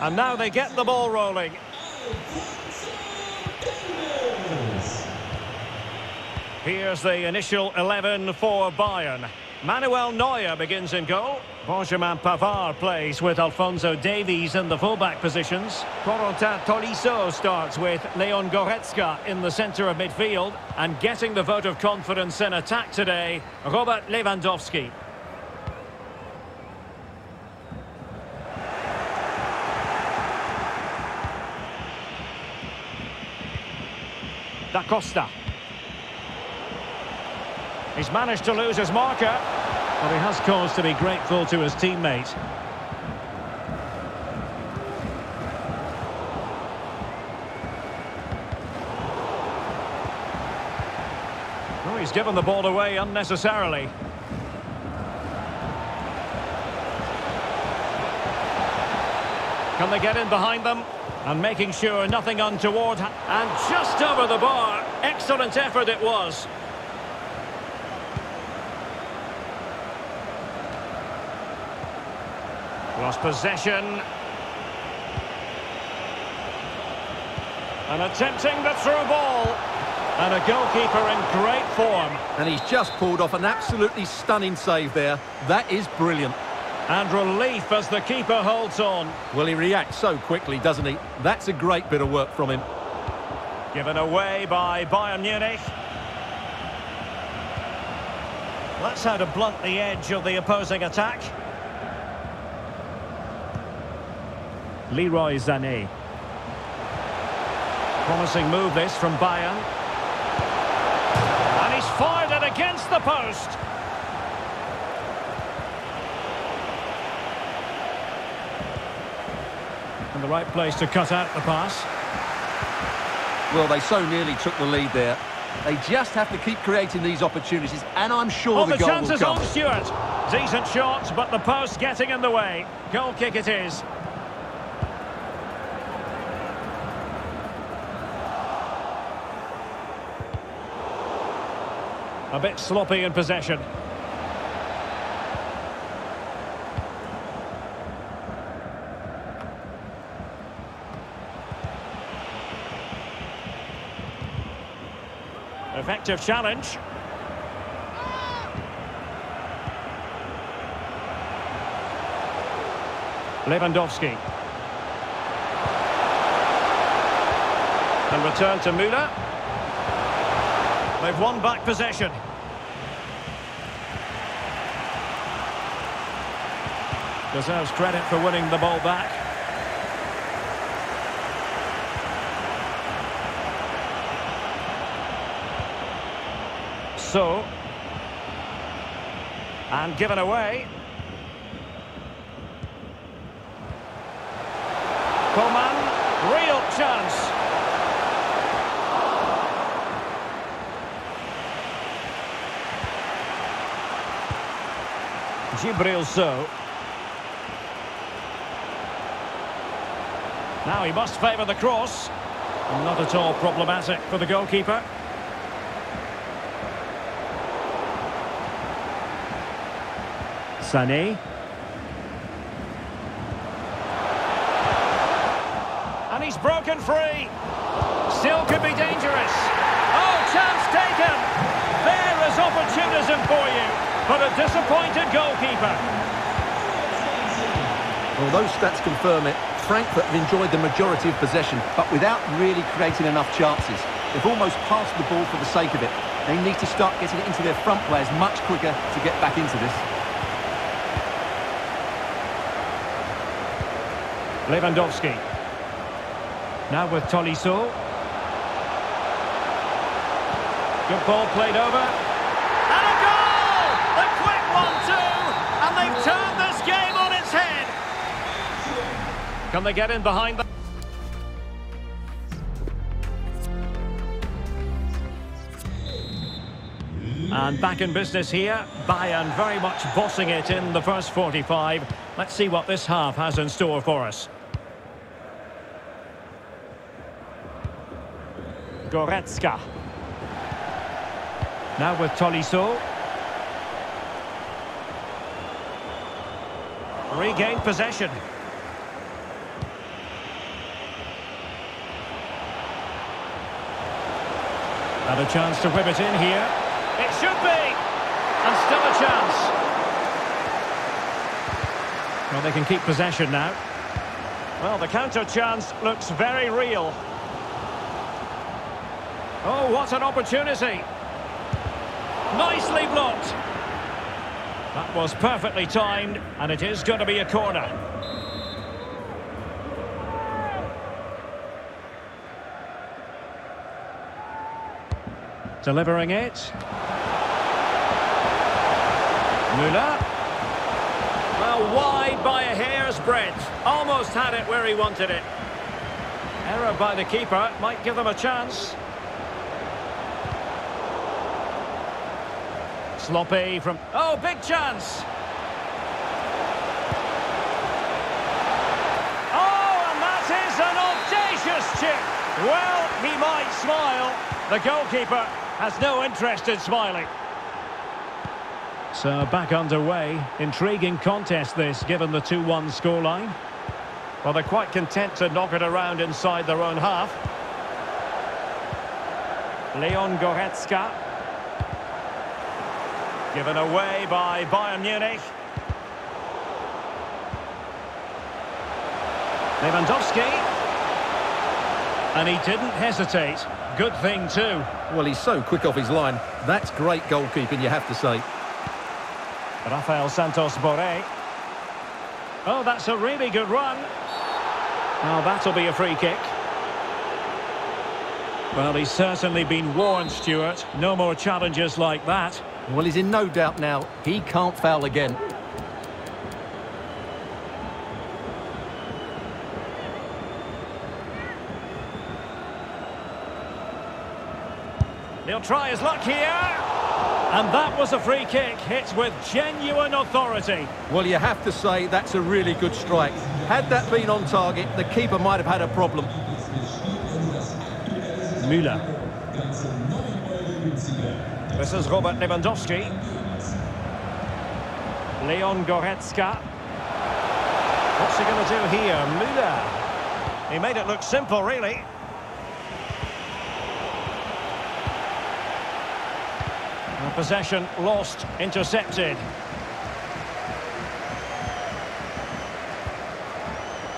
And now they get the ball rolling. Here's the initial 11 for Bayern. Manuel Neuer begins in goal. Benjamin Pavard plays with Alphonso Davies in the fullback positions. Corentin Tolisso starts with Leon Goretzka in the centre of midfield. And getting the vote of confidence in attack today, Robert Lewandowski. Da Costa. He's managed to lose his marker, but he has cause to be grateful to his teammate. Oh, he's given the ball away unnecessarily. Can they get in behind them? And making sure nothing untoward. And just over the bar. Excellent effort it was. Lost possession. And attempting the through ball. And a goalkeeper in great form. And he's just pulled off an absolutely stunning save there. That is brilliant. And relief as the keeper holds on. Well, he reacts so quickly, doesn't he? That's a great bit of work from him. Given away by Bayern Munich. That's how to blunt the edge of the opposing attack. Leroy Sané. Promising move this from Bayern. And he's fired it against the post. And the right place to cut out the pass. Well, they so nearly took the lead there. They just have to keep creating these opportunities, and I'm sure Oh, the, the goal will come. on, Stewart. Decent shot, but the post getting in the way. Goal kick it is. A bit sloppy in possession. Effective challenge. Lewandowski. And return to Müller. They've won back possession. Deserves credit for winning the ball back. So. And given away. Coman, real chance. Djibril Sow. Now he must favour the cross. Not at all problematic for the goalkeeper. Sané. And he's broken free. Still could be dangerous. Oh, chance taken. There is opportunism for you. But a disappointed goalkeeper. Well, those stats confirm it. Frankfurt have enjoyed the majority of possession, but without really creating enough chances. They've almost passed the ball for the sake of it. They need to start getting it into their front players much quicker to get back into this. Lewandowski. Now with Tolisso. Good ball played over. And a goal! A quick one too! And they've turned this game on its head. Can they get in behind them? And back in business here. Bayern very much bossing it in the first 45. Let's see what this half has in store for us. Goretzka. Now with Tolisso. Regain possession. And a chance to whip it in here. It should be! And still a chance. Well, they can keep possession now. Well, the counter chance looks very real. Oh, what an opportunity. Nicely blocked. That was perfectly timed, and it is going to be a corner. Delivering it. Müller. Well, wide by a hair's breadth. Almost had it where he wanted it. Error by the keeper might give them a chance. Sloppy from... Oh, big chance! Oh, and that is an audacious chip! Well, he might smile. The goalkeeper has no interest in smiling. So back underway. Intriguing contest this, given the 2-1 scoreline. Well, they're quite content to knock it around inside their own half. Leon Goretzka. Given away by Bayern Munich. Lewandowski. And he didn't hesitate. Good thing too. Well, he's so quick off his line. That's great goalkeeping, you have to say. Rafael Santos Borré. Oh, that's a really good run. Now that'll be a free kick. Well, he's certainly been warned, Stewart. No more challenges like that. Well, he's in no doubt now. He can't foul again. He'll try his luck here. And that was a free kick, hit with genuine authority. Well, you have to say that's a really good strike. Had that been on target, the keeper might have had a problem. Müller. This is Robert Lewandowski. Leon Goretzka. What's he going to do here? Müller. He made it look simple, really. Possession lost, intercepted.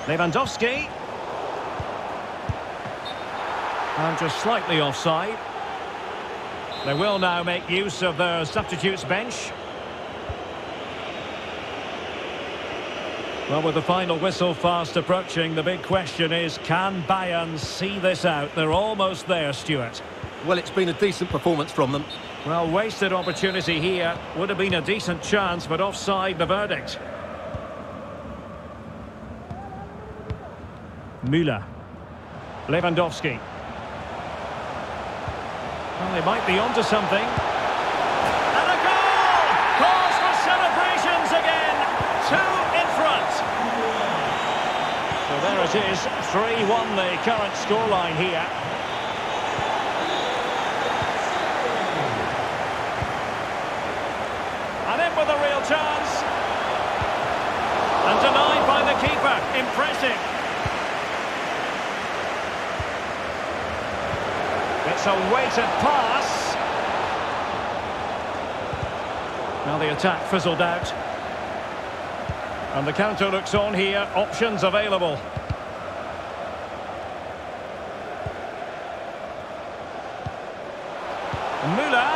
Lewandowski. And just slightly offside. They will now make use of their substitutes bench. Well, with the final whistle fast approaching, the big question is, can Bayern see this out? They're almost there, Stewart. Well, it's been a decent performance from them. Well, wasted opportunity here. Would have been a decent chance, but offside the verdict. Müller. Lewandowski. Well, they might be onto something. And a goal! Cause for celebrations again. Two in front. So there it is. 3-1 the current scoreline here. And in with a real chance. And denied by the keeper. Impressive. It's a weighted pass. Now the attack fizzled out. And the counter looks on here. Options available. Müller.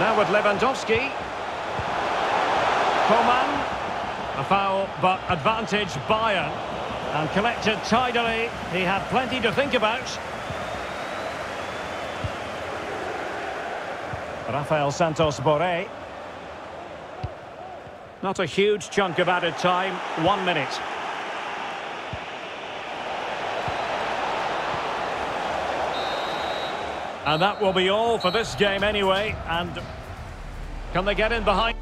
Now with Lewandowski. Coman. A foul, but advantage Bayern. And collected tidily. He had plenty to think about. Rafael Santos Borré. Not a huge chunk of added time. One minute. And that will be all for this game anyway. And can they get in behind?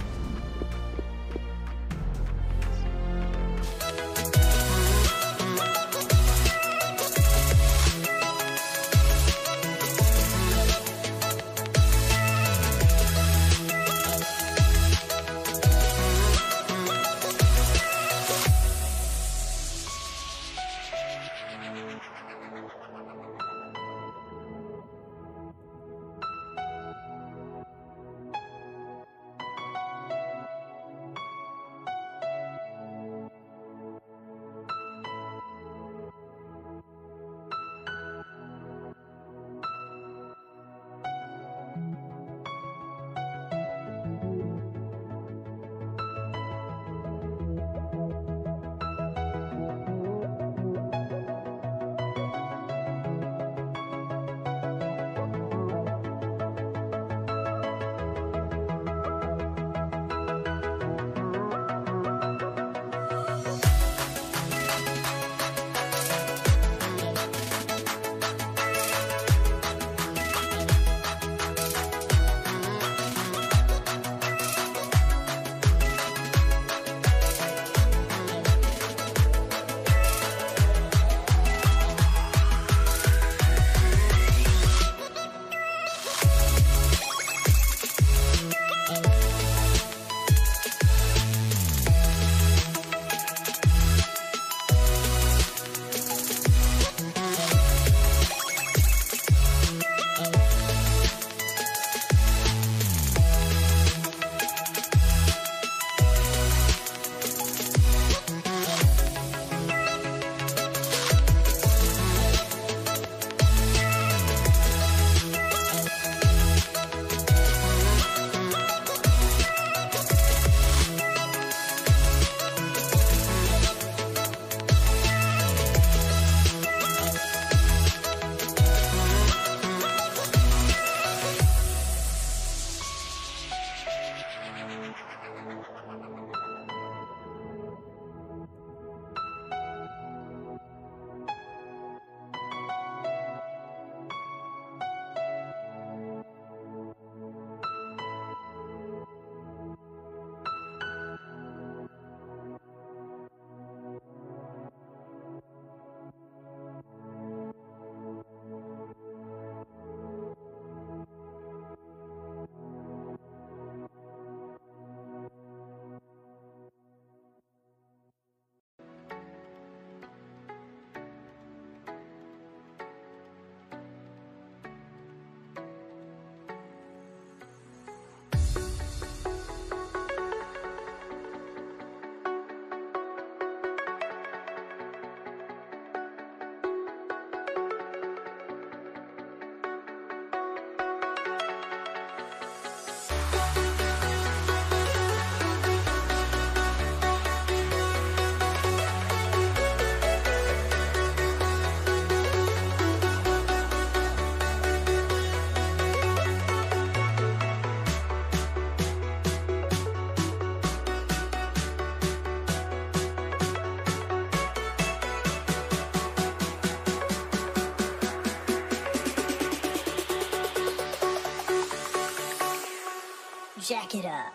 Jack it up.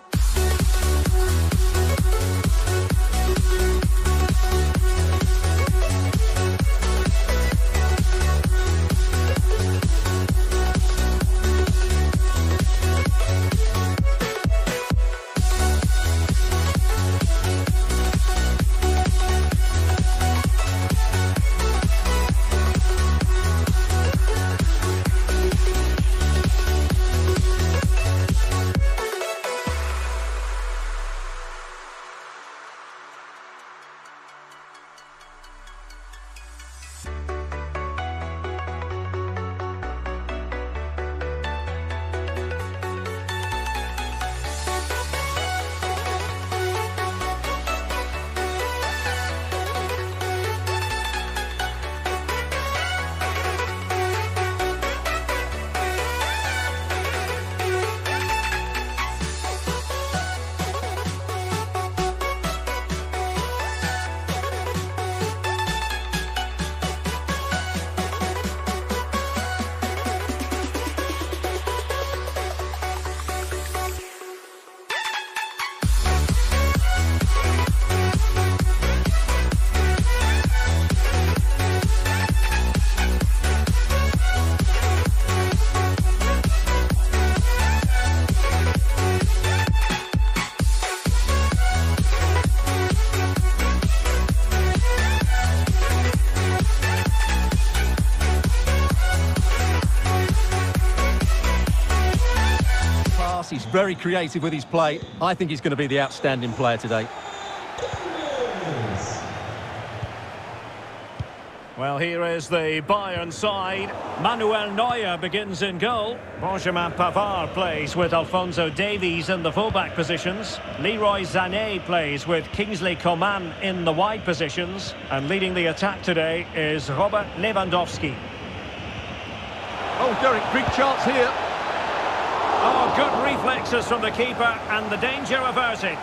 Very creative with his play. I think he's going to be the outstanding player today. Well, here is the Bayern side. Manuel Neuer begins in goal. Benjamin Pavard plays with Alphonso Davies in the fullback positions. Leroy Sané plays with Kingsley Coman in the wide positions. And leading the attack today is Robert Lewandowski. Oh, Derek, big chance here. Oh, good reflexes from the keeper and the danger averted.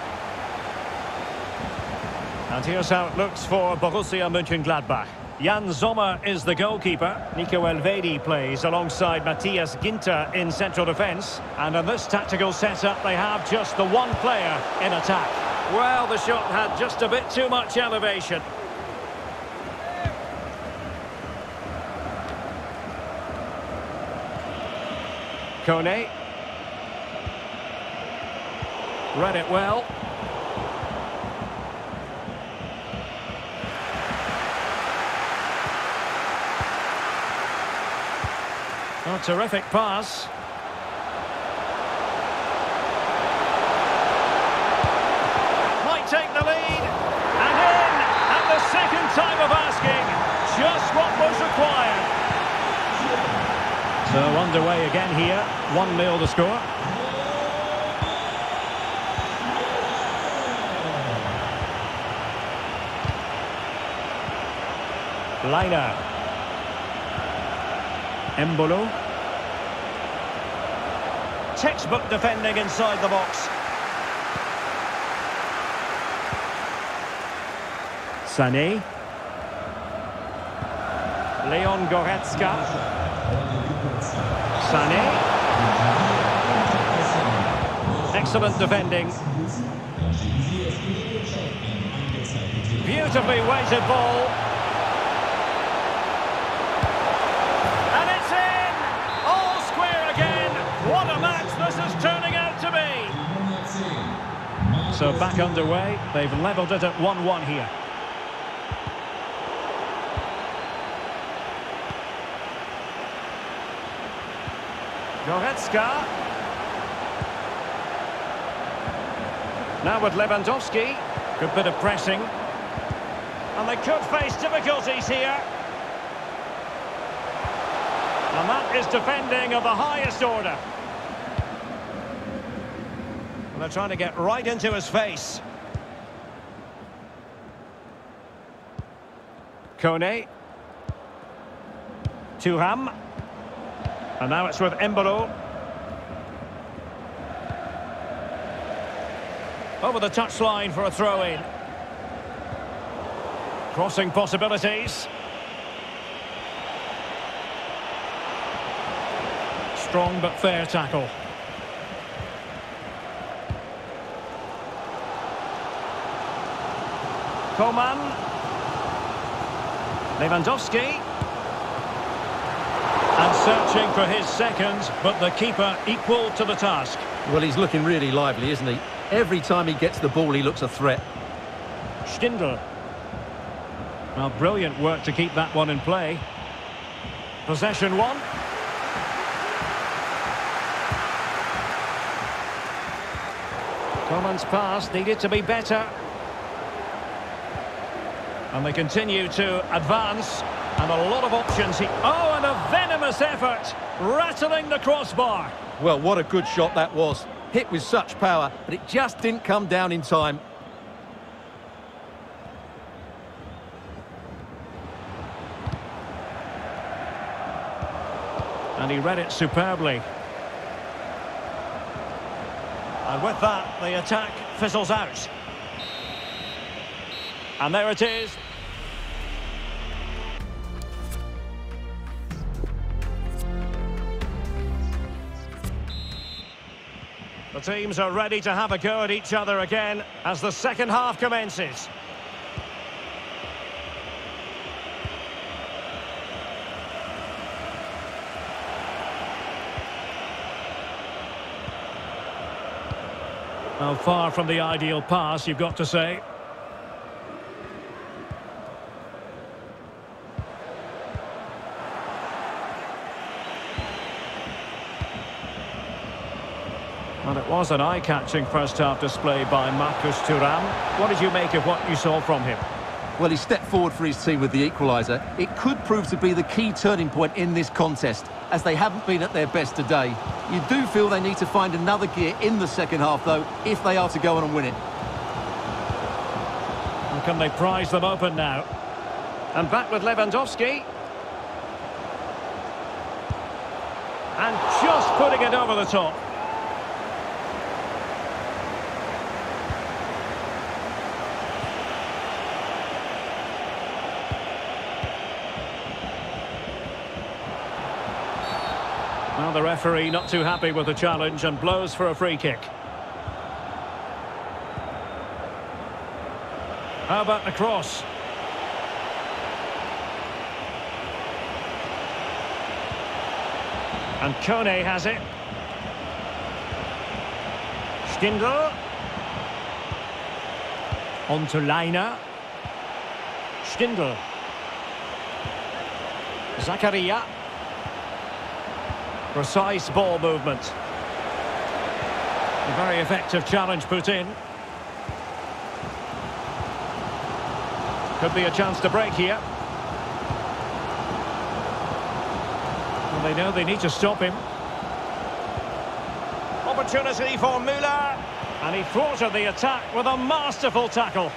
And here's how it looks for Borussia Mönchengladbach. Yann Sommer is the goalkeeper. Nico Elvedi plays alongside Matthias Ginter in central defence. And in this tactical setup, they have just the one player in attack. Well, the shot had just a bit too much elevation. Kone. Read it well. A terrific pass. Might take the lead. And in at the second time of asking. Just what was required. So underway again here. 1-0 the score. Lainer. Embolo. Textbook defending inside the box. Sané. Leon Goretzka. Sané. Excellent defending. Beautifully weighted ball. So back underway. They've levelled it at 1-1 here. Goretzka. Now with Lewandowski. Good bit of pressing. And they could face difficulties here. And that is defending of the highest order. They're trying to get right into his face. Kone. Thuram. And now it's with Embolo. Over the touchline for a throw-in. Crossing possibilities. Strong but fair tackle. Coman. Lewandowski. And searching for his second, but the keeper equal to the task. Well, he's looking really lively, isn't he? Every time he gets the ball, he looks a threat. Stindl. Well, brilliant work to keep that one in play. Possession one. Coman's pass needed to be better. And they continue to advance. And a lot of options. He oh, and a venomous effort. Rattling the crossbar. Well, what a good shot that was. Hit with such power, but it just didn't come down in time. And he read it superbly. And with that, the attack fizzles out. And there it is. The teams are ready to have a go at each other again as the second half commences. Well, far from the ideal pass, you've got to say. It was an eye-catching first-half display by Marcus Thuram. What did you make of what you saw from him? Well, he stepped forward for his team with the equaliser. It could prove to be the key turning point in this contest, as they haven't been at their best today. You do feel they need to find another gear in the second half, though, if they are to go on and win it. And can they prize them open now? And back with Lewandowski. And just putting it over the top. The referee not too happy with the challenge and blows for a free kick. How about the cross? And Kone has it. Stindl. On to Lainer. Stindl. Zakaria. Precise ball movement. A very effective challenge put in. Could be a chance to break here. Well, they know they need to stop him. Opportunity for Müller. And he thwarted the attack with a masterful tackle.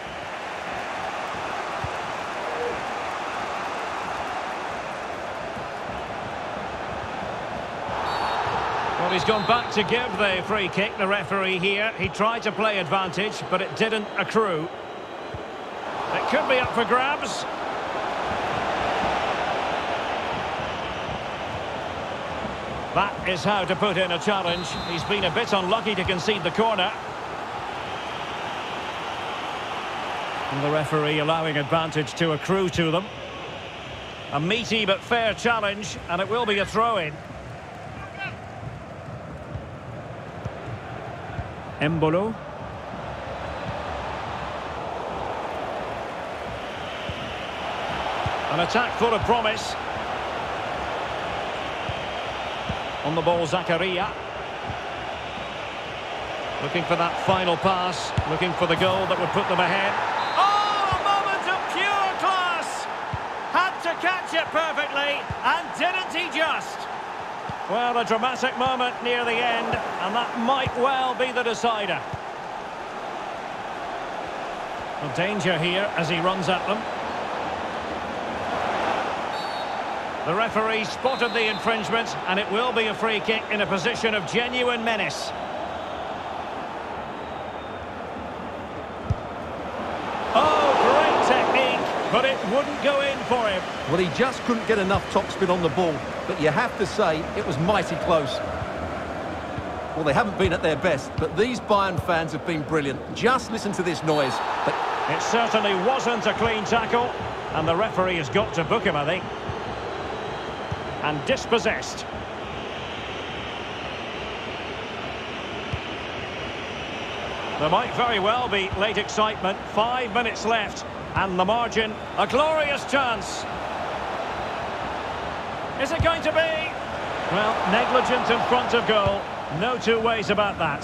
Well, he's gone back to give the free kick, the referee here. He tried to play advantage, but it didn't accrue. It could be up for grabs. That is how to put in a challenge. He's been a bit unlucky to concede the corner. And the referee allowing advantage to accrue to them. A meaty but fair challenge, and it will be a throw-in. Embolo. An attack full of promise. On the ball, Zakaria. Looking for that final pass. Looking for the goal that would put them ahead. Oh, a moment of pure class! Had to catch it perfectly, and didn't he just? Well, a dramatic moment near the end, and that might well be the decider. Well, danger here as he runs at them. The referee spotted the infringement, and it will be a free kick in a position of genuine menace. Well, he just couldn't get enough topspin on the ball, but you have to say it was mighty close. Well, they haven't been at their best, but these Bayern fans have been brilliant. Just listen to this noise. But It certainly wasn't a clean tackle, and the referee has got to book him, I think. And dispossessed. There might very well be late excitement. Five minutes left, and the margin, a glorious chance. Is it going to be? Well, negligent in front of goal. No two ways about that.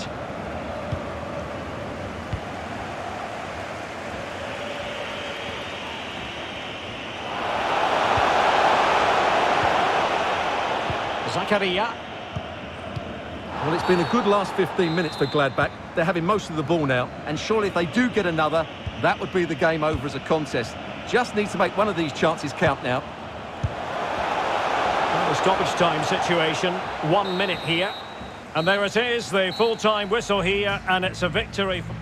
Zakaria. Well, it's been a good last 15 minutes for Gladbach. They're having most of the ball now, and surely if they do get another, that would be the game over as a contest. Just need to make one of these chances count now. Stoppage time situation, one minute here. And there it is, the full-time whistle here, and it's a victory. for-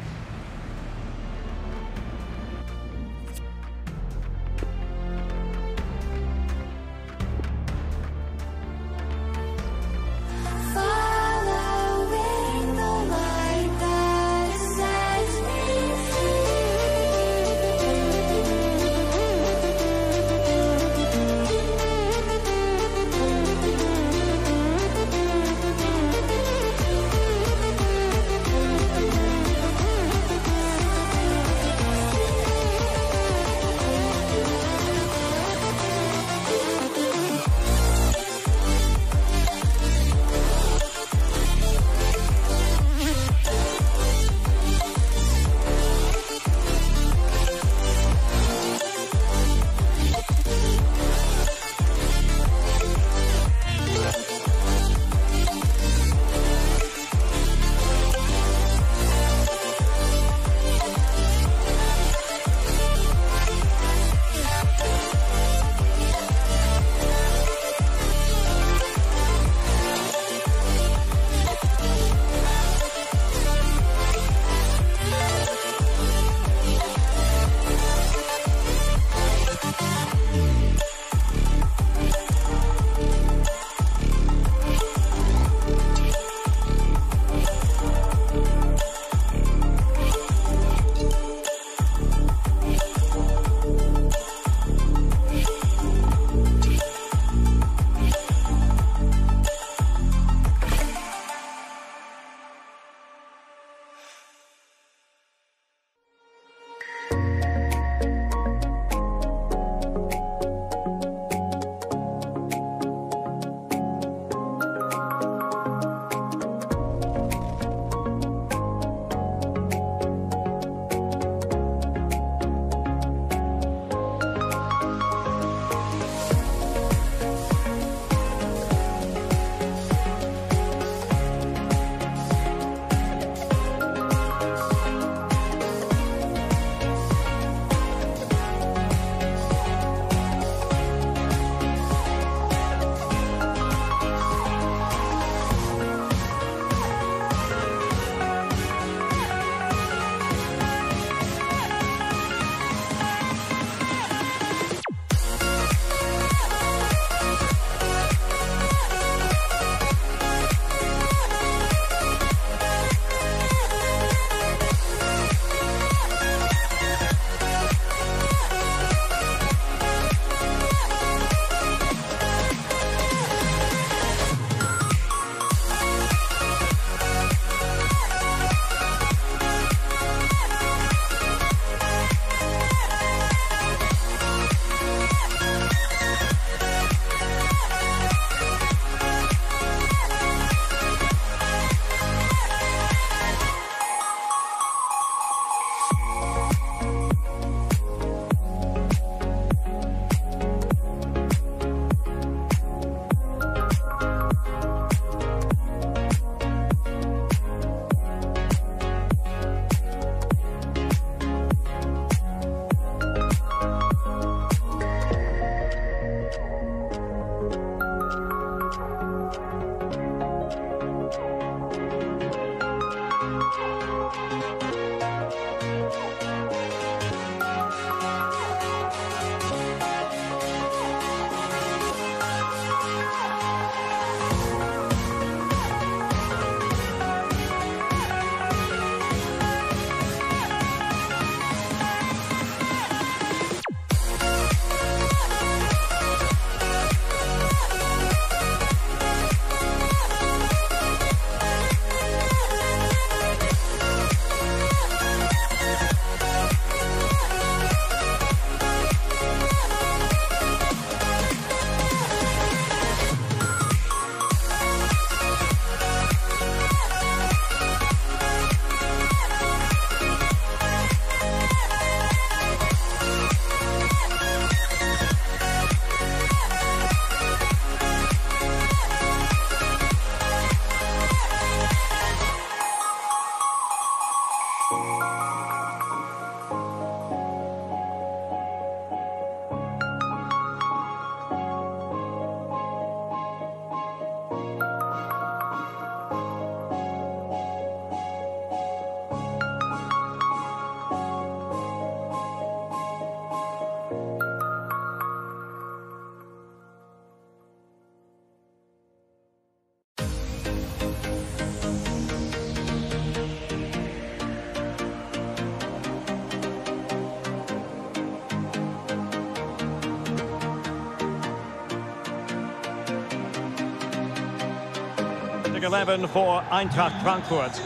11 for Eintracht Frankfurt.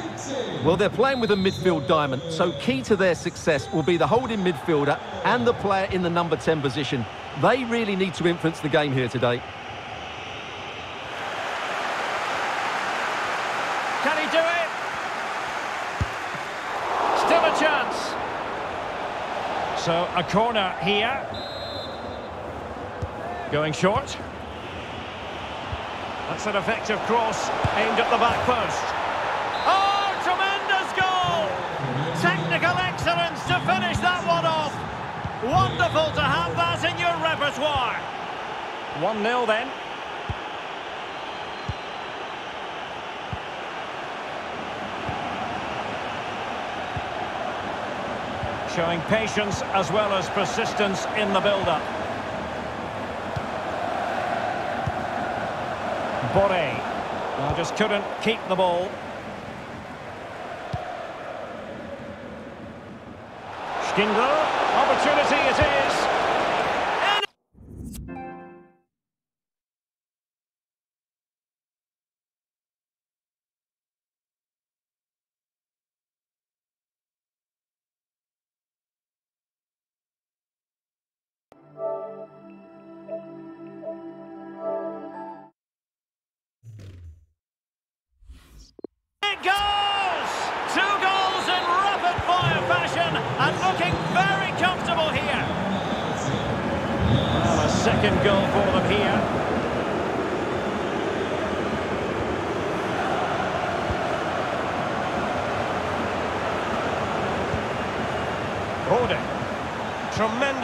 Well, they're playing with a midfield diamond, so key to their success will be the holding midfielder and the player in the number 10 position. They really need to influence the game here today. Can he do it? Still a chance. So a corner here. Going short. An effective cross aimed at the back post. Oh, tremendous goal! Technical excellence to finish that one off. Wonderful to have that in your repertoire. 1-0 then. Showing patience as well as persistence in the build-up. Borré. Well, just couldn't keep the ball. Schindler.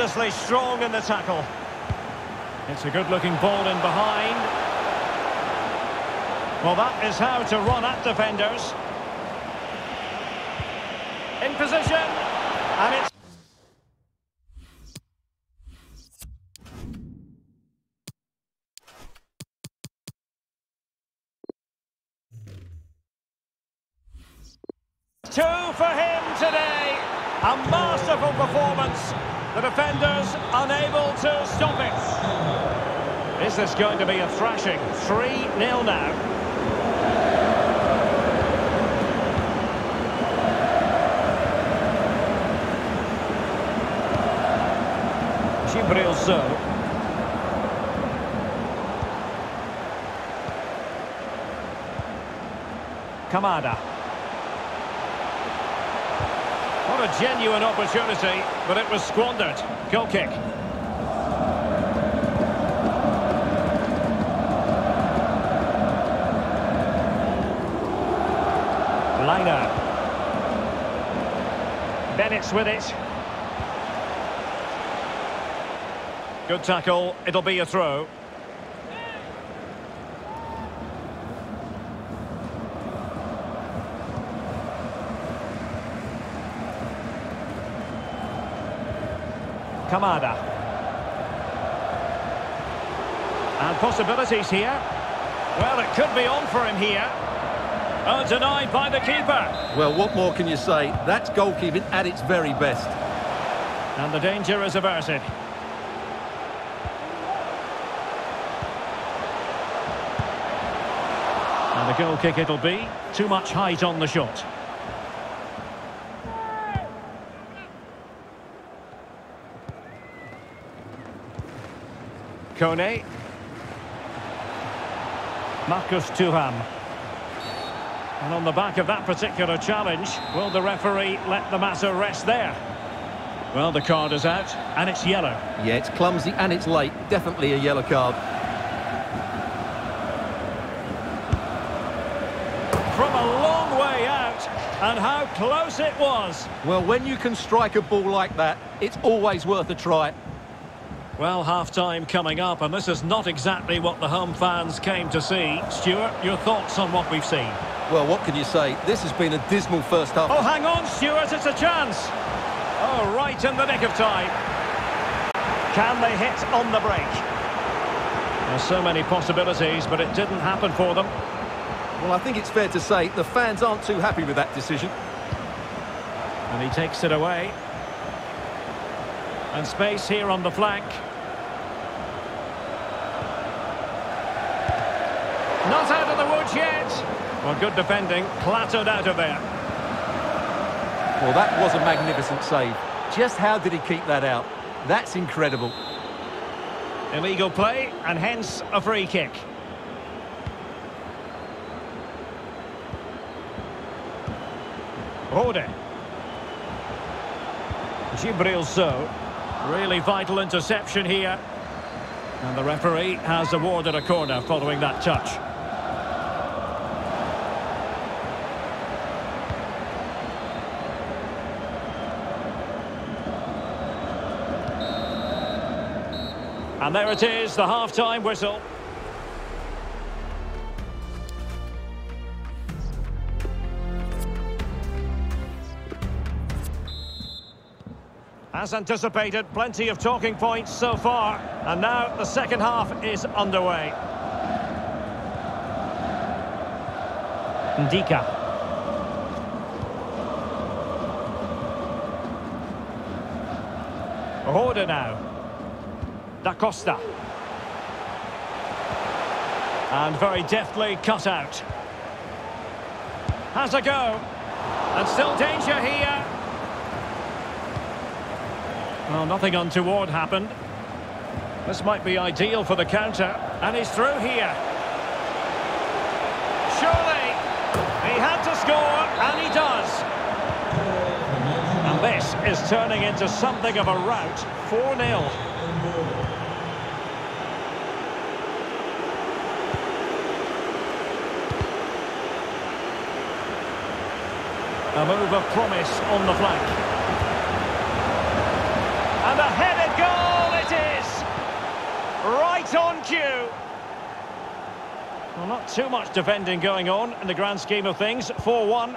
Tremendously strong in the tackle. It's a good-looking ball in behind. Well, that is how to run at defenders. In position, and it's... it. Is going to be a thrashing? 3-0 now. Djibril Sow. Kamada. What a genuine opportunity, but it was squandered. Goal kick. Lainer. Bennett's with it. Good tackle. It'll be a throw. Kamada. And possibilities here. Well, it could be on for him here. Oh, denied by the keeper. Well, what more can you say? That's goalkeeping at its very best. And the danger is averted. And the goal kick it'll be. Too much height on the shot. Kone. Marcus Thuram. And on the back of that particular challenge, will the referee let the matter rest there? Well, the card is out, and it's yellow. Yeah, it's clumsy and it's late. Definitely a yellow card. From a long way out, and how close it was. Well, when you can strike a ball like that, it's always worth a try. Well, half-time coming up, and this is not exactly what the home fans came to see. Stewart, your thoughts on what we've seen? Well, what can you say? This has been a dismal first half. Oh, hang on, Stewart, it's a chance. Oh, right in the nick of time. Can they hit on the break? There's so many possibilities, but it didn't happen for them. Well, I think it's fair to say the fans aren't too happy with that decision. And he takes it away. And space here on the flank. Not out of the woods yet. Well, good defending, clattered out of there. Well, that was a magnificent save. Just how did he keep that out? That's incredible. Illegal play, and hence a free kick. Rode. Djibril Sow. Really vital interception here. And the referee has awarded a corner following that touch. And there it is, the half-time whistle. As anticipated, plenty of talking points so far. And now the second half is underway. Ndicka. Rode now. Da Costa. And very deftly cut out. Has a go. And still danger here. Well, nothing untoward happened. This might be ideal for the counter. And he's through here. Surely, he had to score, and he does. And this is turning into something of a rout. 4-0. A move of promise on the flank. And a headed goal it is! Right on cue! Well, not too much defending going on in the grand scheme of things. 4-1.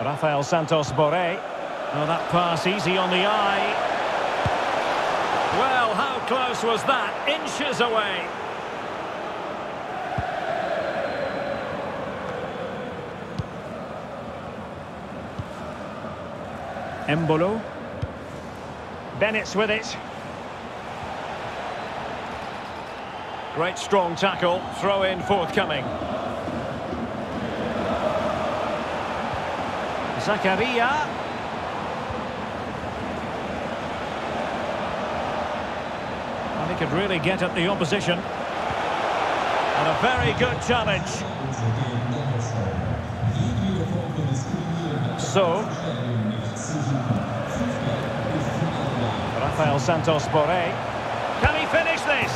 Rafael Santos Borré. Oh, that pass easy on the eye. Well, how close was that? Inches away. Embolo. Bennett's with it. Great strong tackle. Throw in forthcoming. Zakaria. Well, he could really get at the opposition. And a very good challenge. So. Rafael Santos Borré. Can he finish this?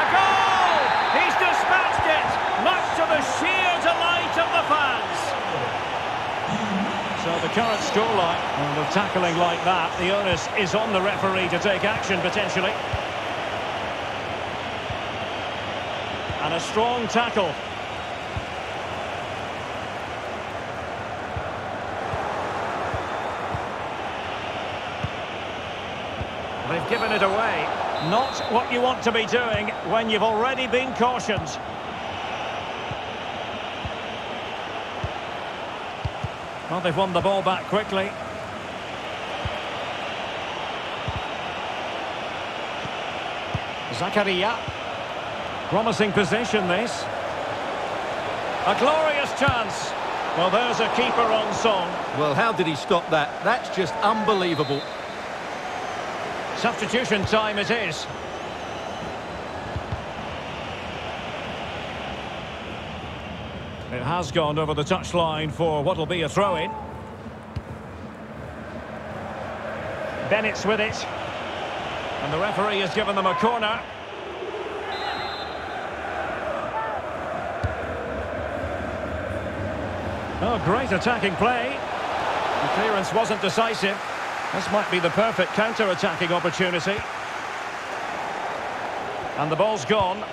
A goal! He's dispatched it, much to the sheer delight of the fans. So the current scoreline, and with tackling like that, the onus is on the referee to take action potentially. A strong tackle. They've given it away. Not what you want to be doing when you've already been cautioned. Well, they've won the ball back quickly. Zakaria. Promising position, this. A glorious chance. Well, there's a keeper on song. Well, how did he stop that? That's just unbelievable. Substitution time it is. It has gone over the touchline for what will be a throw-in. Bennett's with it. And the referee has given them a corner. Oh, great attacking play. The clearance wasn't decisive. This might be the perfect counter-attacking opportunity. And the ball's gone.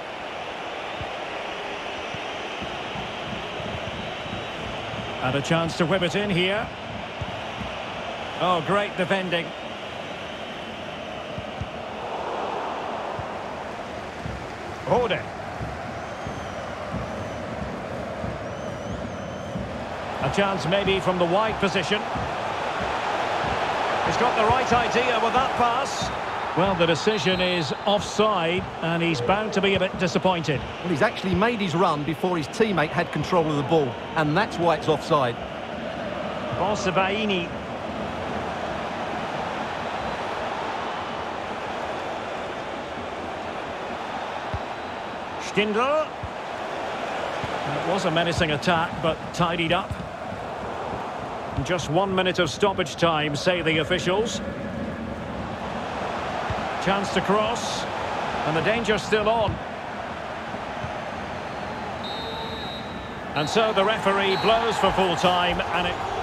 And a chance to whip it in here. Oh, great defending. Rode. A chance maybe from the wide position. He's got the right idea with that pass. Well, the decision is offside, and he's bound to be a bit disappointed. Well, he's actually made his run before his teammate had control of the ball, and that's why it's offside. Bensebaini. Stindl. It was a menacing attack, but tidied up. Just one minute of stoppage time, say the officials. Chance to cross. And the danger's still on. And so the referee blows for full time, and it...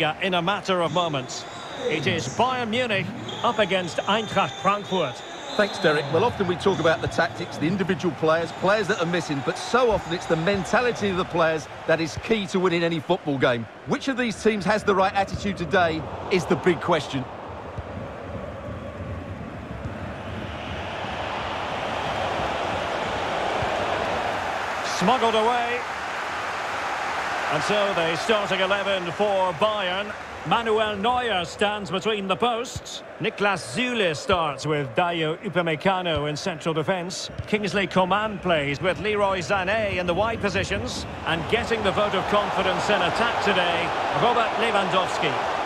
Bundesliga in a matter of moments. It is Bayern Munich up against Eintracht Frankfurt. Thanks, Derek. Well, often we talk about the tactics, the individual players, players that are missing, but so often it's the mentality of the players that is key to winning any football game. Which of these teams has the right attitude today is the big question. Smuggled away. And so the starting 11 for Bayern. Manuel Neuer stands between the posts. Niklas Süle starts with Dayot Upamecano in central defence. Kingsley Coman plays with Leroy Sané in the wide positions. And getting the vote of confidence in attack today, Robert Lewandowski.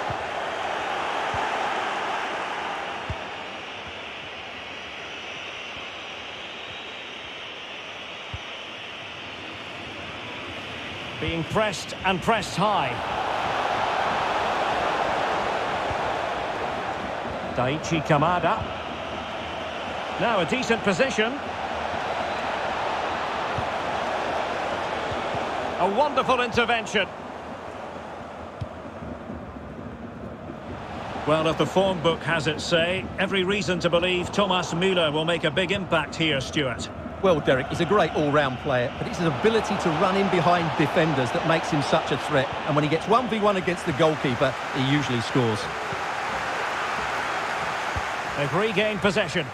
Being pressed and pressed high. Daichi Kamada. Now a decent position. A wonderful intervention. Well, if the form book has its say, every reason to believe Thomas Müller will make a big impact here, Stewart. Well, Derek, he's a great all-round player, but it's his ability to run in behind defenders that makes him such a threat. And when he gets 1v1 against the goalkeeper, he usually scores. They've regained possession.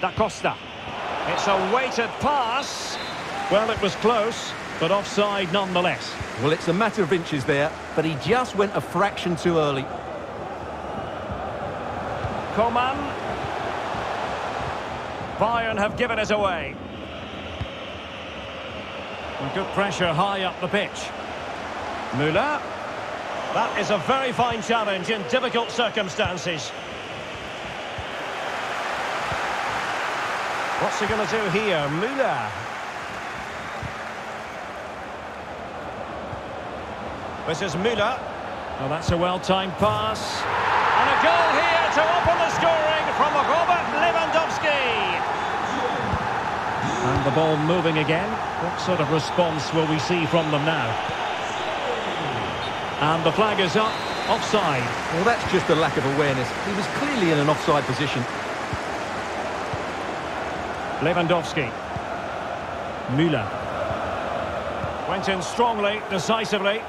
Da Costa. It's a weighted pass. Well, it was close, but offside nonetheless. Well, it's a matter of inches there, but he just went a fraction too early. Coman. Bayern have given it away. And good pressure high up the pitch. Müller. That is a very fine challenge in difficult circumstances. What's he going to do here? Müller. This is Müller. Oh, that's a well-timed pass. And a goal here to open scoring from Robert Lewandowski. And the ball moving again. What sort of response will we see from them now? And the flag is up, offside. Well, that's just a lack of awareness. He was clearly in an offside position. Lewandowski. Müller. Went in strongly, decisively.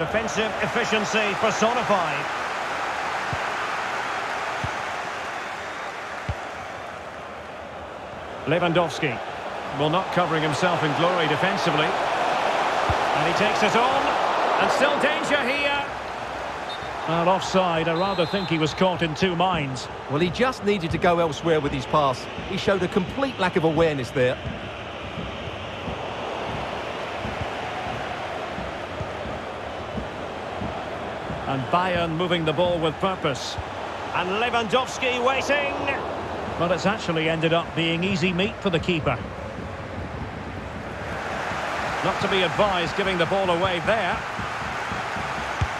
Defensive efficiency personified. Lewandowski. Well, not covering himself in glory defensively. And he takes it on. And still danger here. Well, offside. I rather think he was caught in two minds. Well, he just needed to go elsewhere with his pass. He showed a complete lack of awareness there. And Bayern moving the ball with purpose. And Lewandowski waiting. But it's actually ended up being easy meat for the keeper. Not to be advised giving the ball away there.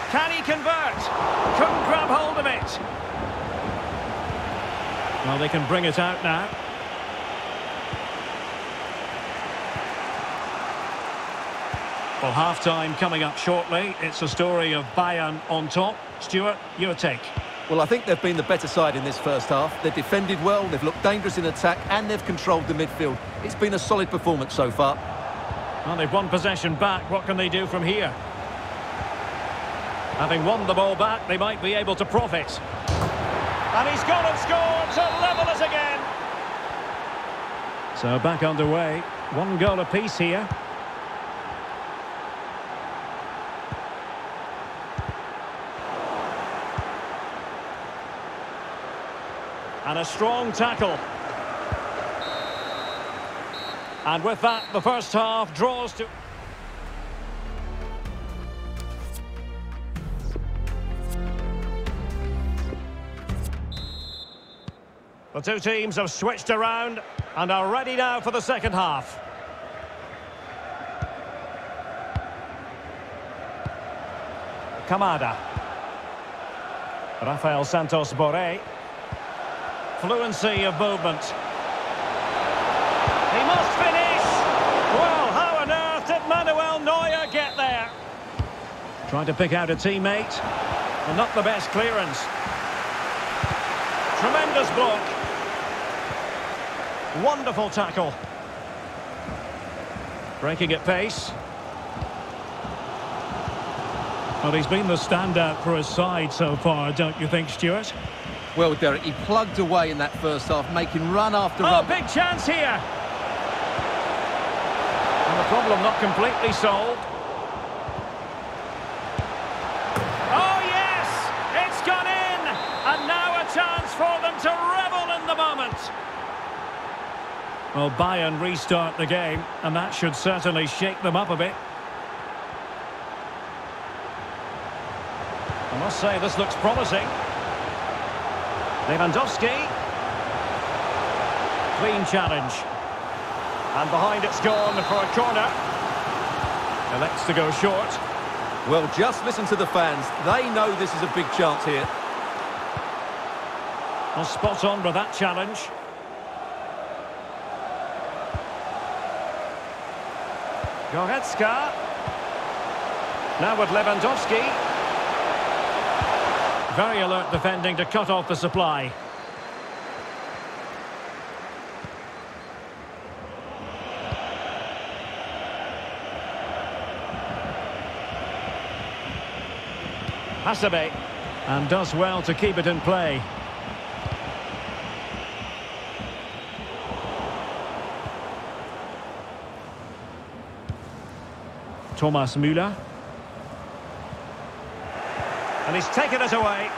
Can he convert? Couldn't grab hold of it. Well, they can bring it out now. Well, half-time coming up shortly. It's a story of Bayern on top. Stewart, your take. Well, I think they've been the better side in this first half. They've defended well, they've looked dangerous in attack, and they've controlled the midfield. It's been a solid performance so far. Well, they've won possession back. What can they do from here? Having won the ball back, they might be able to profit. And he's gone and scored to level us again. So back underway. One goal apiece here. And a strong tackle. And with that, the first half draws to... The two teams have switched around and are ready now for the second half. Kamada. Rafael Santos Borré. Fluency of movement. He must finish! Well, how on earth did Manuel Neuer get there? Trying to pick out a teammate. And not the best clearance. Tremendous block. Wonderful tackle. Breaking at pace. Well, he's been the standout for his side so far, don't you think, Stewart? Well, Derek, he plugged away in that first half, making run after Oh, run. big chance here! And the problem not completely solved. Oh, yes! It's gone in! And now a chance for them to revel in the moment. Well, Bayern restart the game, and that should certainly shake them up a bit. I must say, this looks promising. Lewandowski. Clean challenge. And behind it's gone for a corner. Elects to go short. Well, just listen to the fans. They know this is a big chance here. Well, spot on with that challenge. Goretzka. Now with Lewandowski. Very alert defending to cut off the supply. Hasebe. And does well to keep it in play. Thomas Müller. And he's taken it away.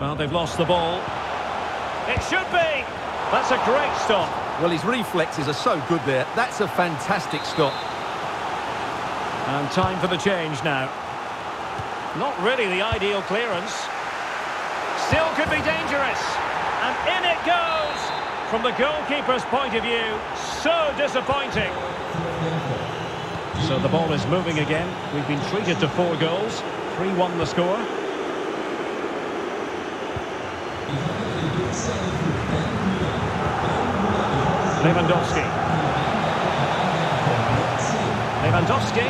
Well, they've lost the ball. It should be. That's a great stop. Well, his reflexes are so good there. That's a fantastic stop. And time for the change now. Not really the ideal clearance. Still could be dangerous. And in it goes. From the goalkeeper's point of view, so disappointing. So the ball is moving again. We've been treated to four goals. 3-1 the score. Lewandowski. Lewandowski.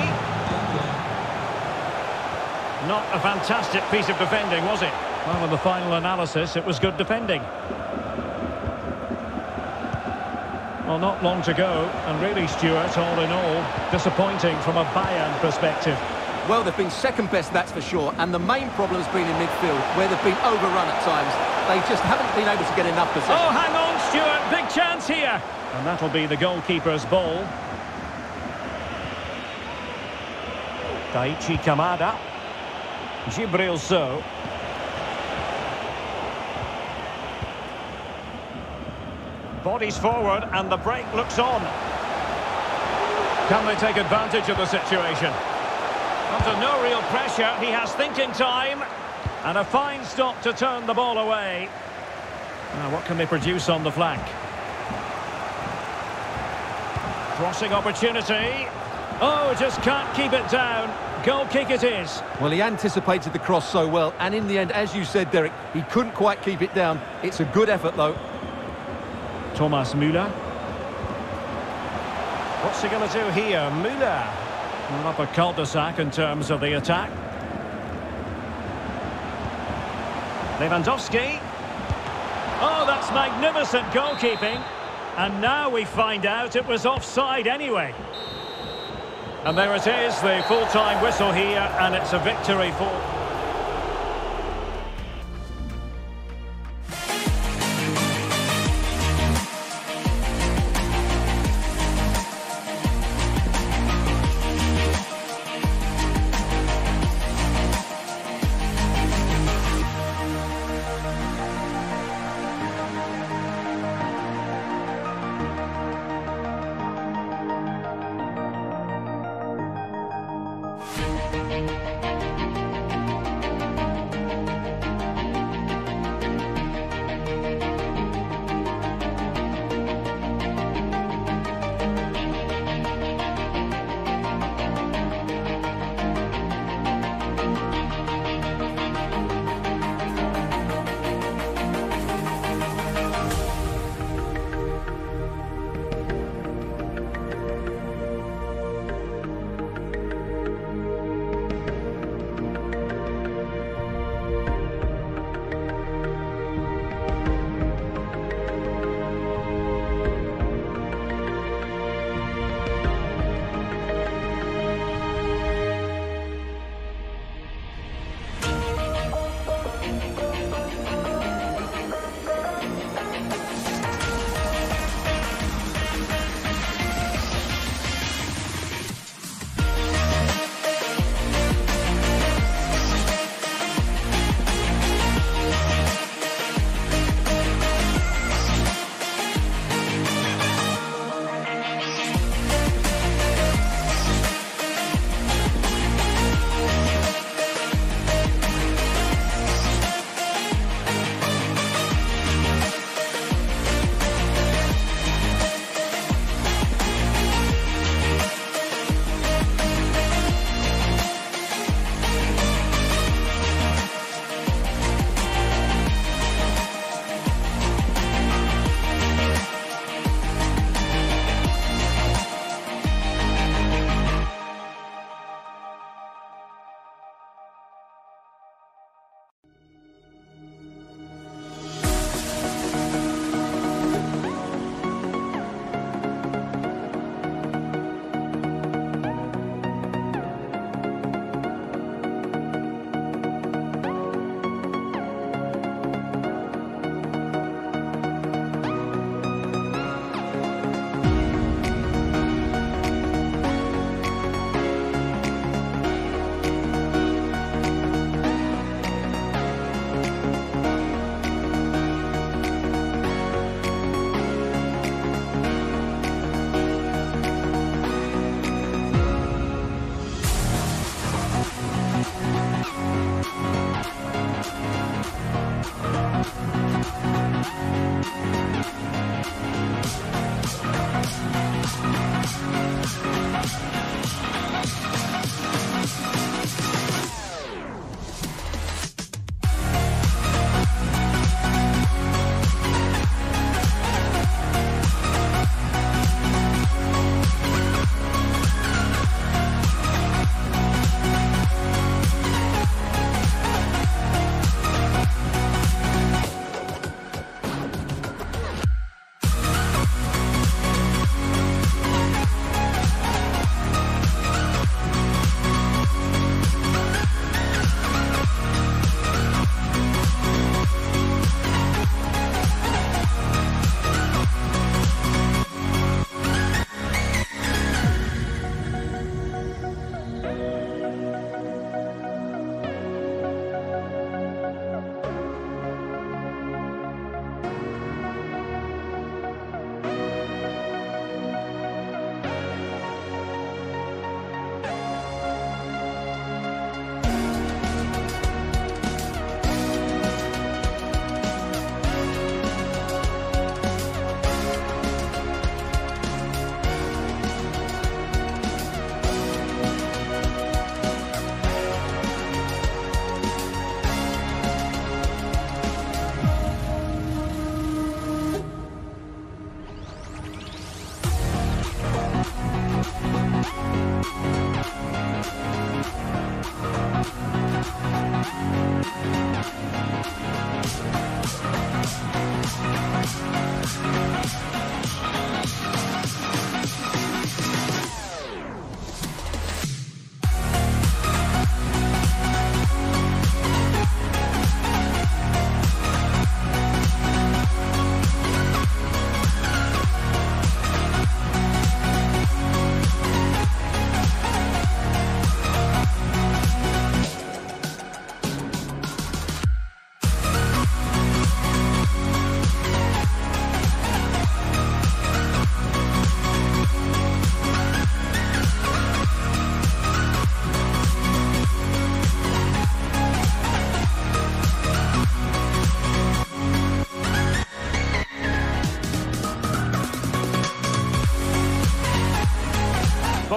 Not a fantastic piece of defending, was it? Well, in the final analysis, it was good defending. Well, not long to go, and really, Stewart, all in all, disappointing from a Bayern perspective. Well, they've been second best, that's for sure. And the main problem has been in midfield, where they've been overrun at times. They just haven't been able to get enough possession. Oh, hang on, Stewart, big chance here. And that'll be the goalkeeper's ball. Daichi Kamada. Djibril Sow. Bodies forward and the break looks on. Can they take advantage of the situation? Under no real pressure, he has thinking time. And a fine stop to turn the ball away. Now, what can they produce on the flank? Crossing opportunity. Oh, just can't keep it down. Goal kick it is. Well, he anticipated the cross so well. And in the end, as you said, Derek, he couldn't quite keep it down. It's a good effort, though. Thomas Müller. What's he going to do here? Müller. Well, up a cul-de-sac in terms of the attack. Lewandowski. Oh, that's magnificent goalkeeping. And now we find out it was offside anyway. And there it is, the full-time whistle here, and it's a victory for...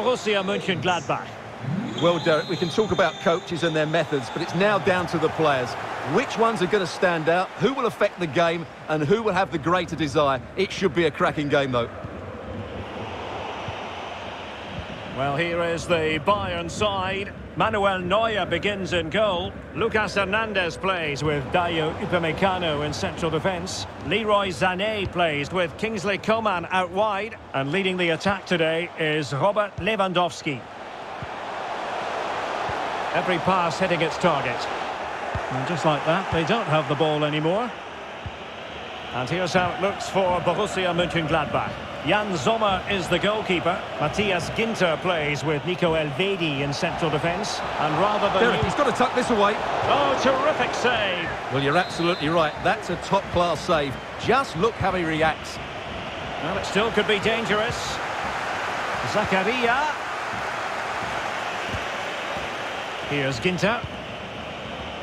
Borussia Mönchengladbach. Well, Derek, we can talk about coaches and their methods, but it's now down to the players. Which ones are going to stand out, who will affect the game, and who will have the greater desire? It should be a cracking game, though. Well, here is the Bayern side. Manuel Neuer begins in goal. Lucas Hernandez plays with Dayot Upamecano in central defence. Leroy Sané plays with Kingsley Coman out wide. And leading the attack today is Robert Lewandowski. Every pass hitting its target. And just like that, they don't have the ball anymore. And here's how it looks for Borussia Mönchengladbach. Yann Sommer is the goalkeeper. Matthias Ginter plays with Nico Elvedi in central defence. And rather than... Derek, he's got to tuck this away. Oh, terrific save. Well, you're absolutely right. That's a top-class save. Just look how he reacts. Well, it still could be dangerous. Zakaria. Here's Ginter.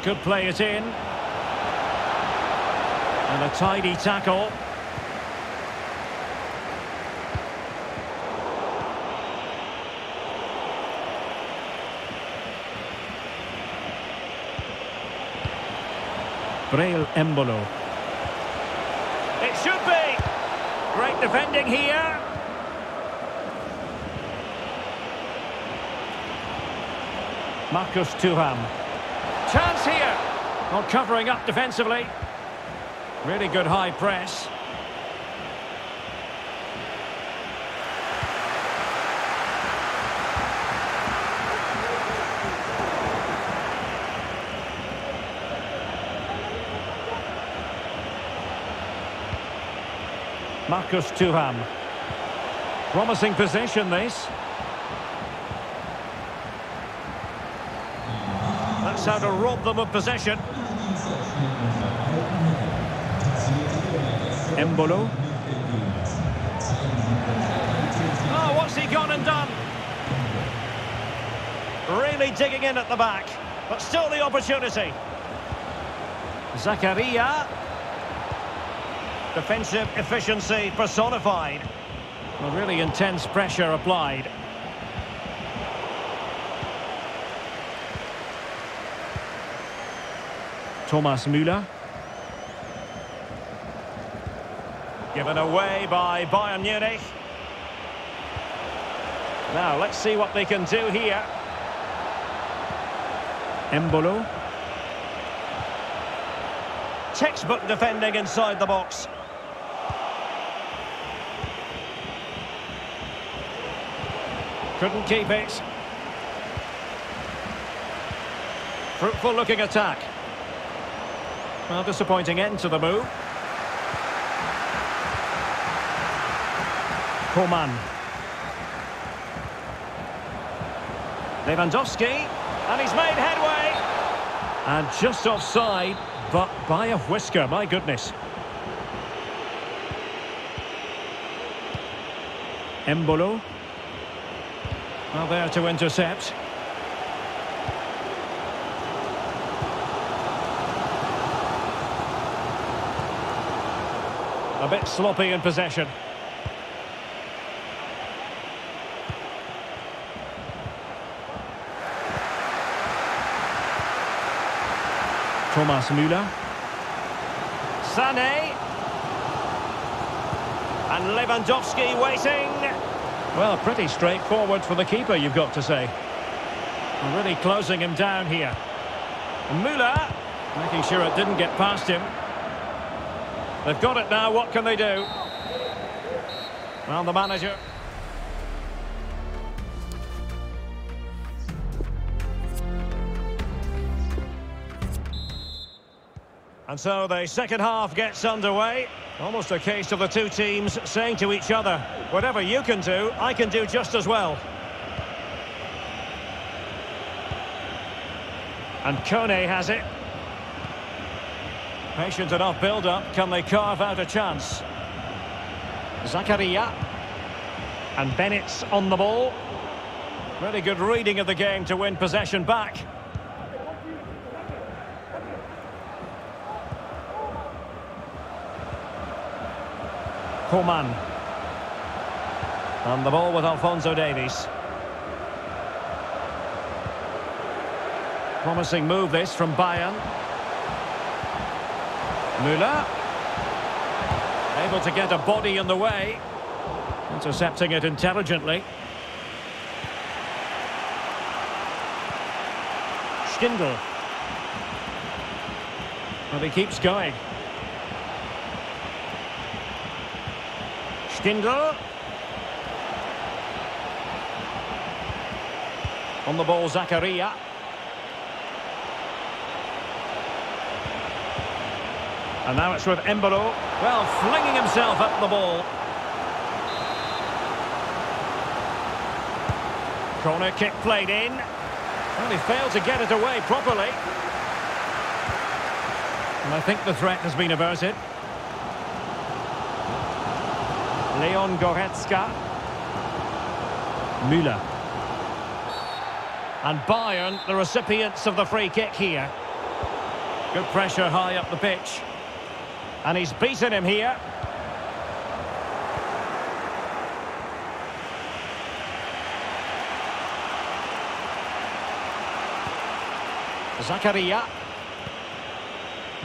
Could play it in. And a tidy tackle. Breel Embolo. It should be. Great defending here. Marcus Thuram. Chance here. Not covering up defensively. Really good high press. Marcus Thuram. Promising possession, this. That's how to rob them of possession. Embolo. Oh, ah, what's he gone and done? Really digging in at the back, but still the opportunity. Zakaria. Defensive efficiency personified. Well, really intense pressure applied. Thomas Müller. Given away by Bayern Munich. Now, let's see what they can do here. Embolo. Textbook defending inside the box. Couldn't keep it. Fruitful looking attack. Well, disappointing end to the move. Coman. Lewandowski. And he's made headway. And just offside, but by a whisker, my goodness. Embolo. Well, there to intercept. A bit sloppy in possession. Thomas Müller. Sané. And Lewandowski waiting. Well, pretty straightforward for the keeper, you've got to say. Really closing him down here. Müller, making sure it didn't get past him. They've got it now, what can they do? Well, the manager... And so the second half gets underway. Almost a case of the two teams saying to each other, whatever you can do, I can do just as well. And Kone has it. Patient enough build-up. Can they carve out a chance? Zakaria. And Bennett's on the ball. Really good reading of the game to win possession back. Coman. And the ball with Alphonso Davies. Promising move this from Bayern. Müller. Able to get a body in the way. Intercepting it intelligently. Stindl. And he keeps going. Stindl. On the ball, Zakaria. And now it's with Embolo. Well, flinging himself up the ball. Corner kick played in. Well, he failed to get it away properly. And I think the threat has been averted. Leon Goretzka. Müller. And Bayern, the recipients of the free kick here. Good pressure high up the pitch. And he's beaten him here. Zakaria.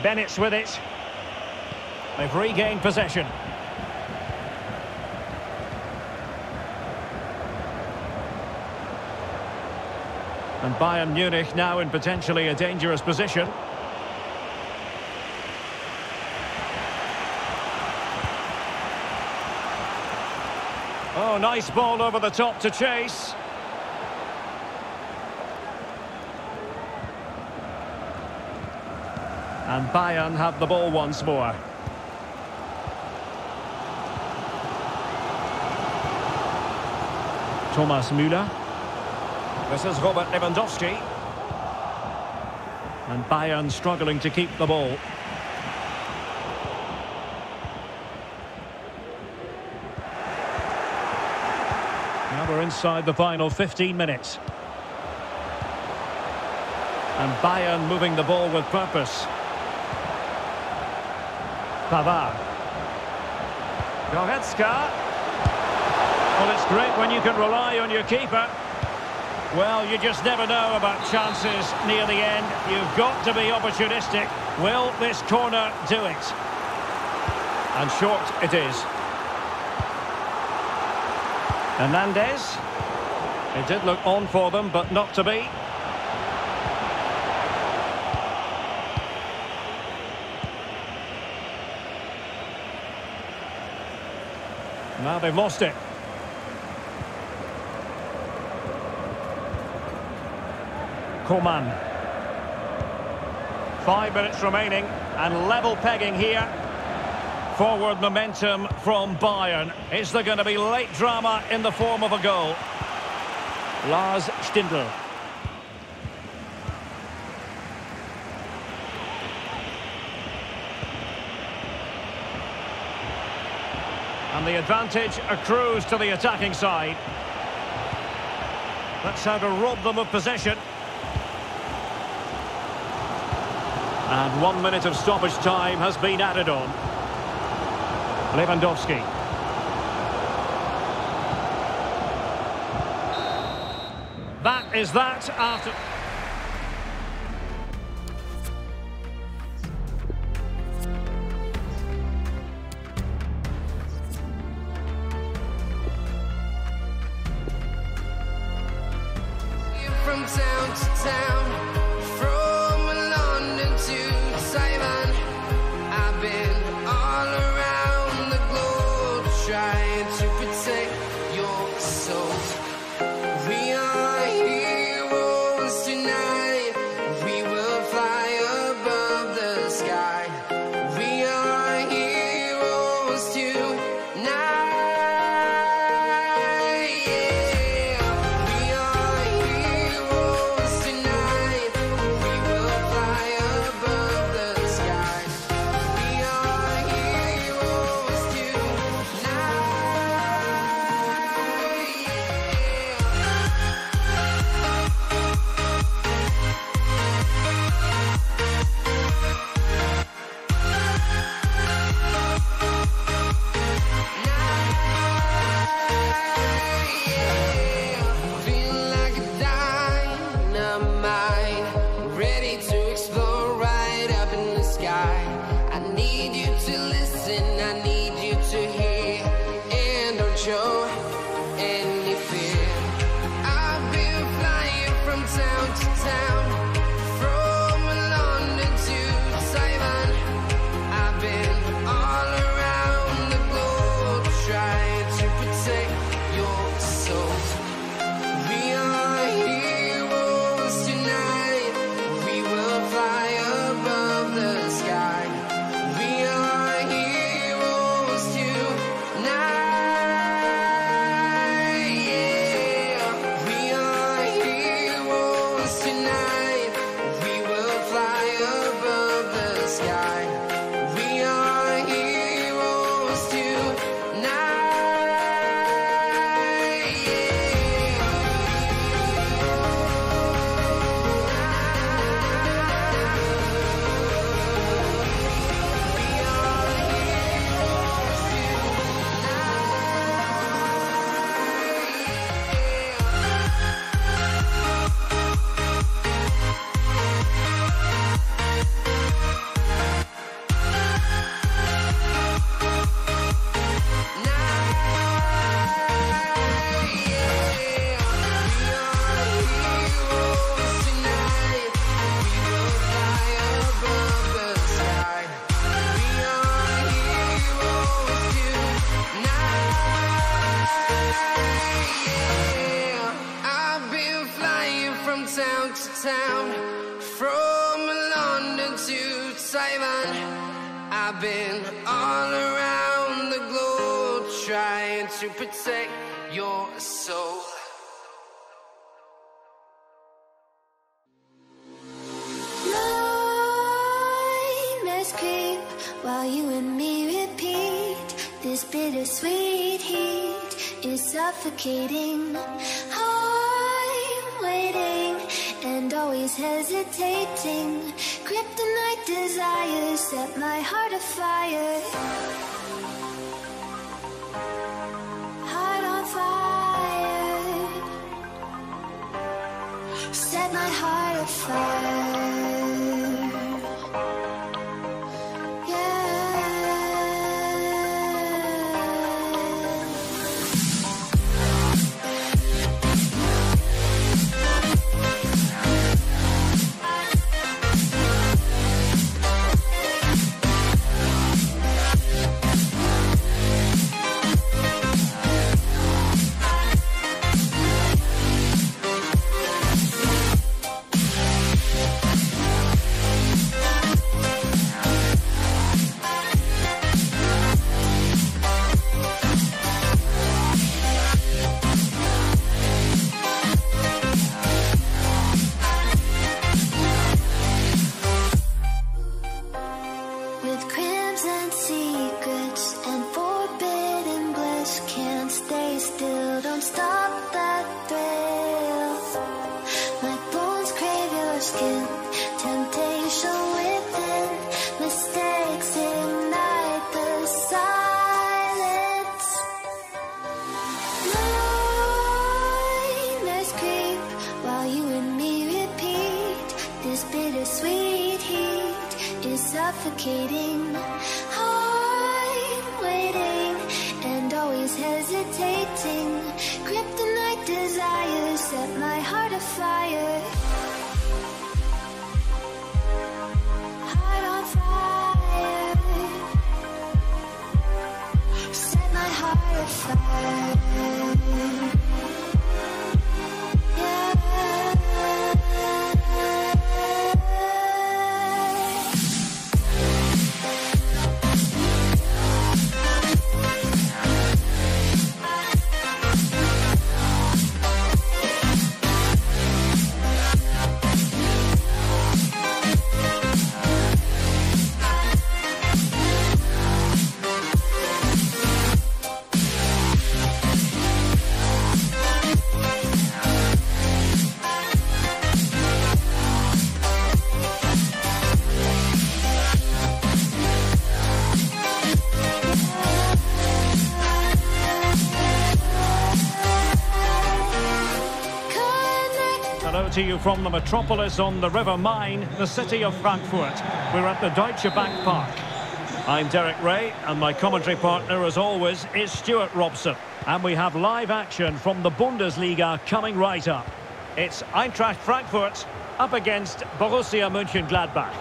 Bennett's with it. They've regained possession. And Bayern Munich now in potentially a dangerous position. Oh, nice ball over the top to chase. And Bayern have the ball once more. Thomas Müller. This is Robert Lewandowski. And Bayern struggling to keep the ball. Now we're inside the final 15 minutes. And Bayern moving the ball with purpose. Pavard. Goretzka. Well, it's great when you can rely on your keeper. Well, you just never know about chances near the end. You've got to be opportunistic. Will this corner do it? And short it is. Hernandez. It did look on for them, but not to be. Now they've lost it. Coman. Five minutes remaining and level pegging here. Forward momentum from Bayern. Is there going to be late drama in the form of a goal? Lars Stindl. And the advantage accrues to the attacking side. That's how to rob them of possession. And one minute of stoppage time has been added on. Lewandowski. That is that after... to you from the metropolis on the River Main, the city of Frankfurt. We're at the Deutsche Bank Park. I'm Derek Rae, and my commentary partner, as always, is Stewart Robson. And we have live action from the Bundesliga coming right up. It's Eintracht Frankfurt up against Borussia Mönchengladbach.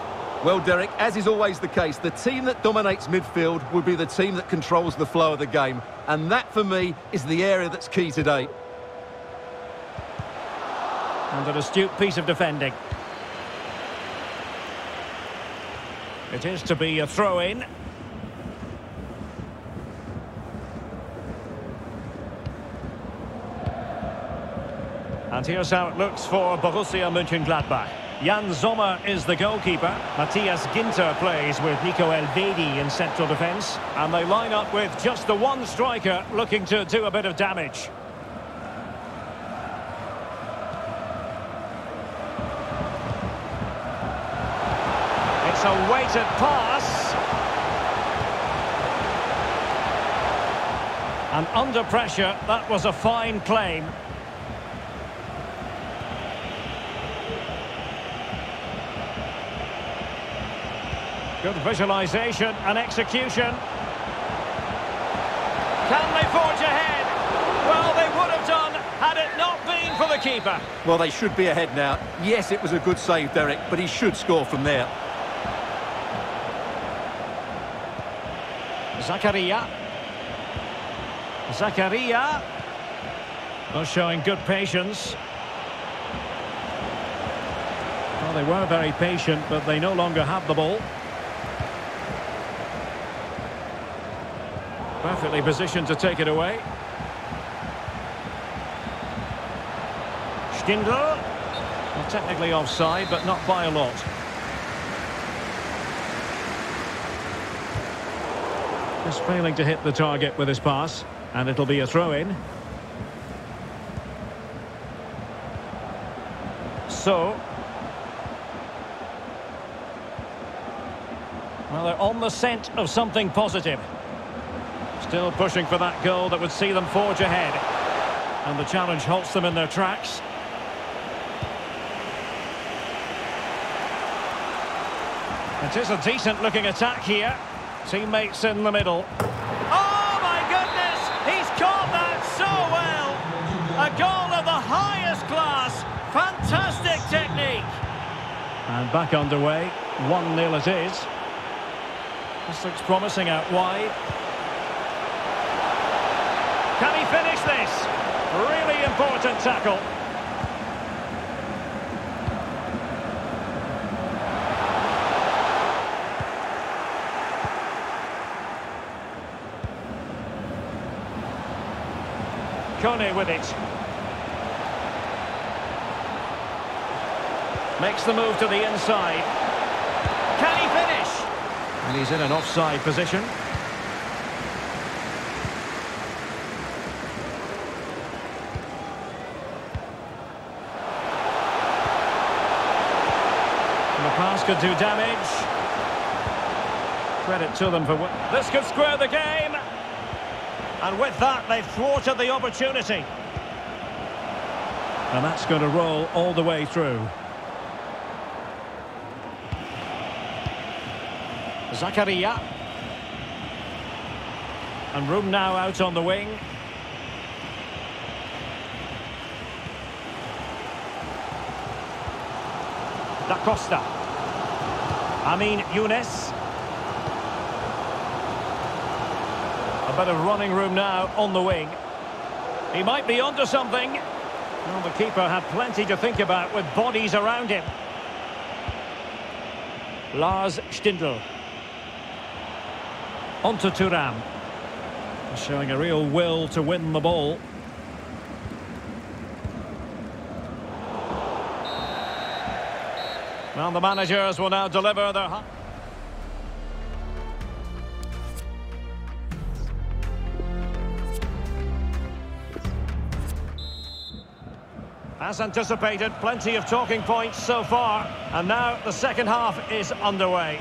Well, Derek, as is always the case, the team that dominates midfield will be the team that controls the flow of the game. And that, for me, is the area that's key today. And an astute piece of defending. It is to be a throw-in. And here's how it looks for Borussia Mönchengladbach. Yann Sommer is the goalkeeper. Matthias Ginter plays with Nico Elvedi in central defence. And they line up with just the one striker looking to do a bit of damage. It's pass. And under pressure, that was a fine claim. Good visualisation and execution. Can they forge ahead? Well, they would have done had it not been for the keeper. Well, they should be ahead now. Yes, it was a good save, Derek, but he should score from there. Zakaria. Zakaria. Well, showing good patience. Well, they were very patient, but they no longer have the ball. Perfectly positioned to take it away. Schindler. Well, technically offside, but not by a lot. Failing to hit the target with his pass. And it'll be a throw-in. So. Well, they're on the scent of something positive. Still pushing for that goal that would see them forge ahead. And the challenge halts them in their tracks. It is a decent-looking attack here. Teammates in the middle. Oh, my goodness! He's caught that so well! A goal of the highest class. Fantastic technique. And back underway. 1-0 it is. This looks promising out wide. Can he finish this? Really important tackle. Kone with it. Makes the move to the inside. Can he finish? And he's in an offside position. The pass could do damage. Credit to them for... what- This could square the game. And with that, they've thwarted the opportunity. And that's going to roll all the way through. Zakaria. And room now out on the wing. Da Costa. Amin Younes. Bit of running room now on the wing. He might be onto something. Well, the keeper had plenty to think about with bodies around him. Lars Stindl. Onto Thuram. Showing a real will to win the ball. Well, the managers will now deliver their... As anticipated, plenty of talking points so far. And now the second half is underway.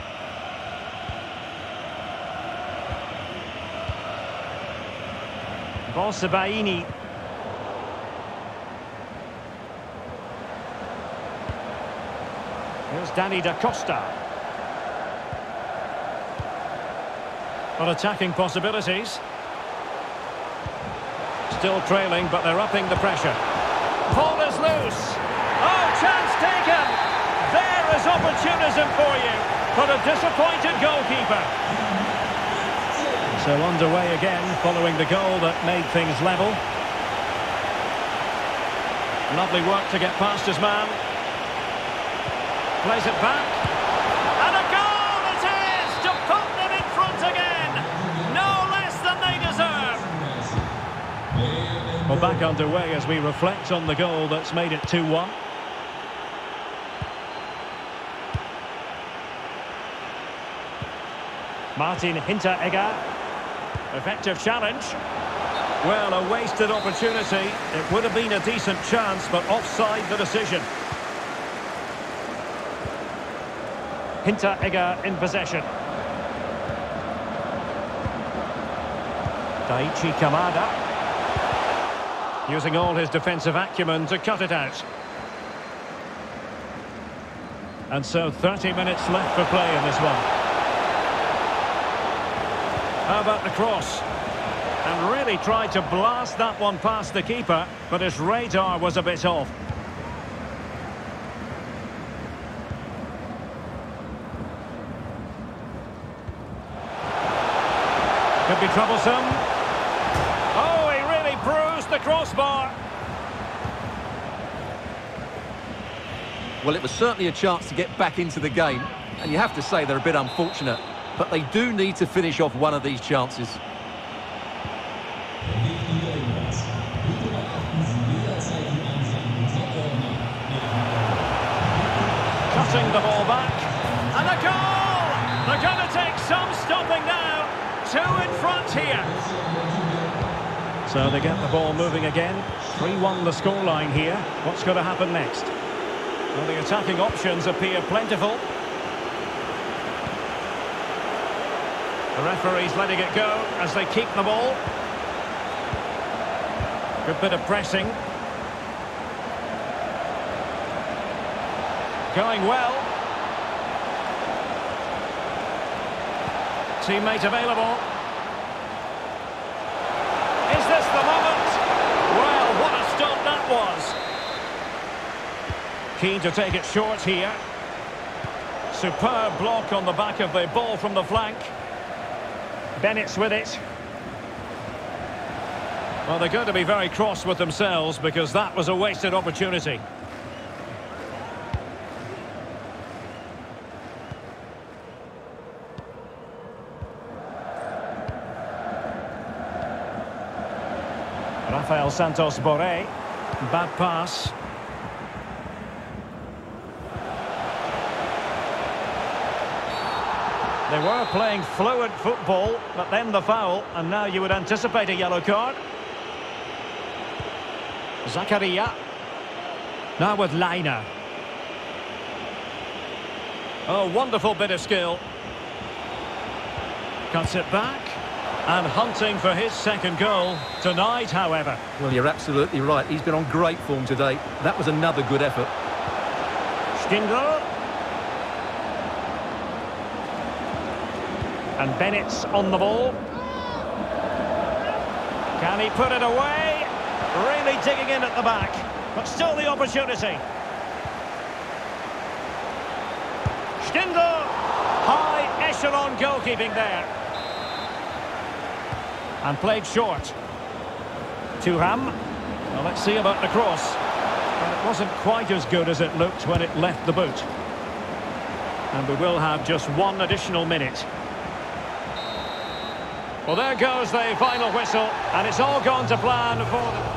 Bensebaini. Here's Danny da Costa. Got attacking possibilities. Still trailing, but they're upping the pressure. Loose. Oh, chance taken. There is opportunism for you, but a disappointed goalkeeper. So underway again, following the goal that made things level. Lovely work to get past his man. Plays it back. Well, back underway as we reflect on the goal that's made it 2-1. Martin Hinteregger. Effective challenge. Well, a wasted opportunity. It would have been a decent chance, but offside the decision. Hinteregger in possession. Daichi Kamada. Using all his defensive acumen to cut it out. And so 30 minutes left for play in this one. How about the cross? And really tried to blast that one past the keeper, but his radar was a bit off. Could be troublesome. Crossbar. Well, it was certainly a chance to get back into the game, and you have to say they're a bit unfortunate, but they do need to finish off one of these chances. Cutting the ball back. And a goal! They're going to take some stopping now. Two in front here. So they get the ball moving again. 3-1 the scoreline here. What's going to happen next? Well, the attacking options appear plentiful. The referee's letting it go as they keep the ball. Good bit of pressing. Going well. Teammate available. Is this the moment? Well, what a stop that was. Keen to take it short here. Superb block on the back of the ball from the flank. Bennett's with it. Well, they're going to be very cross with themselves because that was a wasted opportunity. Rafael Santos Borré. Bad pass. They were playing fluent football, but then the foul, and now you would anticipate a yellow card. Zakaria. Now with Lainer. Oh, wonderful bit of skill. Cuts it back. And hunting for his second goal. Tonight, however. Well, you're absolutely right. He's been on great form today. That was another good effort. Stindl. And Bennett's on the ball. Can he put it away? Really digging in at the back. But still the opportunity. Stindl. High echelon goalkeeping there. And played short. Thuram. Well, let's see about the cross. Well, it wasn't quite as good as it looked when it left the boot. And we will have just one additional minute. Well, there goes the final whistle, and it's all gone to plan for them.